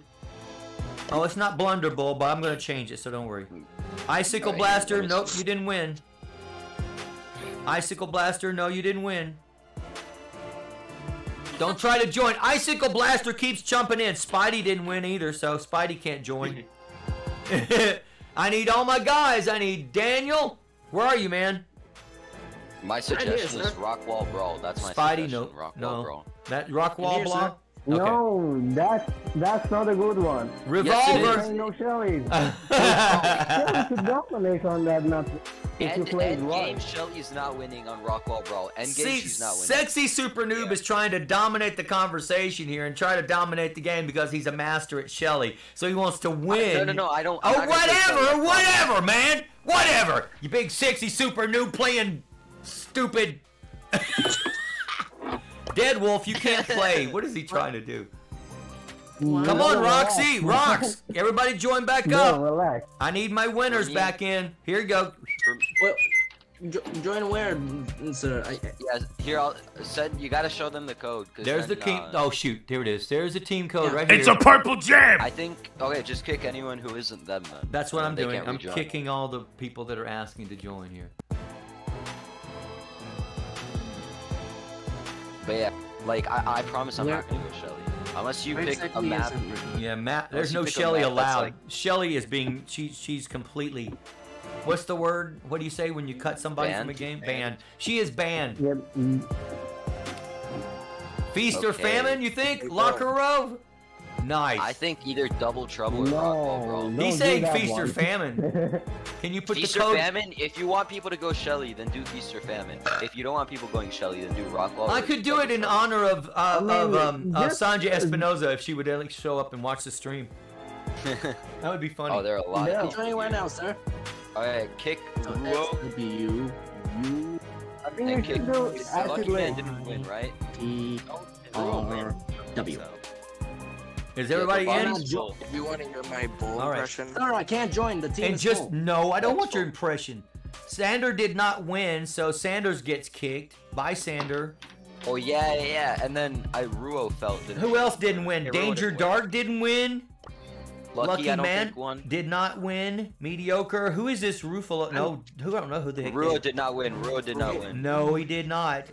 Oh, it's not Blunder Bull, but I'm gonna change it, so don't worry. Icicle Alright, Blaster. Nope, you didn't win. Icicle Blaster. No, you didn't win. Don't try to join. Icicle Blaster keeps jumping in. Spidey didn't win either, so Spidey can't join. I need all my guys. I need Daniel. Where are you, man? My suggestion is Rockwall Brawl. That's my Spidey, suggestion. no, Rockwall no. Brawl. That Rockwall here, block. No, that's that's not a good one. Revolver. Ain't no Shelly. Shelly could dominate on that map if you End, played end right. game, Shelly's not winning on Rockwall Brawl. End game, See, she's not winning. sexy super noob is trying to dominate the conversation here and try to dominate the game because he's a master at Shelly. So he wants to win. No, no, no, I don't. I'm Oh, not gonna say Shelly, I whatever, whatever, man. Whatever. You big sexy super noob playing stupid. Dead Wolf, you can't play. What is he trying to do? Come on, Roxy, Rox, everybody join back No, up. relax. I need my winners back in. Here you go. Well, jo- join where, sir? I, Yeah, here I'll send. You gotta show them the code. There's the then, team. uh, Oh shoot, there it is. There's the team code Yeah. right here. It's a purple jam! I think. Okay, just kick anyone who isn't them then. That's what I'm doing. I'm kicking all the people that are asking to join here. But yeah, like I, I promise I'm Where- not gonna go Shelly. Unless you where pick a exactly map. Yeah, Matt. There's no Shelly allowed. like- Shelly is being. She she's completely. What's the word? What do you say when you cut somebody from a game? Banned. She is banned. Yep. Feast or famine? You think? Lock her up. Nice. I think either double trouble or No, Rockwall, bro. don't He's saying that feast or famine. Can you put Feast the or code? famine. If you want people to go Shelly, then do feast or famine. If you don't want people going Shelly, then do Rockwall. I could do it in trouble. honor of uh, mean, of um, of just- Sanja Espinoza if she would at least show up and watch the stream. That would be funny. oh, there are a lot Yeah. of I'm people. joining right now, sir. Alright, kick So Ruo S W U I think and you kick. should do Lucky acid Man lake. didn't win, right? T Ruo R. W. So, Is everybody the in? bottom's full. If you want to hear my bull All right. impression, no, I can't join. The team And is just full. no, I don't That's want your impression. Sander did not win, so Sanders gets kicked. Bye, Sander. Oh yeah, yeah, yeah. And then I Ruo felt. didn't Who else didn't win? Everyone Danger didn't win. Dark didn't win. Lucky, Lucky I don't Man think won. did not win. Mediocre. Who is this Ruffalo? No, who I don't know who the heck. Ruo did not win. Ruo did not win. No, he did not.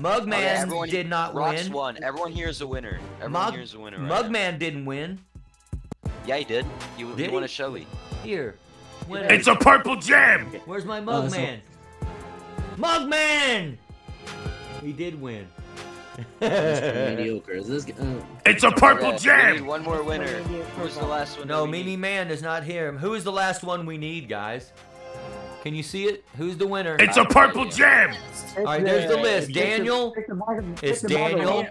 Mugman Okay, everyone, did not Rox win. won. Everyone here is a winner. Everyone Mug, here is a winner. Right now. Mugman didn't win. Yeah, he did. He, Did he won a Shelly. Here. Winner. It's a purple jam! Where's my Uh, so- Mugman? Mugman! He did win. Mediocre. Is this? Uh, It's a purple Okay, We need one more winner. Who's the last one? No, Mimi? Man is not here. Who is the last one we need, guys? Can you see it? Who's the winner? It's a purple jam! All right, there's the list. Daniel. take the bottom- take It's Daniel.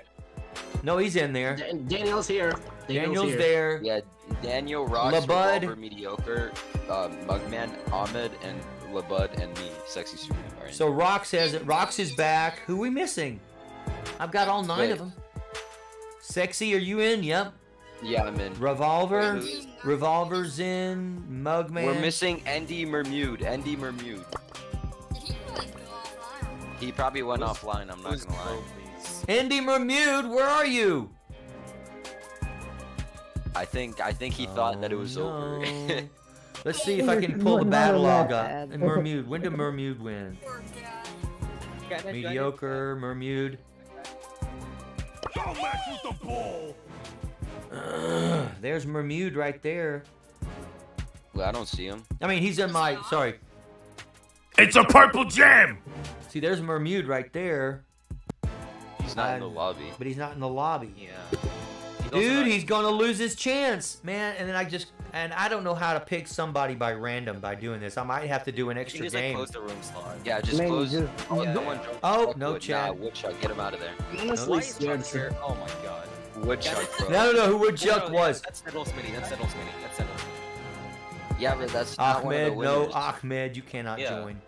No, he's in there. Daniel's here. Daniel's, Daniel's here. there. Yeah, Daniel, Ross, Labud. Revolver, Mediocre, um, Mugman, Ahmed, and Labud, and me, Sexy Supreme. are in. So Rox has it. Rox is back. Who we missing? I've got all nine Wait. of them. Sexy, are you in? Yep. Yeah, I'm in. Revolver. Revolver's in. Mugman. We're missing Andy Mermude. Andy Mermude. Did he really go offline? He probably went offline. I'm not gonna lie. Andy Mermude, where are you? I think I think he thought that it was Oh, over. Let's see if I can pull the Not battle log allowed. up. And Mermude. When did Mermude win? Mediocre, Mermude. don't mess with the bull. Ugh, there's Mermude right there. well, I don't see him. I mean, he's in my. Sorry. It's a purple jam! See, there's Mermude right there, He's not in the lobby. but he's not in the lobby. Yeah. He doesn't Dude, he's gonna lose his chance, man. And then I just and I don't know how to pick somebody by random by doing this. I might have to do an extra can just like game. close the room slot. Yeah, just Man, close. just- Oh, Yeah. someone jumped Oh, no Wood- chat. Nah, Woodchuck, get him out of there. Honestly, Why is scared. Oh my god. Woodchuck, bro. I don't know who Woodchuck No, no, yeah, was. That's Settles Mini. That's Settles Mini. That's Settles. Yeah, but that's not one of the Ahmed, no. Ahmed, you cannot Yeah. join.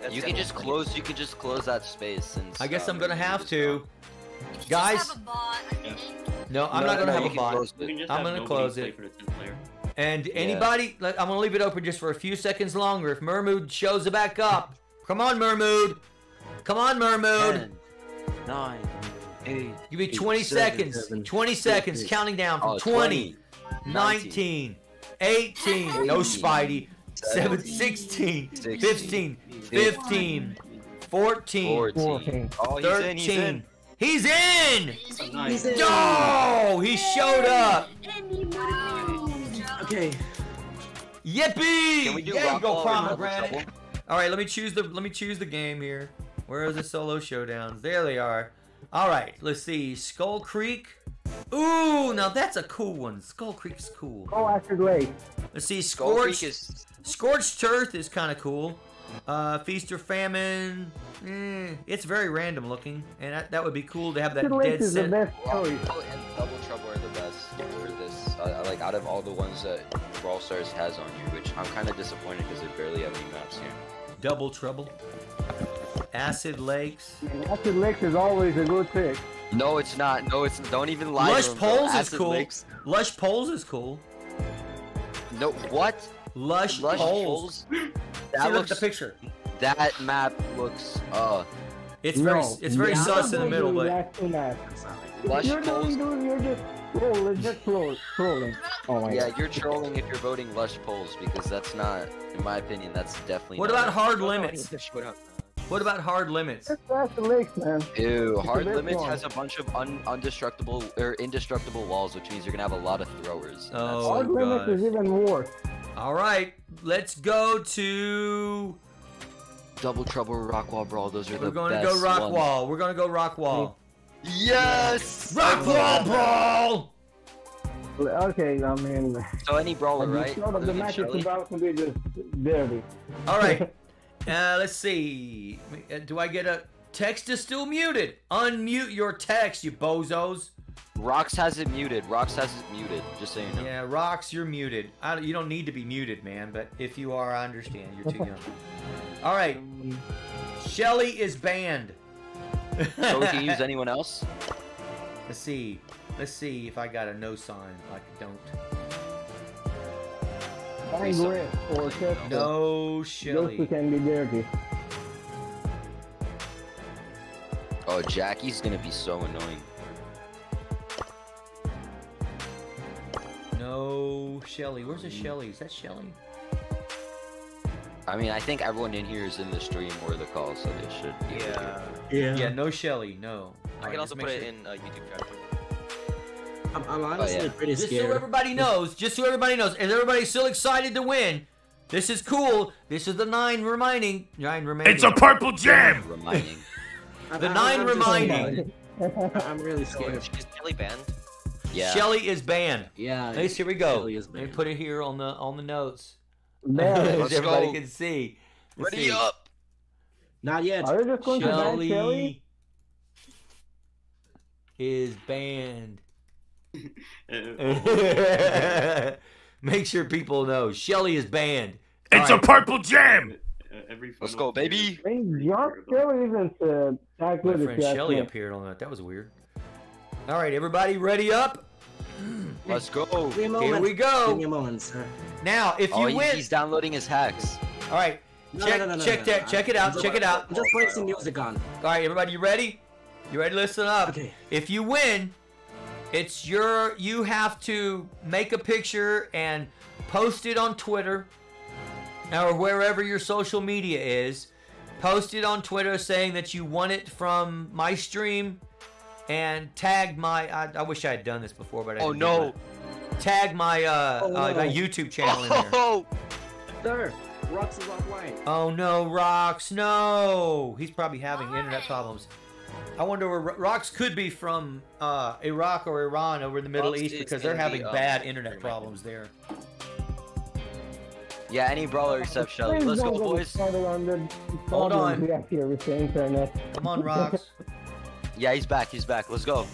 That's You can just Mini. close. You can just close that space. Since I guess I'm gonna Mermude have is to. gone. You just Guys, have a bot, I no, I'm No, not gonna no, have a bot. close We can it. just I'm gonna close it. for the 10th player. And anybody, let, I'm gonna leave it open just for a few seconds longer. If Mermood shows it back up, come on, Mermood, come on, Mermood. Ten, nine, eight. Give me 20 seven, seconds. seven, 20 seconds, six, counting down from Oh, 20, 20, 19, 18, no Spidey, 7, 16, 16, 15, 15, 14, 14. Oh, he's in. He's in. 13. He's in! He's in. Oh, he showed up! Okay. Yippee! Can we do there you rock go, ball pomegranate. All right, let me choose the let me choose the game here. Where are the solo showdowns? There they are. All right, let's see. Skull Creek. Ooh, now that's a cool one. Skull Creek's cool. Oh, Acid Lake. Let's see. Skull Scorched, Creek is. Scorched Earth is kind of cool. Uh, Feast or Famine. Eh, it's very random looking, and that, that would be cool to have that Acid Lake dead is the set. best choice. Ball and Double Trouble are the best for this. Uh, like out of all the ones that Brawl Stars has on here, which I'm kind of disappointed because they barely have any maps here. Double Trouble. Acid Lakes. Acid Lake is always a good pick. No, it's not. No, it's don't even lie. to Lush him. Poles is cool. Lakes- Lush Poles is cool. No, what? Lush, Lush Poles. Poles? See, That look at the picture. That map looks. Uh, It's very, it's very yeah. sus in the middle, but That's too much. Lush You're Poles. doing, dude, you're just trolling, just troll- trolling. Oh my Yeah, god. you're trolling if you're voting Lush Poles because that's not, in my opinion, that's definitely. what not about it. hard limits? What about hard limits? That's the lakes, man. Ew, It's hard limits wrong. has a bunch of un undestructible or indestructible walls, which means you're gonna have a lot of throwers. and that's- Oh Hard limits is even worse. All right, let's go to. Double Trouble Rockwall Brawl. Those are the. We're going to go rock ones. wall. We're going to go rock wall. Yes. Rock wall brawl. Okay, I mean, So any brawler, I'm right? sure that the than match is Shelly? about to be just dirty. All right. Uh, let's see. Uh, Do I get a text is still muted? Unmute your text, you bozos. Rox has it muted. Rox has it muted. Just so you know. Yeah, rocks, you're muted. I, don't- you don't need to be muted, man. But if you are, I understand. You're too young. All right. Shelly is banned. So we can use anyone else. Let's see. Let's see if I got a no sign. Like I don't. Fine grip or chest. No Shelly. two can be dirty. Oh, Jackie's gonna be so annoying. No Shelly. Where's the Shelly? Is that Shelly? I mean, I think everyone in here is in the stream or the call, so they should. Be able to- Yeah. Yeah, no Shelly. No. I can also put it in uh, YouTube chat. I'm, I'm honestly yeah. pretty Just so everybody knows, just so everybody knows, is everybody still excited to win? This is cool. This is the nine remaining. Nine remaining. It's a purple gem! Reminding. The I'm- nine I'm reminding. I'm really scared. Is Kelly banned? Yeah. Shelly is banned. Yeah. At least here we go. Shelly is Let me put it here on the on the notes. There. As Let's everybody go. can see. Let's Ready see. up. Not yet. Are you just going to ban Shelly? Shelly is banned. Make sure people know Shelly is banned. It's a purple gem! Every Let's go, baby. I mean, your Shelly isn't uh, that My good if friend you Shelly appeared on that. That was weird. All right, everybody, ready up? Let's go. Give me a Here moment. we Give go. me a moment, sir. Now, if Oh, you he- win, he's downloading his hacks. all right, No, check, no, no, no, check no, that, no. check it I'm out, just- check it out. I'm just putting some music on. All right, everybody, you ready? You ready? to Listen up. Okay. If you win, it's your. You have to make a picture and post it on Twitter or wherever your social media is. Post it on Twitter saying that you won it from my stream, and tag my. I, I wish I had done this before, but I Oh didn't do no. It. Tag my uh, Oh, uh my. YouTube channel in there. Oh, Sir, Rocks is off white. Oh no, Rox, no! He's probably having internet problems. I wonder where Ro- Rox could be from uh, Iraq or Iran over in the Middle Rox East because they're gonna be, having um, bad internet problems there. yeah, any brawler except Shelly. Let's go, boys. started on the Hold on. problems here with the internet. Come on, Rox. Yeah, he's back. He's back. Let's go.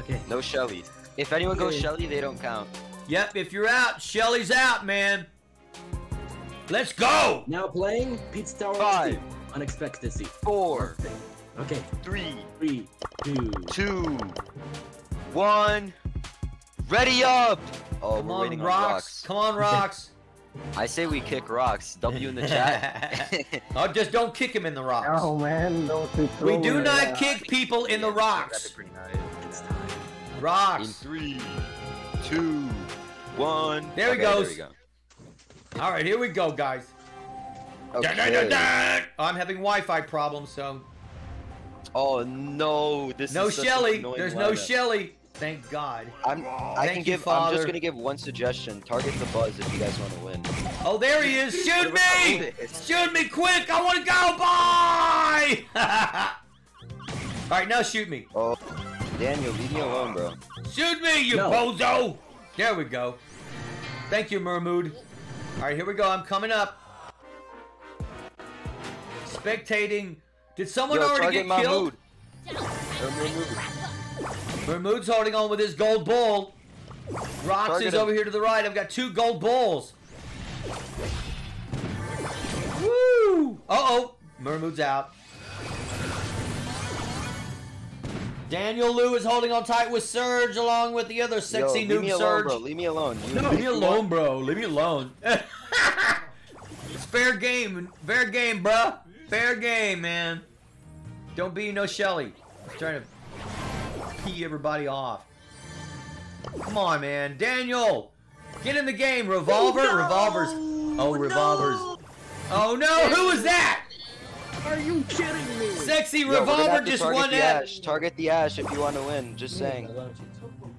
Okay. No Shelly. If anyone goes Shelly, they don't count. yep, if you're out, Shelly's out, man. Let's go! Now playing Pete's Tower Five. Five. Unexpectancy. Four, Okay. three, Three, two. two, Two. one. Ready up! Oh, Come we're on, waiting on rocks. Come on, rocks. I say we kick rocks. W in the chat. oh, just don't kick him in the rocks. Oh man, those two we do not out. kick people in the rocks. Pretty nice. Time. In Rocks. three, two, one. There he goes. There we All right, here we go, guys. go. Da, da, da, Okay. I'm having Wi-Fi problems, so Oh no! This no is such an Shelly. There's no. Shelly. Thank God. I'm. I Thank can give. I'm just gonna give one suggestion. Target the buzz if you guys want to win. Oh, there he is. Shoot me! Shoot me quick! I want to go. Bye! All right, now shoot me. Oh, Daniel, leave me alone, bro. Shoot me, you No. bozo! There we go. Thank you, Mermood. All right, here we go. I'm coming up. Spectating. Did someone Yo, already target get killed? Mahmood. Or Mermood's holding on with his gold bull. Rox Target is him. over here to the right. I've got two gold bulls. Woo! Uh oh. Mermood's out. Daniel Lou is holding on tight with Surge along with the other sexy Yo, noob leave me alone, Surge. bro. Leave me alone. You, Leave me alone, bro. Leave me alone. it's fair game. Fair game, bruh. Fair game, man. Don't be no Shelly. He's trying to pee everybody off. Come on, man. Daniel! Get in the game. Revolver? Oh, revolvers. Oh, oh revolvers. Oh, no. Who was that? Are you kidding me? Sexy Yo, Revolver have to just target won the that. Ash. Target the Ash if you want to win. Just saying.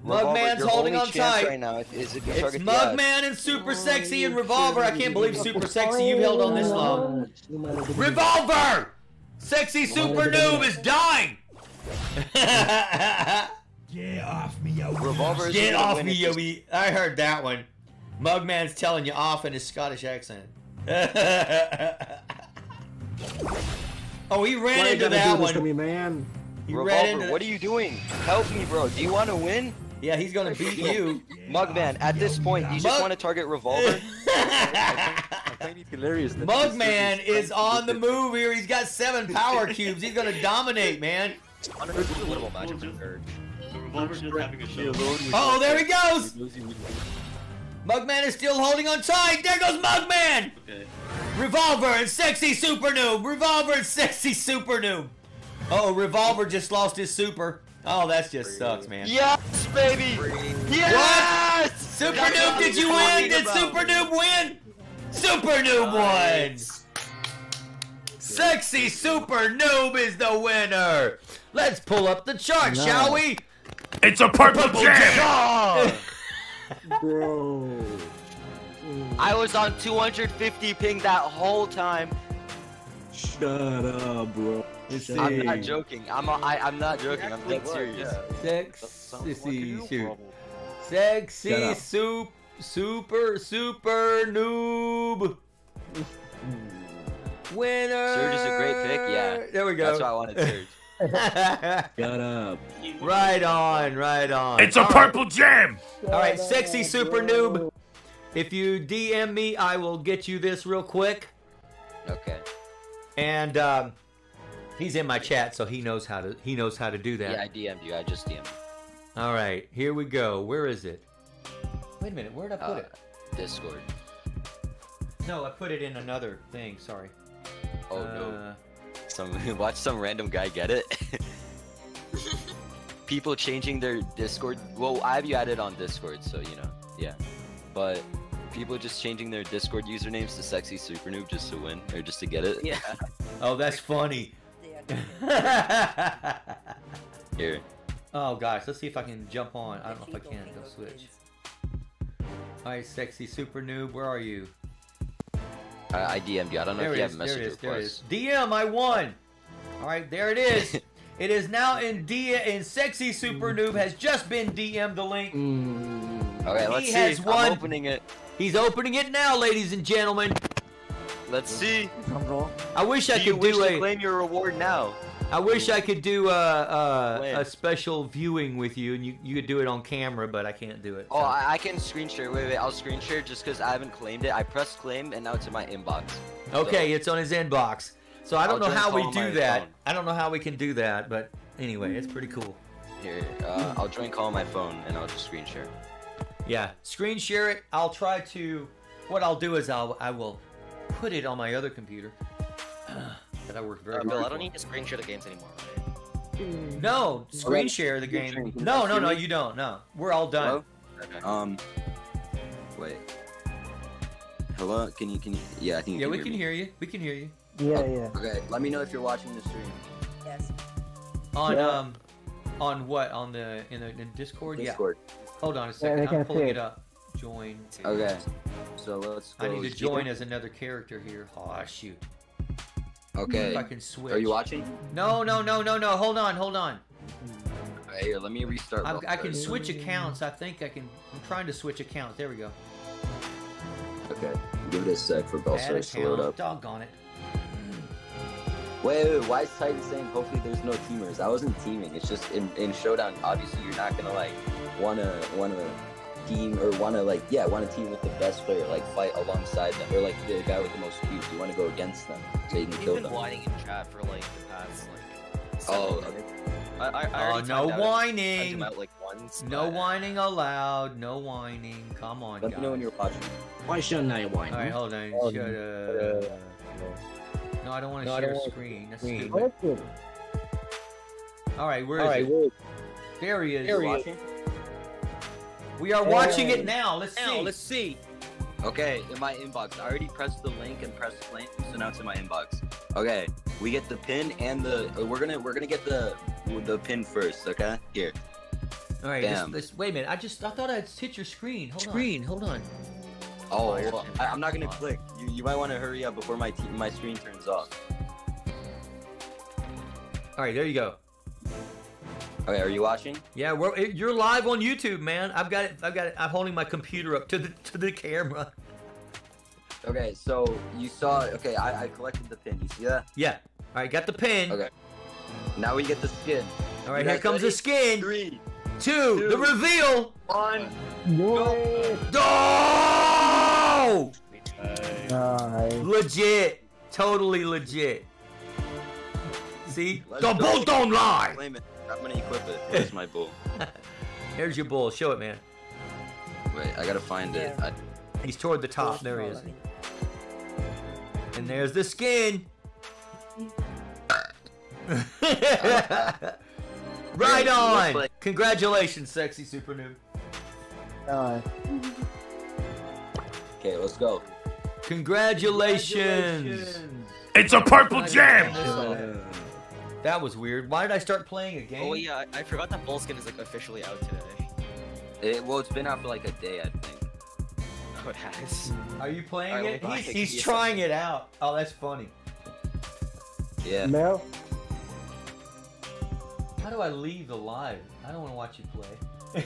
Mugman's your holding on chance tight. right now is if you It's target the Mugman and Super Sexy and Revolver. I can't believe Super Sexy you've held on this long. Revolver! Sexy Super Noob is dying! Get off me, yo. Revolver Get off me, yo. just- I heard that one. Mugman's telling you off in his Scottish accent. oh, he ran Why into gotta that do this to one. me, man? He ran Revolver, into what are you doing? Help me, bro. Do you want to win? Yeah, he's gonna beat you. Mugman, at this point, you just want to target Revolver? hilarious. that Mugman is on the move here. He's got seven power cubes. He's gonna dominate, man. Little magic or The revolver's just having a show. Oh, there he goes. Mugman is still holding on tight. There goes Mugman. Okay. Revolver and sexy super noob. Revolver and sexy super noob. Oh, Revolver just lost his super. Oh, that just sucks, man. yes, baby! What? Yes! Super That's Noob, did you win? Did about. Super Noob win? Super Noob won. Sexy Super Noob is the winner. Let's pull up the chart, No. shall we? It's a purple, Purple jam. jam. Bro. I was on 250 ping that whole time. Shut up, bro. Shut I'm not joking. I'm a, I, I'm not joking. I'm being serious. Sexy shoot. Sexy soup, super, super noob. Winner. Surge is a great pick. Yeah. There we go. That's why I wanted Surge. Shut up. right on, right on. It's a All right. purple jam. All right, sexy super noob. If you DM me, I will get you this real quick. Okay. And um, he's in my chat, so he knows how to he knows how to do that. Yeah, I DM'd you. I just DM'd. You. All right, here we go. Where is it? Wait a minute, where did I put Uh, it? Discord. No, I put it in another thing. Sorry. Oh Uh, no. Some watch some random guy get it. People changing their Discord. Well, I have you added on Discord, so you know. Yeah. But people just changing their Discord usernames to sexy super noob just to win or just to get it. Yeah. Oh, that's funny. Here. oh gosh, let's see if I can jump on. I don't know if I can. Go switch. All right, sexy super noob, where are you? I, I DM'd you. I don't know There if it you is. have There message it is. There it requests. DM, I won. All right, there it is. it is now in D. In sexy super noob has just been DM'd the link. Mm. Okay, let's he see. has I'm opening it. He's opening it now, ladies and gentlemen. Let's see. Drum roll. I wish I Do you could wish do to claim your reward now? I wish I could do a, a, a special viewing with you, and you, you could do it on camera, but I can't do it. Oh. I, I can screen share. Wait, wait, I'll screen share just because I haven't claimed it. I pressed claim and now it's in my inbox. Okay, it's on his inbox. So I don't I'll know how we do that. phone. I don't know how we can do that, but anyway, it's pretty cool. Here, uh, I'll join call on my phone and I'll just screen share. Yeah, screen share it. I'll try to. What I'll do is I'll I will put it on my other computer that I work very Uh, Bill, hard I don't need to screen share the games anymore, right? No, screen Alright. share the game. sharing. Can you No, no, no, you don't. No, we're all done. Hello? Um. Wait. Hello? Can you? Can you? Yeah, I think you Yeah, can we hear can me. hear you. We can hear you. Yeah, yeah. Okay, let me know if you're watching the stream. Yes. On Yeah. um, on what? On the in the in Discord? Discord. Yeah. Hold on a second. they I'm pulling it it. up. Join. Okay. So let's go. I need to join as another character here. Oh shoot. Okay. Can switch. Are you watching? No, no, no, no, no. Hold on, hold on. Okay, here, let me restart. I, I can switch accounts. I think I can. I'm trying to switch accounts. There we go. Okay. Give it a sec for Add Brawl Stars to load up. Doggone it. Wait, wait, wait, why is Titan saying hopefully there's no teamers? I wasn't teaming. It's just in, in Showdown, obviously you're not gonna like wanna wanna team or wanna like yeah, wanna team with the best player, like fight alongside them. Or like the guy with the most cubes. You wanna go against them so you can You've kill been them. whining in chat for like the past like Oh, seven minutes. I, I, I Oh, no timed out- timed whining. out like once. No but- whining allowed. No whining. Come on, Let guys. me know when you're watching. Why shouldn't I whine? All right, hold on. Oh, Shut uh, up. No, I don't want to No, share don't screen. That's screen. stupid. What's it? All right, where is All right, it? well, There he is. There he is. Watching? We are watching Hey. it now. Let's see. Let's see. Okay, in my inbox. I already pressed the link and pressed play, so now it's in my inbox. Okay, we get the pin and the. uh, We're gonna we're gonna get the the pin first. Okay, here. All right, this, Bam. this, wait a minute. I just I thought I'd hit your screen. Hold on. hold on. Oh, Fire well, pin. I, I'm not gonna click. You, you might want to hurry up before my t- my screen turns off. All right, there you go. Oh, okay, are you watching? Yeah, we're, you're live on YouTube, man. I've got it. I've got it. I'm holding my computer up to the to the camera. Okay, so you saw. Okay, I, I collected the pin. You see that? Yeah. All right, got the pin. Okay. Now we get the skin. All right, You here guys comes the ready? skin. Three, Two, two, the reveal. one. Do it. Oh! Nice. Legit. Totally legit. See? Let's the go. bull don't lie. Claim it. I'm gonna equip it. Where's my bull? Here's your bull. Show it, man. Wait, I gotta find it. I, He's toward the top. There he is. And there's the skin. right on. Congratulations, sexy super noob. Nice. okay, let's go. Congratulations. It's a purple gem! That was weird. Why did I start playing a oh, game? Oh yeah, I, I forgot that Bullskin is like officially out today. It, well, it's been out for like a day, I think. Oh, it has. Are you playing Alright, it? well, He's, he's Yes, trying it out. Oh, that's funny. Yeah. Mel? How do I leave the live? I don't want to watch you play.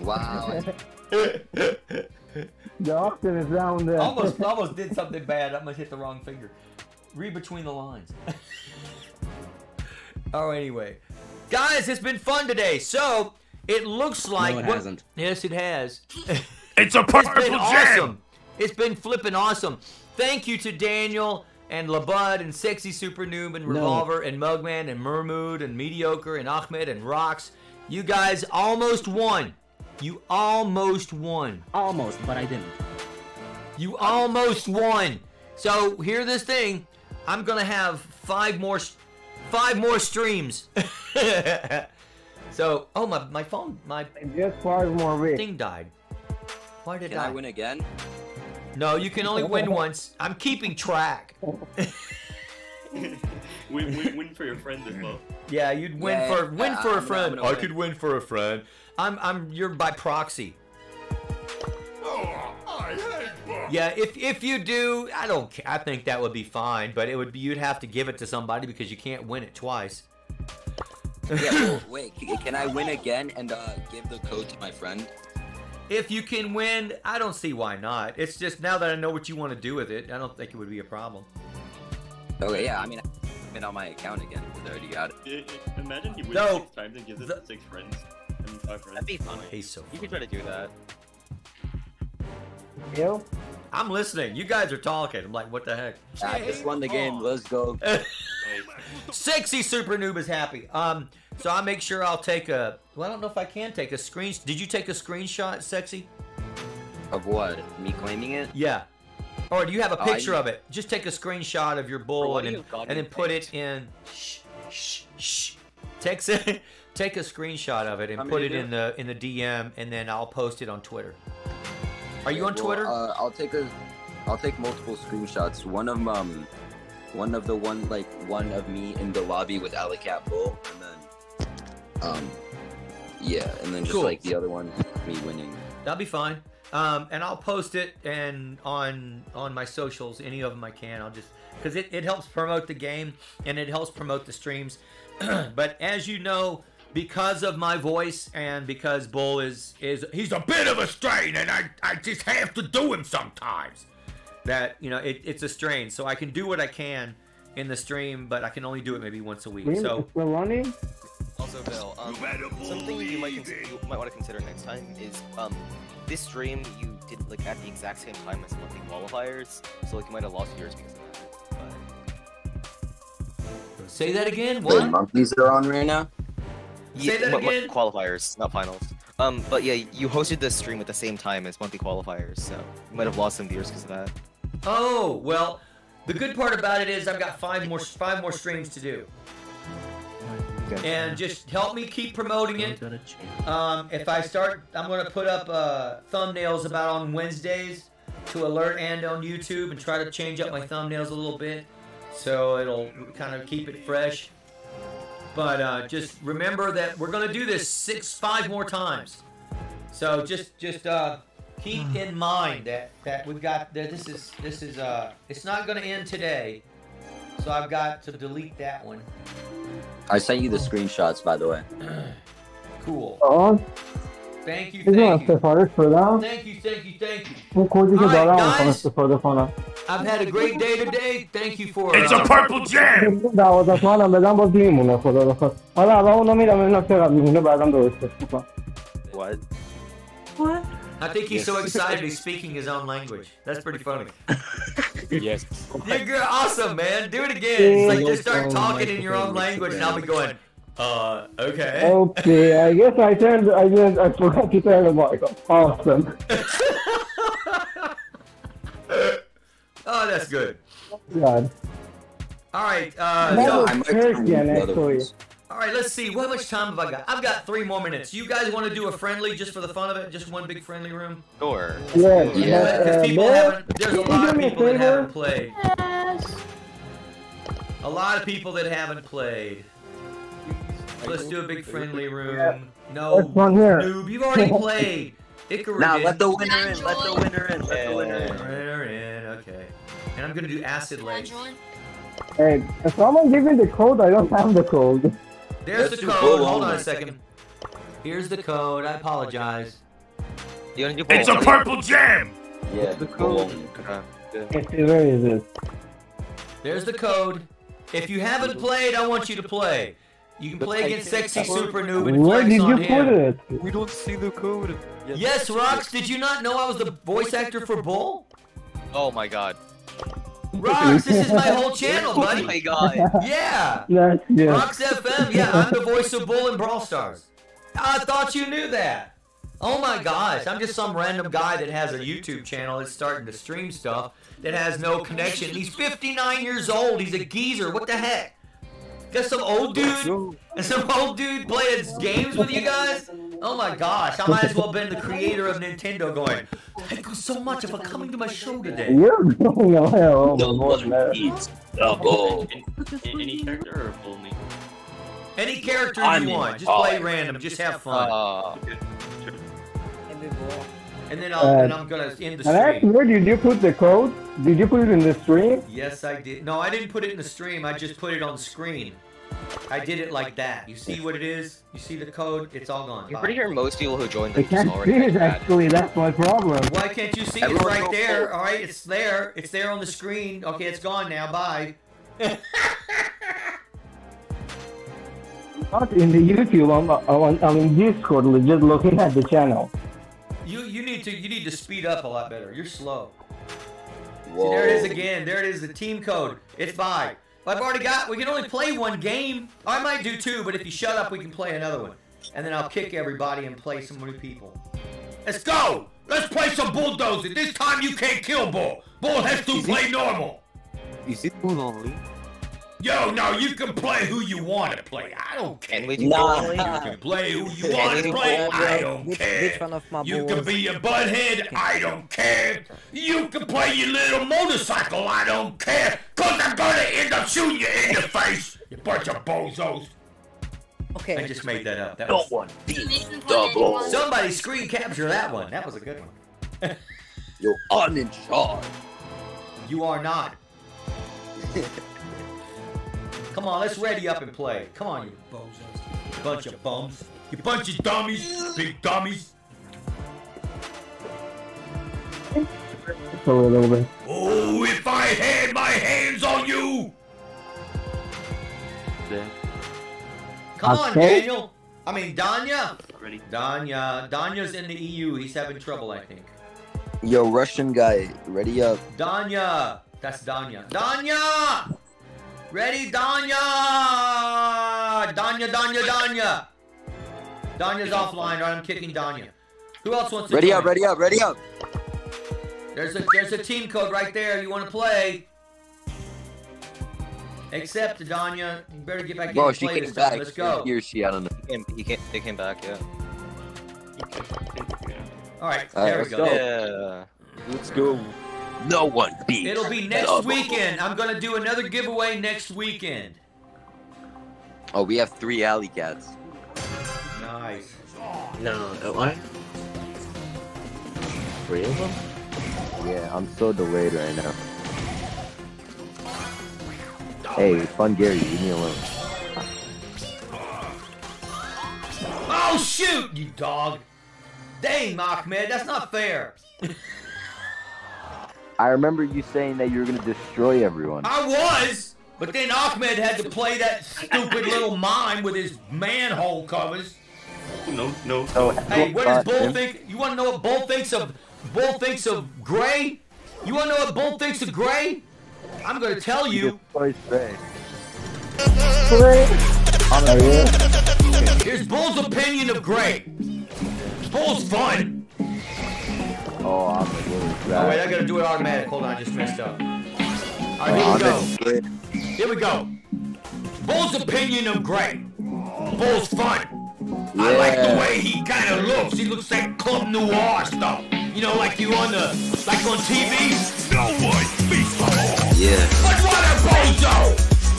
Wow. The auction is down there. almost, almost did something bad. I almost hit the wrong finger. Read between the lines. Oh, anyway, guys, it's been fun today. So it looks like no, it what- hasn't. Yes, it has. It's a It's purple been gem! awesome. It's been flipping awesome. Thank you to Daniel and Labud and Sexy Super Noob and No. Revolver and Mugman and Mermood and Mediocre and Ahmed and Rocks. You guys almost won. You almost won. Almost, but I didn't. You almost won. So hear this thing. I'm gonna have five more, s- five more streams. so, oh my, my phone, my Just five more weeks. thing died. Why did Can it I win again? No, you can only win once. I'm keeping track. win, win, win for your friend as well. Yeah, you'd win Yeah, for win yeah, for a I'm gonna- friend. I'm gonna I could win for a friend. I'm I'm you're by proxy. Oh, I hate Bull. Yeah, if if you do, I don't care. I think that would be fine, but it would be you'd have to give it to somebody because you can't win it twice. Yeah. Well, wait. Can I win again and uh, give the code to my friend? If you can win, I don't see why not. It's just now that I know what you want to do with it, I don't think it would be a problem. Okay. Yeah. I mean, I been on my account again. 'cause I already got it. I- I- Imagine he wins No. six times and gives it The- to six friends. And five friends. That'd be fun. He's so You could try to do that. You? I'm listening. You guys are talking. I'm like, what the heck? I just won the game. Let's go. Sexy super noob is happy. Um, so I make sure I'll take a. Well, I don't know if I can take a screen. Did you take a screenshot, sexy? Of what? Me claiming it? Yeah. Or do you have a Oh, I- picture of it? Just take a screenshot of your bull and then, you got and then me put it in. Shh, shh, shh. Take a, take a screenshot of it and Want me put it in the in the DM, and then I'll post it on Twitter. Are you on Well, Twitter? Uh, I'll take a. I'll take multiple screenshots. One of um, one of the one like one of me in the lobby with Alley Cat Bull, and then um, yeah, and then just Cool. like the other one, me winning. That'll be fine. Um, and I'll post it and on on my socials, any of them I can. I'll just because it, it helps promote the game and it helps promote the streams. but as you know, because of my voice and because Bull is is he's a bit of a strain, and I I just have to do him sometimes. That you know it, it's a strain, so I can do what I can in the stream, but I can only do it maybe once a week. Win So is still running? Also, Bill, um, something you might cons- you might want to consider next time is um, this stream you did like at the exact same time as monthly qualifiers, so like you might have lost yours because of that. say that again. Wait, What? monkeys are on right now. Yeah, Say that what- what- again? qualifiers, not finals. Um, but yeah, you hosted the stream at the same time as monthly qualifiers, so you might have lost some viewers because of that. Oh well, the good part about it is I've got five more five more streams to do, and just help me keep promoting it. Um, if I start, I'm gonna put up uh, thumbnails about on Wednesdays to alert and on YouTube, and try to change up my thumbnails a little bit, so it'll kind of keep it fresh. But uh, just remember that we're gonna do this six, five more times. So just, just uh, keep in mind that that we've got that this is this is uh, it's not gonna end today. So I've got to delete that one. I sent you the screenshots, by the way. Cool. Ja, Thank you, det är thank you. nästeföre för det. Thank you, thank you, thank you. Hon kommer inte Alright, bara guys. på nästeföre för det. I've had a great day today. Thank you for. It's a purple jam! دعوة أسمعنا بدان بطليمون أخذ هذا هلا هلا ميلا من نفسها من بعد دوست What? What? I think he's so excited he's speaking his own language. That's pretty funny. yes. You're good, awesome, man. Do it again. It's like just start talking in your own language, and I'll be going. uh, okay. Okay, I guess I turned, I just, I forgot to turn the mic off. Awesome. Oh, that's good. God. All right. Uh, That so, was Persian, actually. all right. Let's see. What much time have I got? I've got three more minutes. You guys want to do a friendly just for the fun of it? Just one big friendly room? Sure. Yeah, Because uh, people Bill, haven't. There's a lot of people that haven't played. Yes. A lot of people that haven't played. Let's do a big friendly room. No, There's one here. noob, you've already played. Icarus Now did. let the winner in. Let the winner in. Let the winner in. Winner in, okay. And I'm gonna do acid Can I legs. join? Hey, if someone give me the code, I don't have the code. There's Let's the code. bull Hold on a second. Here's the code. I apologize. You wanna do It's a purple jam! Yeah, the code. Okay. Okay, where is it? There's the code. If you haven't played, I want you to play. You can play against Sexy Super Noob Where did you put him. it? We don't see the code. Yes, Rox, did you not know I was the voice actor for Bull? Oh my god. Rox, this is my whole channel, oh buddy. Oh my god. Yeah. That's good. Rox FM, yeah, I'm the voice of Bull in Brawl Stars. I thought you knew that. Oh my gosh, I'm just some random guy that has a YouTube channel that's starting to stream stuff that has no connection. He's 59 years old. He's a geezer. What the heck? Got some old dude and some old dude playing games with you guys? Oh my gosh, I might as well have been the creator of Nintendo going, thank you so much for coming to my show today. You're going to hell. The one eats double. Any character or only? Any character you want, just play random, just have fun. And then, I'll, Uh, and I'm gonna end the And actually, stream. where did you put the code? Did you put it in the stream? Yes, I did. No, I didn't put it in the stream. I just put it on screen. I did it like that. You see what it is? You see the code? It's all gone. I'm pretty sure most people who joined the can't already see it actually, that's my problem. Why can't you see it? It's right there. forward. All right, it's there. It's there on the screen. Okay, it's gone now. Bye. Not in the YouTube, I'm, I'm, I'm in Discord, just looking at the channel. You you need to you need to speed up a lot better. You're slow. See, there it is again. There it is. The team code. It's bye. I've already got. We can only play one game. I might do two, but if you shut up, we can play another one. And then I'll kick everybody and play some new people. Let's go. Let's play some bulldozing. This time you can't kill Bull. Bull has to play normal. Is it bull only? Yo, no, you can play who you want to play. I don't care. Can we do Nah. both? You can play who you want to play. I don't Which, care. which one of my You can be a butthead, I don't care. You can play your little motorcycle, I don't care. Cause I'm gonna end up shooting you in the face, you bunch of bozos. Okay. I just made that up. That No was, one Make beats them play double. somebody screen capture that one. That was a good one. Yo, I'm in charge. You are not. Come on, let's ready up and play. Come on, you bozos. Bunch of bums. You bunch of dummies, big dummies. So a little bit. Oh, if I had my hands on you! Then Come on, Daniel. I mean, Danya. Ready? Danya. Danya's in the EU. He's having trouble, I think. Yo, Russian guy, ready up. Danya. That's Danya. Danya! Ready, Danya! Danya, Danya, Danya! Danya's offline. All right, I'm kicking Danya. Who else wants to Ready join? up, ready up, ready up. There's a there's a team code right there. You want to play? Except Danya, you better get back in Bro, and she play came this back. Let's go. He or she, I don't know. He came, he came, they came back, yeah. All right, All right, there we let's go. go. Yeah. Let's go. No one beats. It'll be next Double. weekend. I'm gonna do another giveaway next weekend. Oh, we have three alley cats. Nice. No, uh, what? Three of them? Yeah, I'm so delayed right now. Hey, Fun Gary, leave me alone. Oh shoot, you dog! Dang, Ahmed, that's not fair. I remember you saying that you were gonna destroy everyone. I was, but then Ahmed had to play that stupid little mime with his manhole covers. No, no. So, Hey, what uh, does Bull think? You want to know what Bull thinks of? Bull thinks of Gray. You want to know what Bull thinks of Gray? I'm gonna tell you. Destroy Stray. Here's Bull's opinion of Gray. Bull's fun. Oh, I'm the worst. Oh wait, I gotta do it automatic. Hold on, I just messed up. All right, Oh, here we go. Here we go. Bull's opinion of Gray. Bull's fun. I like the way he kind of looks. He looks like Club Noir stuff. You know, like you on the, like on TV. No one beats Yeah. But what a bozo!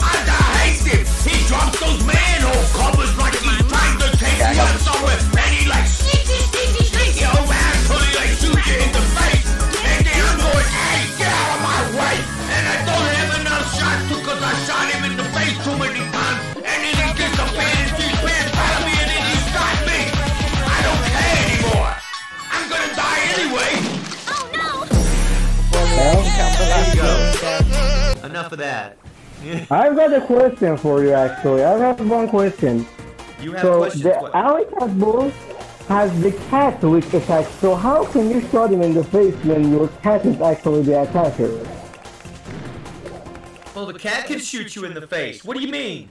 I, I hate him. He drops those manhole covers like he's trying to take Yeah, I out somewhere, There you go. Enough of that. I've got a question for you actually. I have one question. You have so questions? the What? alley cat bull has the cat which attacks. So how can you shot him in the face when your cat is actually the attacker? Well, the cat can shoot you in the face. What do you mean?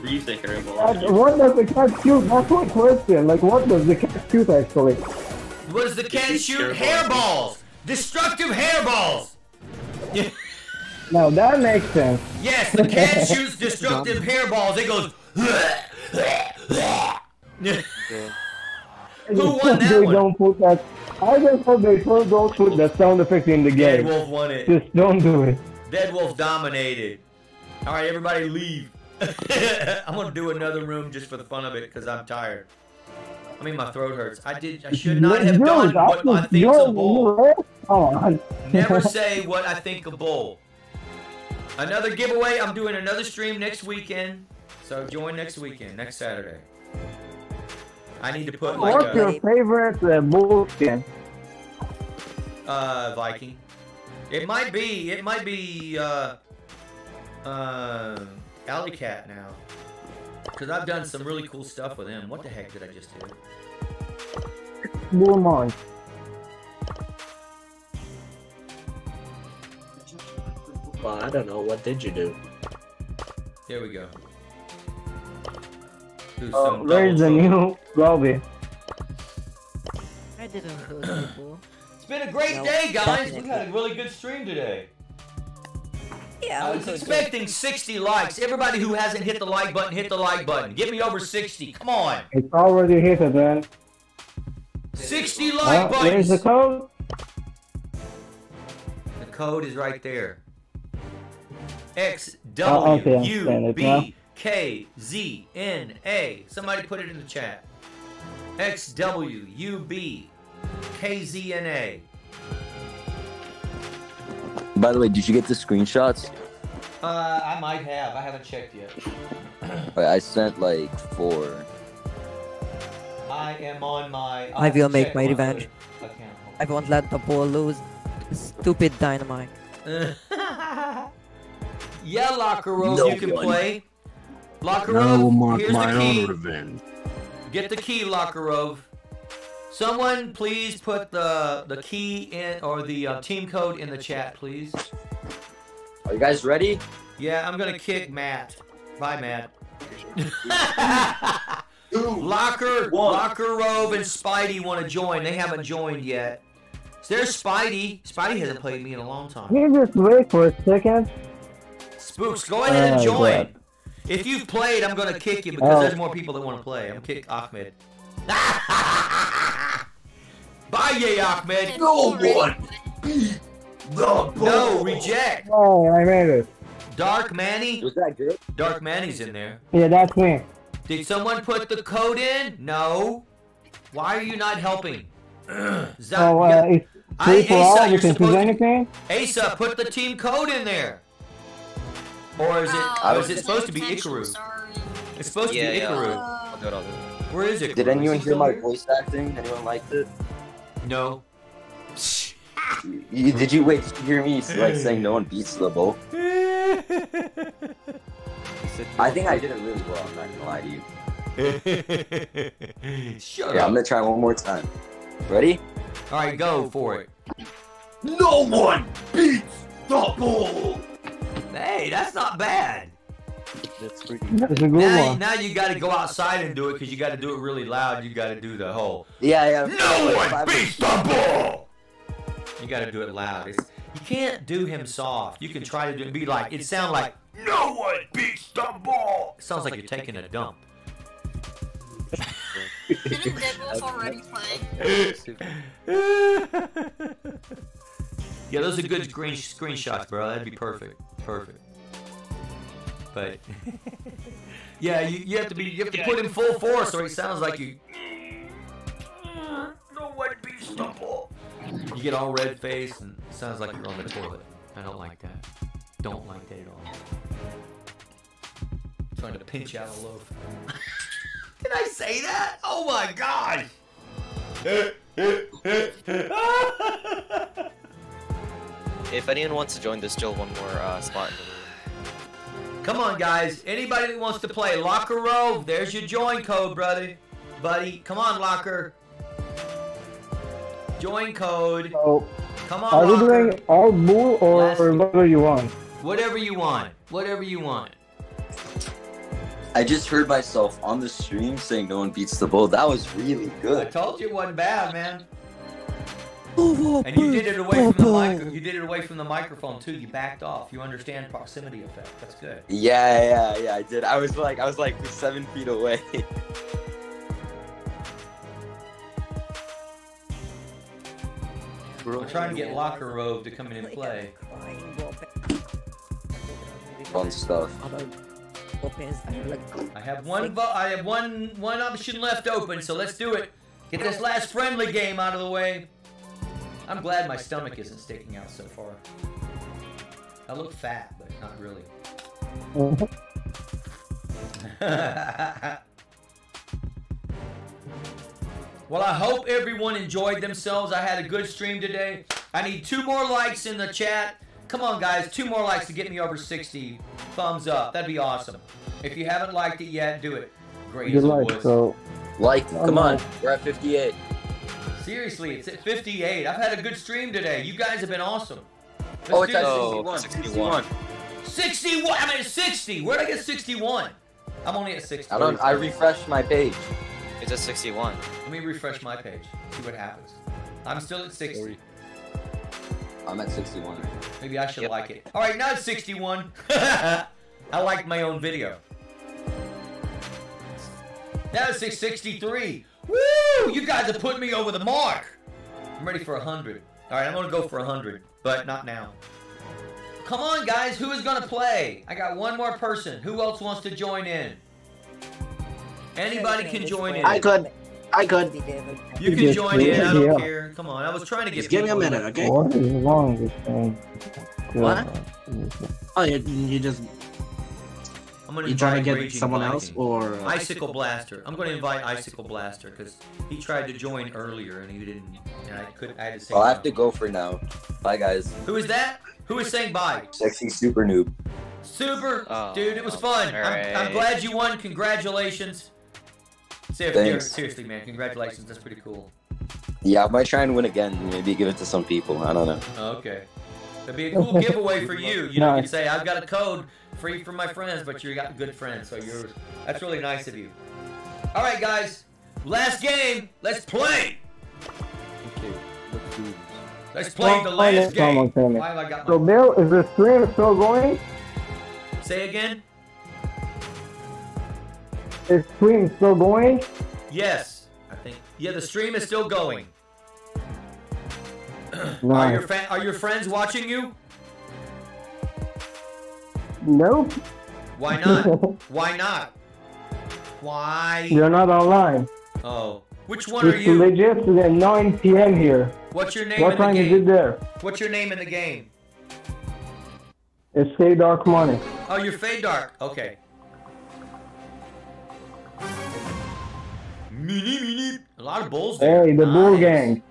Reef the hairball. That- What does the cat shoot? That's my question. Like what does the cat shoot actually? What does the cat shoot? hairballs. Destructive hairballs! Now that makes sense. Yes, the cat shoots destructive hairballs. It goes. Who won that they one? don't put that. I just hope they don't don't put the sound effect in the game. Dead. Wolf won it. Just don't do it. Dead Wolf dominated. All right, everybody leave. I'm gonna do another room just for the fun of it because I'm tired. I mean, my throat hurts. I did. I should not have Yours, done what I yours, think yours, Bull. on. Never say what I think of Bull. Another giveaway. I'm doing another stream next weekend. So join next weekend, next Saturday. I need to put like What's your a favorite uh, bull skin? uh, Viking. It might be. It might be uh, uh, Alley Cat now. Because I've done some really cool stuff with him. What the heck did I just do? Bull mine. Well, I don't know. What did you do? Here we go. Do Uh, where's the double new Robbie? I didn't hurt people. It's been a great No, day, guys. We had a really good stream today. Yeah, I was expecting 60 likes. Everybody who hasn't hit the like button, hit the like button. Get me over 60. Come on. It's already hit it, man. 60 Uh, like where's buttons. the code? The code is right there. X Oh, okay, I W understand U it now. B K Z N A. Somebody put it in the chat. X W U B K Z N A. By the way, did you get the screenshots? Uh, I might have. I haven't checked yet. I sent like four. I am on my. I will make my revenge. account. I won't let the bull lose. Stupid Dynamike. yeah, Locker Room, No you can one. play. Locker I will Room, mark here's my the key. own revenge. Get the key, Lokarov. Someone please put the the key in or the uh, team code in the chat, please. Are you guys ready? Yeah, I'm gonna kick Matt. Bye, Matt. Locker, Locker Robe, and Spidey want to join. They haven't joined yet. There's Spidey. Spidey hasn't played me in a long time. Can you just wait for a second? Spooks, go ahead and join. God. If you've played, I'm gonna kick you because Oh. there's more people that want to play. I'm kick Ahmed. Bye, yay, Ahmed. No one beat the No, reject. Oh, I made it. Dark Manny. Was that good? Dark Manny's in there. Yeah, that's me. Did someone put the code in? No. Why are you not helping? Zach, Oh, uh, it's I- free for Asa, all. you're can choose supposed to- anything. Asa, put the team code in there. Or is it? Oh, or is it supposed to be Ikaru? Sorry. It's supposed Yeah, to be yeah. Ikaru. I'll do it, I'll do it. Where is it? Did anyone hear my voice acting? Anyone liked it? No. You, did you wait? Did you hear me like saying no one beats the bull? I think I did it really well. I'm not gonna lie to you. Shut Yeah, up. I'm gonna try one more time. Ready? All right, go for it. No one beats the bull. Hey, that's not bad. That's pretty. That's a good Now, one. now you got to go outside and do it because you got to do it really loud. You got to do the whole. Yeah, yeah. No one beats the bull. You got to do it loud. It's, you can't do him soft. You can try to do be like it sound like No one beats the bull. it sounds like you're taking a dump. Didn't Deadwolf already play? Yeah, those are good screen screenshots, bro. That'd be perfect. Perfect. But yeah, you, you have to be you have to put in full force or it sounds like you No one beats the bull. you get all red faced and it sounds like you're on the toilet. I don't like that. Don't like that at all. Trying to pinch out a loaf. Did I say that? Oh my god! If anyone wants to join, there's still one more uh, spot in the room. Come on, guys. Anybody that wants to play Locker Rove, there's your join code, brother. Buddy, come on, Locker. Join code. So, Come on, are we Locker. doing all bull or, or whatever you want? Whatever you want. Whatever you want. I just heard myself on the stream saying no one beats the bull. That was really good. I told you it wasn't bad, man. And you did it away from the mic. You did it away from the microphone too. You backed off. You understand proximity effect. That's good. Yeah, yeah, yeah. I did. I was like, I was like seven feet away. We're trying to get Locker Rove to come in and play. Fun stuff. I have one. I have one. One option left open. So let's do it. Get this last friendly game out of the way. I'm glad my stomach isn't sticking out so far. I look fat, but not really. well, I hope everyone enjoyed themselves. I had a good stream today. I need two more likes in the chat. Come on, guys, two more likes to get me over 60. Thumbs up. That'd be awesome. If you haven't liked it yet, do it. Great Good as a So, Like, come on. We're at 58. Seriously, it's at 58. I've had a good stream today. You guys have been awesome. Let's Oh, it's at this. 61. 61. 61. I mean, 60. Where'd I get 61? I'm only at 60. I don't. I refreshed my page. It's at 61. Let me refresh my page. See what happens. I'm still at 60. I'm at 61. Maybe I should like it. All right, now it's 61. I like my own video. Now it's 663. Woo! You guys have put me over the mark. I'm ready for 100. All right, I'm going to go for 100, but not now. Come on, guys. Who is going to play? I got one more person. Who else wants to join in? Anybody can join in. I could. I could. You can join in. I don't care. Come on. I was trying to get Just give me a minute, okay? what is wrong with this thing? What? Oh, you, you just I'm gonna you trying to get Raging someone Viking. else or uh, Icicle Blaster. I'm going to invite Icicle Blaster because he tried to join earlier and he didn't. And I couldn't. I had to say. I'll no. have to go for now. Bye, guys. Who is that? Who is saying bye? Sexy super noob. Super, Oh, dude. It was fun. I'm, I'm glad you won. Congratulations. Ser- Thanks. Seriously, man. Congratulations. That's pretty cool. Yeah, I might try and win again. Maybe give it to some people. I don't know. Okay. That'd be a cool giveaway for you. You know, you can say, I've got a code free for my friends, but you got good friends, so you're. That's really nice of you. All right, guys. Last game. Let's play. Okay, let's do this. Let's play the last game. almost finished. Why have I got So, my... Bill, is the stream still going? Say again? Is stream still going? Yes. I think. Yeah, the stream is still going. Are your fa- are your friends watching you? Nope. Why not? Why not? Why? You're not online. Oh. Which one are It's you? legit at 9 p.m. here. What's your name What in the time is it there? What's your name in the game? It's Fade Dark Money. Oh, you're Fade Dark. Okay. A lot of bulls there. Hey, the Bull Gang.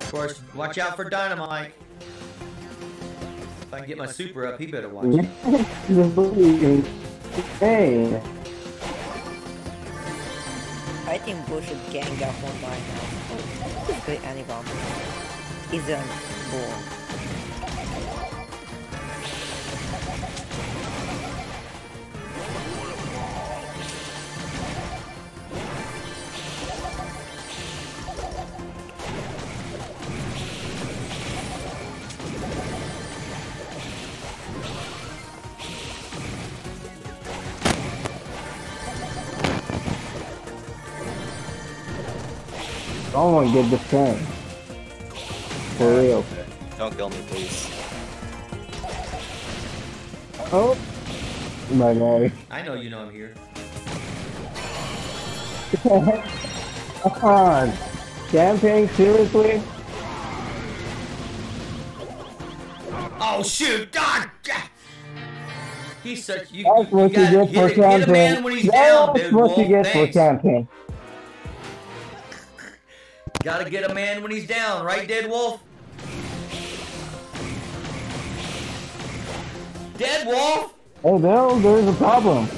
Of course, watch out for Dynamike. If I can get my super up, he better watch it. the Bull Gang. Hey. I think Bull should gang up one by now. Good anyone. Isn't Bull. Someone get the phone. For real. Don't kill me, please. Oh. My God. I know you know I'm here. Come on. Camping, seriously? Oh shoot! God! God. He's such you. That's you, what you gotta get for hit, hit a man camping. when he's down, That's dude. what you Wolf. get for Thanks. camping. Gotta get a man when he's down, right, Dead Wolf? Dead Wolf? Hey, Bill, there's a problem.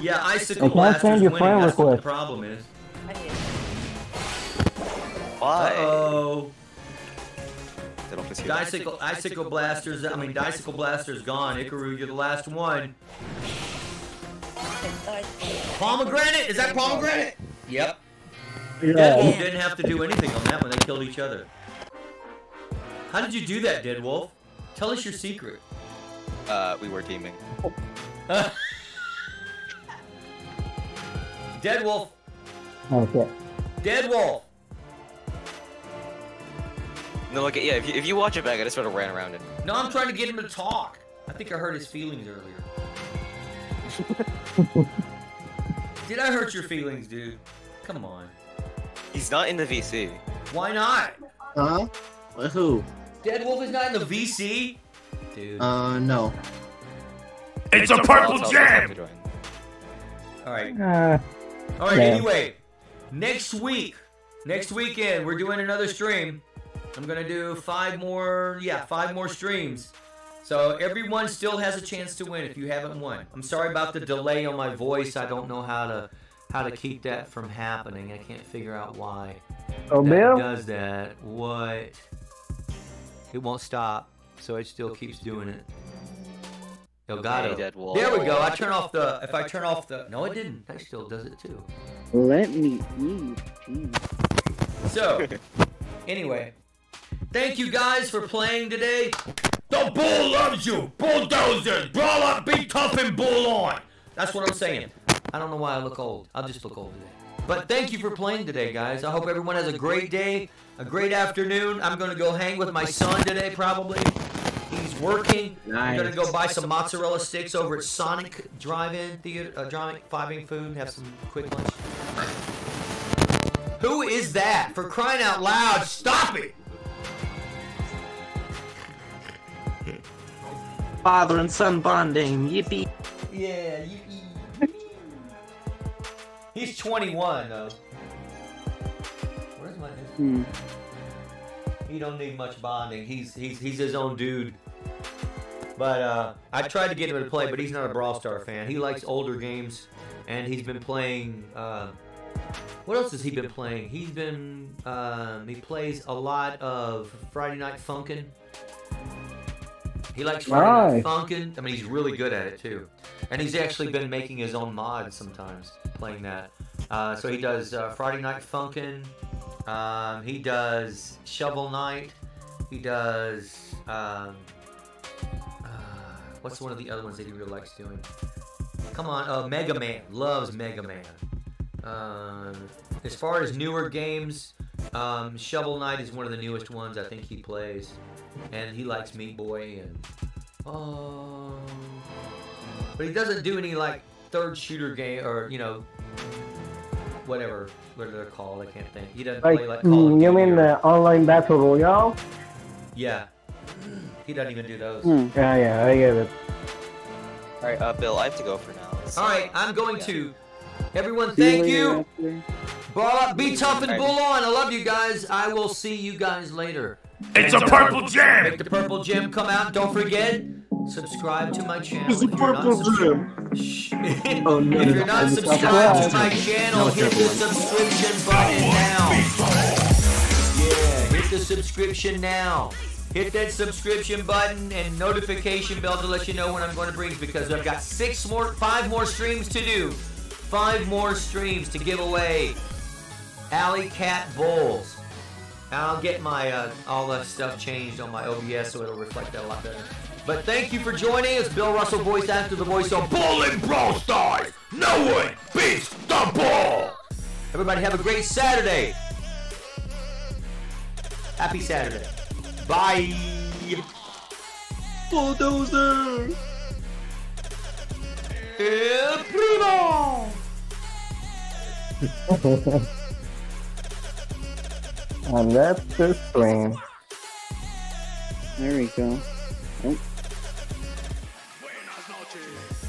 Yeah, I Icicle can't Blaster's send you winning. friend That's what the problem is. Why? Uh-oh. They don't just hear that. Dicicle, Icicle Blaster's, I mean, Dicicle Blaster's gone. Ikaru, you're the last one. Pomegranate? Is that pomegranate? Yep. Yeah. Dead Wolf didn't have to do anything on that one. They killed each other. How did you do that, Dead Wolf? Tell us your secret. Uh, we were teaming. Dead Wolf. Okay. Dead Wolf. No, like, yeah, if you, if you watch it back, I just sort of ran around it. No, I'm trying to get him to talk. I think I hurt his feelings earlier. Did I hurt your feelings, dude? Come on. He's not in the VC. Why not? Huh? With who? Dead Wolf is not in the VC? Dude. Uh, no. It's a purple jam! Alright. Uh, Alright, Yeah. anyway. Next week. Next weekend, we're doing another stream. I'm gonna do five more, yeah, five more streams. So everyone still has a chance to win if you haven't won. I'm sorry about the delay on my voice. I don't know how to how to keep that from happening. I can't figure out why. Oh, that Bill? does that. What? It won't stop, so it still keeps doing it. Elgato. Okay, Dead Wolf. There we go. I turn off the. If I turn off the. No, it didn't. That still does it too. Let me eat. Jeez. So, anyway, thank you guys for playing today. The bull loves you. Bulldozers, brawl up, be tough, and bull on. That's what I'm saying. I don't know why I look old. I'll just look old today. But thank you for playing today, guys. I hope everyone has a great day, a great afternoon. I'm gonna go hang with my son today, probably. He's working. I'm gonna go buy some mozzarella sticks over at Sonic Drive-In Theater, uh, Sonic Five-In Food, have some quick lunch. Who is that? For crying out loud, stop it! Father and son bonding. Yippee. Yeah, you. He's 21 though. Where's my? Hmm. He don't need much bonding. He's he's he's his own dude. But uh, I tried to get him to play, but he's not a Brawl Star fan. He likes older games, and he's been playing. Uh, what else has he been playing? He's been um, he plays a lot of Friday Night Funkin'. He likes Friday Night Funkin'. I mean, he's really good at it too. And he's actually been making his own mods sometimes, playing that. Uh, so he does uh, Friday Night Funkin'. Um, he does Shovel Knight. He does. Um, uh, what's one of the other ones that he really likes doing? Come on, uh, Mega Man. Loves Mega Man. Um, as far as newer games, um, Shovel Knight is one of the newest ones I think he plays, and he likes Meat Boy and. Um, but he doesn't do any like third shooter game or you know whatever what they're called. I can't think. He doesn't Like, play like Call of mm, you Duty mean or- the online battle royale? Yeah. He doesn't even do those. Yeah, yeah, I get it. Alright, uh, Bill, I have to go for now. so- All right, I'm going to. Everyone, See thank later, you. Ball up, be tough and bull on. I love you guys. I will see you guys later. It's a purple gem! Make the purple gem come out. Don't forget, subscribe to my channel. It's a If you're not purple subscri- gem. Shh. Oh, no, if you're not it's a purple subscribed to my channel, No, hit the one. subscription button now. Yeah, hit the subscription now. Hit that subscription button and notification bell to let you know when I'm going to bring because I've got six more, five more streams to do. Five more streams to give away Alley Cat Bulls. I'll get my uh, all that stuff changed on my OBS so it'll reflect that a lot better. But thank you for joining us. Bill Russell, voice actor, the voice of Bull in Brawl Stars. No one beats the bull. Everybody have a great Saturday. Happy Saturday. Bye. Bulldozer. El primo. and that's the stream. There we go. Oh.